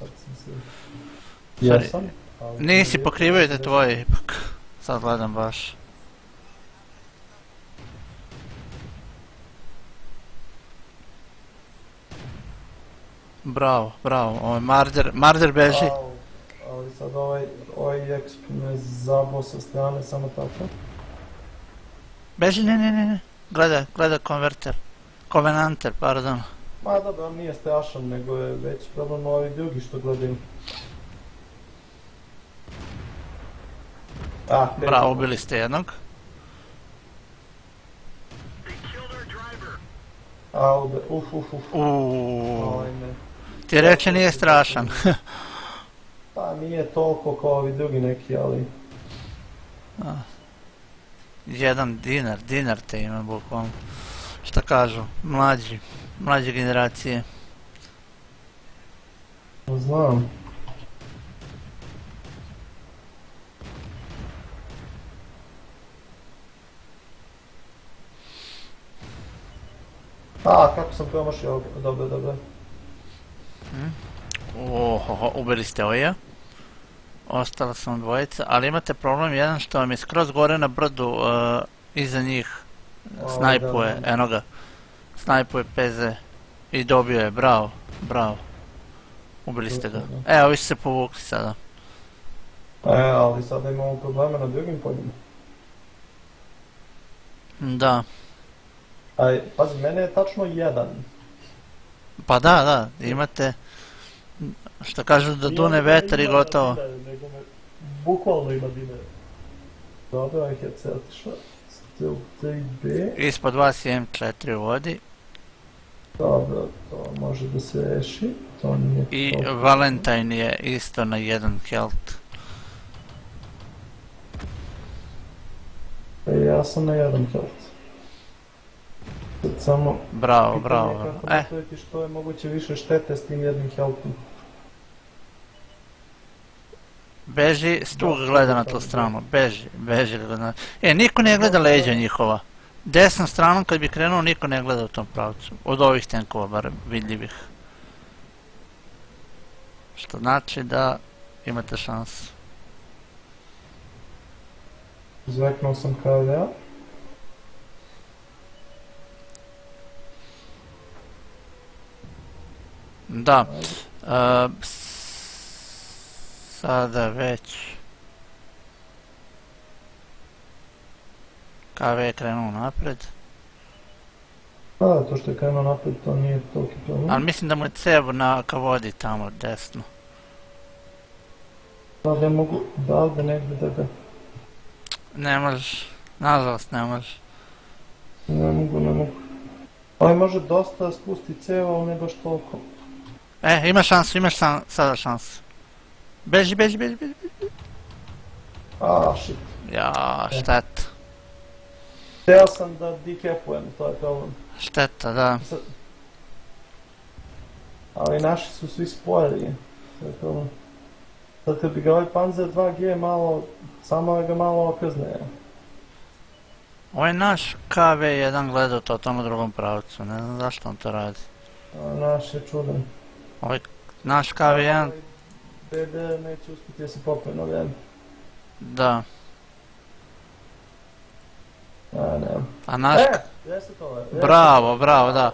Ja sam. Nije si pokrivajte tvoje ipak. Sad gledam baš. Bravo, bravo, ovaj Marder, Marder beži. Bravo, ali sad ovaj, ovaj exp me zabao sa strane samo tako. Beži, ne, ne, ne, ne, gleda, gleda konverter. Kovenanter, pardon. Ma dobro, on nije strašan, nego je već problem ovi drugi što gledaju. A, pet. Bravo, ubili ste jednog. A, ube, uf, uf, uf. Uuu. Ajme. Ti reče nije strašan. Pa nije toliko kao ovi drugi neki, ali... Jedan dinar, dinar te ima bukvalno. Šta kažu? Mlađi, mlađe generacije. Znam. A, kako sam promašio dobro, dobro. Oho, ubili ste oja. Ostala sam dvojica, ali imate problem jedan što vam je skroz gore na brdu uh, iza njih. O, Snajpuje, da, da. eno ga. Snajpuje PZ. I dobio je, bravo, bravo. Ubili ste ga. E, ovi su se povukli sada. E, ali sada imamo probleme na drugim poljima. Da. Aj, pazi, mene je tačno jedan. Pa da, da, imate... Što kažu da dune vetar i gotovo. Bukvalno ima dinare. Dobro, ovaj headset otišao. C B. Ispod vas je M4 u vodi. Dobro, to može da se reši. To nije I. Valentine je isto na jedan kelt. E, ja sam na jedan kelt. Sad samo... Bravo, bravo. E. Što je moguće više štete s tim jednim healthom beži, Stug Da, gleda na tu stranu, beži, beži. gleda na- E, niko ne gleda leđa njihova. Desnom stranom kad bi krenuo, niko ne gleda u tom pravcu. Od ovih tenkova, bar vidljivih. Što znači da imate šansu. Zveknuo sam ja. Da, s- sada već... KV je krenuo napred, Pa to što je krenuo napred, to nije toliki problem. ali mislim da mu je cev na ka vodi tamo desno. Da li mogu, da li negdje da ga... Ne možeš, nažalost ne možeš. Ne mogu, ne mogu. Ali može dosta spusti ceva, ali ne baš toliko. E, ima šansu, imaš san, sada šansu. Beži, beži, beži, beži. A, shit. Ja, šteta. Htio sam da decapujem, to je problem. Šteta, da. Ali naši su svi spojili. To je problem. Sad kad bi ga ovaj Panzer 2G malo, samo ga malo okrzne. Ovaj naš KV1 gleda to tom u drugom pravcu, ne znam zašto on to radi. A naš je čudan. Naš KV1, Ovaj BD neće uspjeti da se popne na vrijeme. da. A, ne. A naš, E, jeste to. jeste bravo, bravo, da.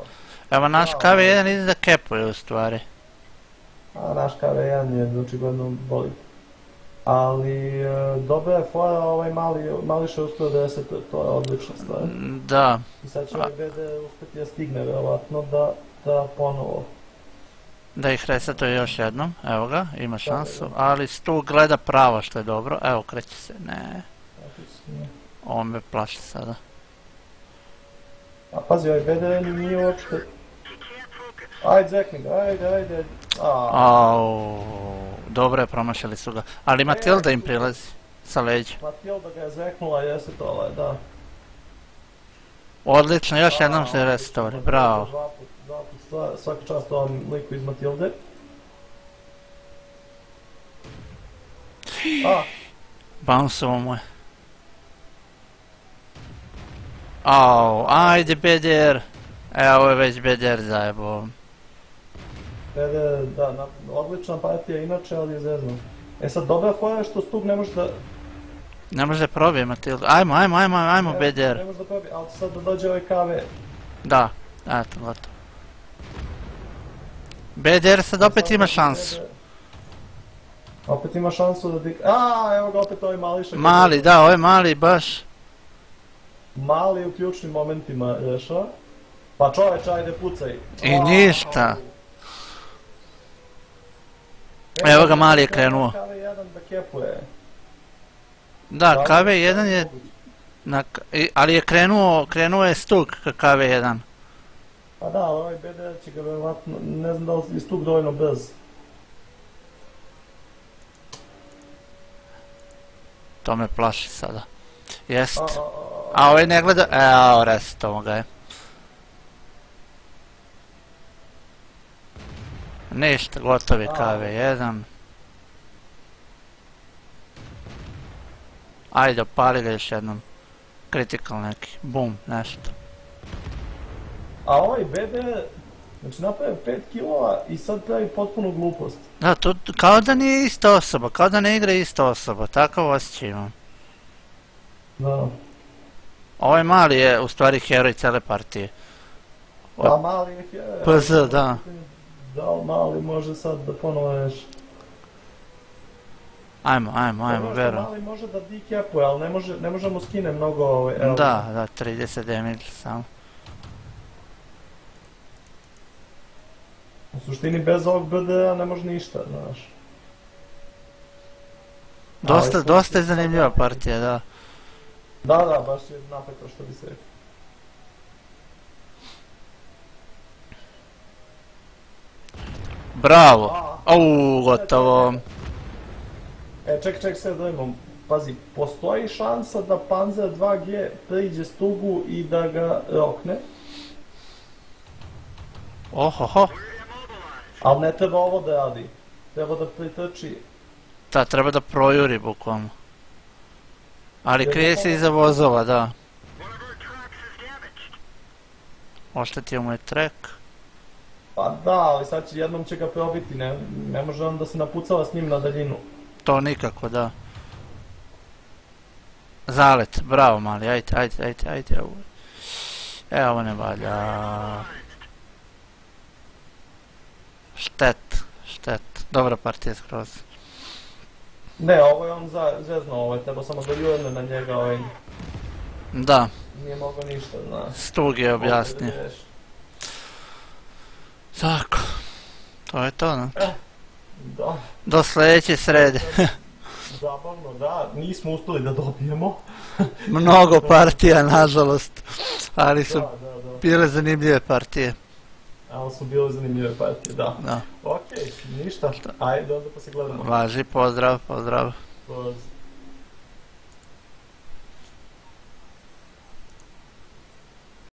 Evo naš Bravo. KV1 ide da kepuje u stvari. A naš KV1 je očigledno boli. Ali e, dobra je fora ovaj mali, mališa uspio da se to, to je odlična stvar. Da, I sad će ovaj BD uspjeti da stigne vjerovatno da, da ponovo. Da ih resetuje još jednom, evo ga, ima šansu, ali tu gleda pravo što je dobro, evo kreće se, ne, ovo me plaši sada. A pazi, ovaj BD nije uopšte... Ajde, zekni ga, ajde, ajde. Au, dobro je, promašili su ga, ali Matilda im prilazi sa leđa. Matilda ga je zeknula, jeste to ovaj, da. Odlično, još jednom A, se resetovali, bravo. Dva put, dva put, sva- svaka čast ovom liku iz Matilde. A, Bounceovo mu je. Au, ajde BDR. E, ovo je već BDR zajebo. BD, da, na, odlična partija inače, ali je zezno. E sad, dobra fora je što Stug ne može da... Ne može da probije Matildu. Ajmo, ajmo, ajmo, ajmo BDR. Ne može da probije, ali sad da dođe ovaj KV. Da, eto, gotovo. BDR sad opet ima šansu. Opet ima šansu da dik... A, evo ga opet ovaj mališa. Mali, da, ovo je mali baš. Mali u ključnim momentima rešava. Pa čoveč, ajde pucaj. I ništa. Evo ga, mali je krenuo. KV1 da kepuje. Da, KV1 je, na, i- ali je krenuo, krenuo je stug ka KV1. Pa da, ali ovaj BD će ga verovatno, ne znam da li je Stug dovoljno brz. To me plaši sada. Jest. A, a, a, A ovaj ne gleda, evo, restovo ga je. Ništa, gotov je A. KV1. Ajde, opali ga još jednom. Critical neki, bum, nešto. a ovaj BD, znači napravio 5 kilova i sad pravi potpunu glupost. Da, to kao da nije ista osoba, kao da ne igra ista osoba, takav osjećaj imam. Da. Ovaj mali je u stvari heroj cele partije. Pa mali je je. PZ, da. Da li mali može sad da ponovo? Ajmo, ajmo, ajmo, što verujem. Mali može da decapuje, ali ne može, ne može mu skine mnogo ovaj. Da, da, 30 damage samo. U suštini bez ovog BD-a ne može ništa, znaš. Dosta, Ali dosta je zanimljiva partija, da. Da, da, baš je napeto što bi se rekao. Bravo! Au, gotovo. E, ček, ček, sve da imam. pazi, postoji šansa da Panzer 2G priđe stugu i da ga rokne, Ohoho, ali ne treba ovo da radi. Treba da pritrči da, treba da projuri bukvalno. Ali krije se iza vozova, da. Oštetio mu je trek. Pa da, ali sad će jednom će ga probiti, ne, ne može on da se napucava s njim na daljinu. To nikako, da. Zalet, bravo mali, ajde, ajde, ajde. Evo, e, ovo ne valja. Štet, štet. Dobra partija skroz. Ne, ovo je on za, zezno, ovo je samo da jurne na njega, ovaj, Da, nije mogao ništa, zna. Stug je objasnio. Tako. To je to, no. Da, Do sljedeće srede. zabavno, da, nismo uspjeli da dobijemo. Mnogo partija, nažalost. Ali su Da, da, da. bile zanimljive partije. Ali su bile zanimljive partije, da. Da. Okej, ništa, ajde onda pa se gledamo. Važi, pozdrav, pozdrav. Pozdrav.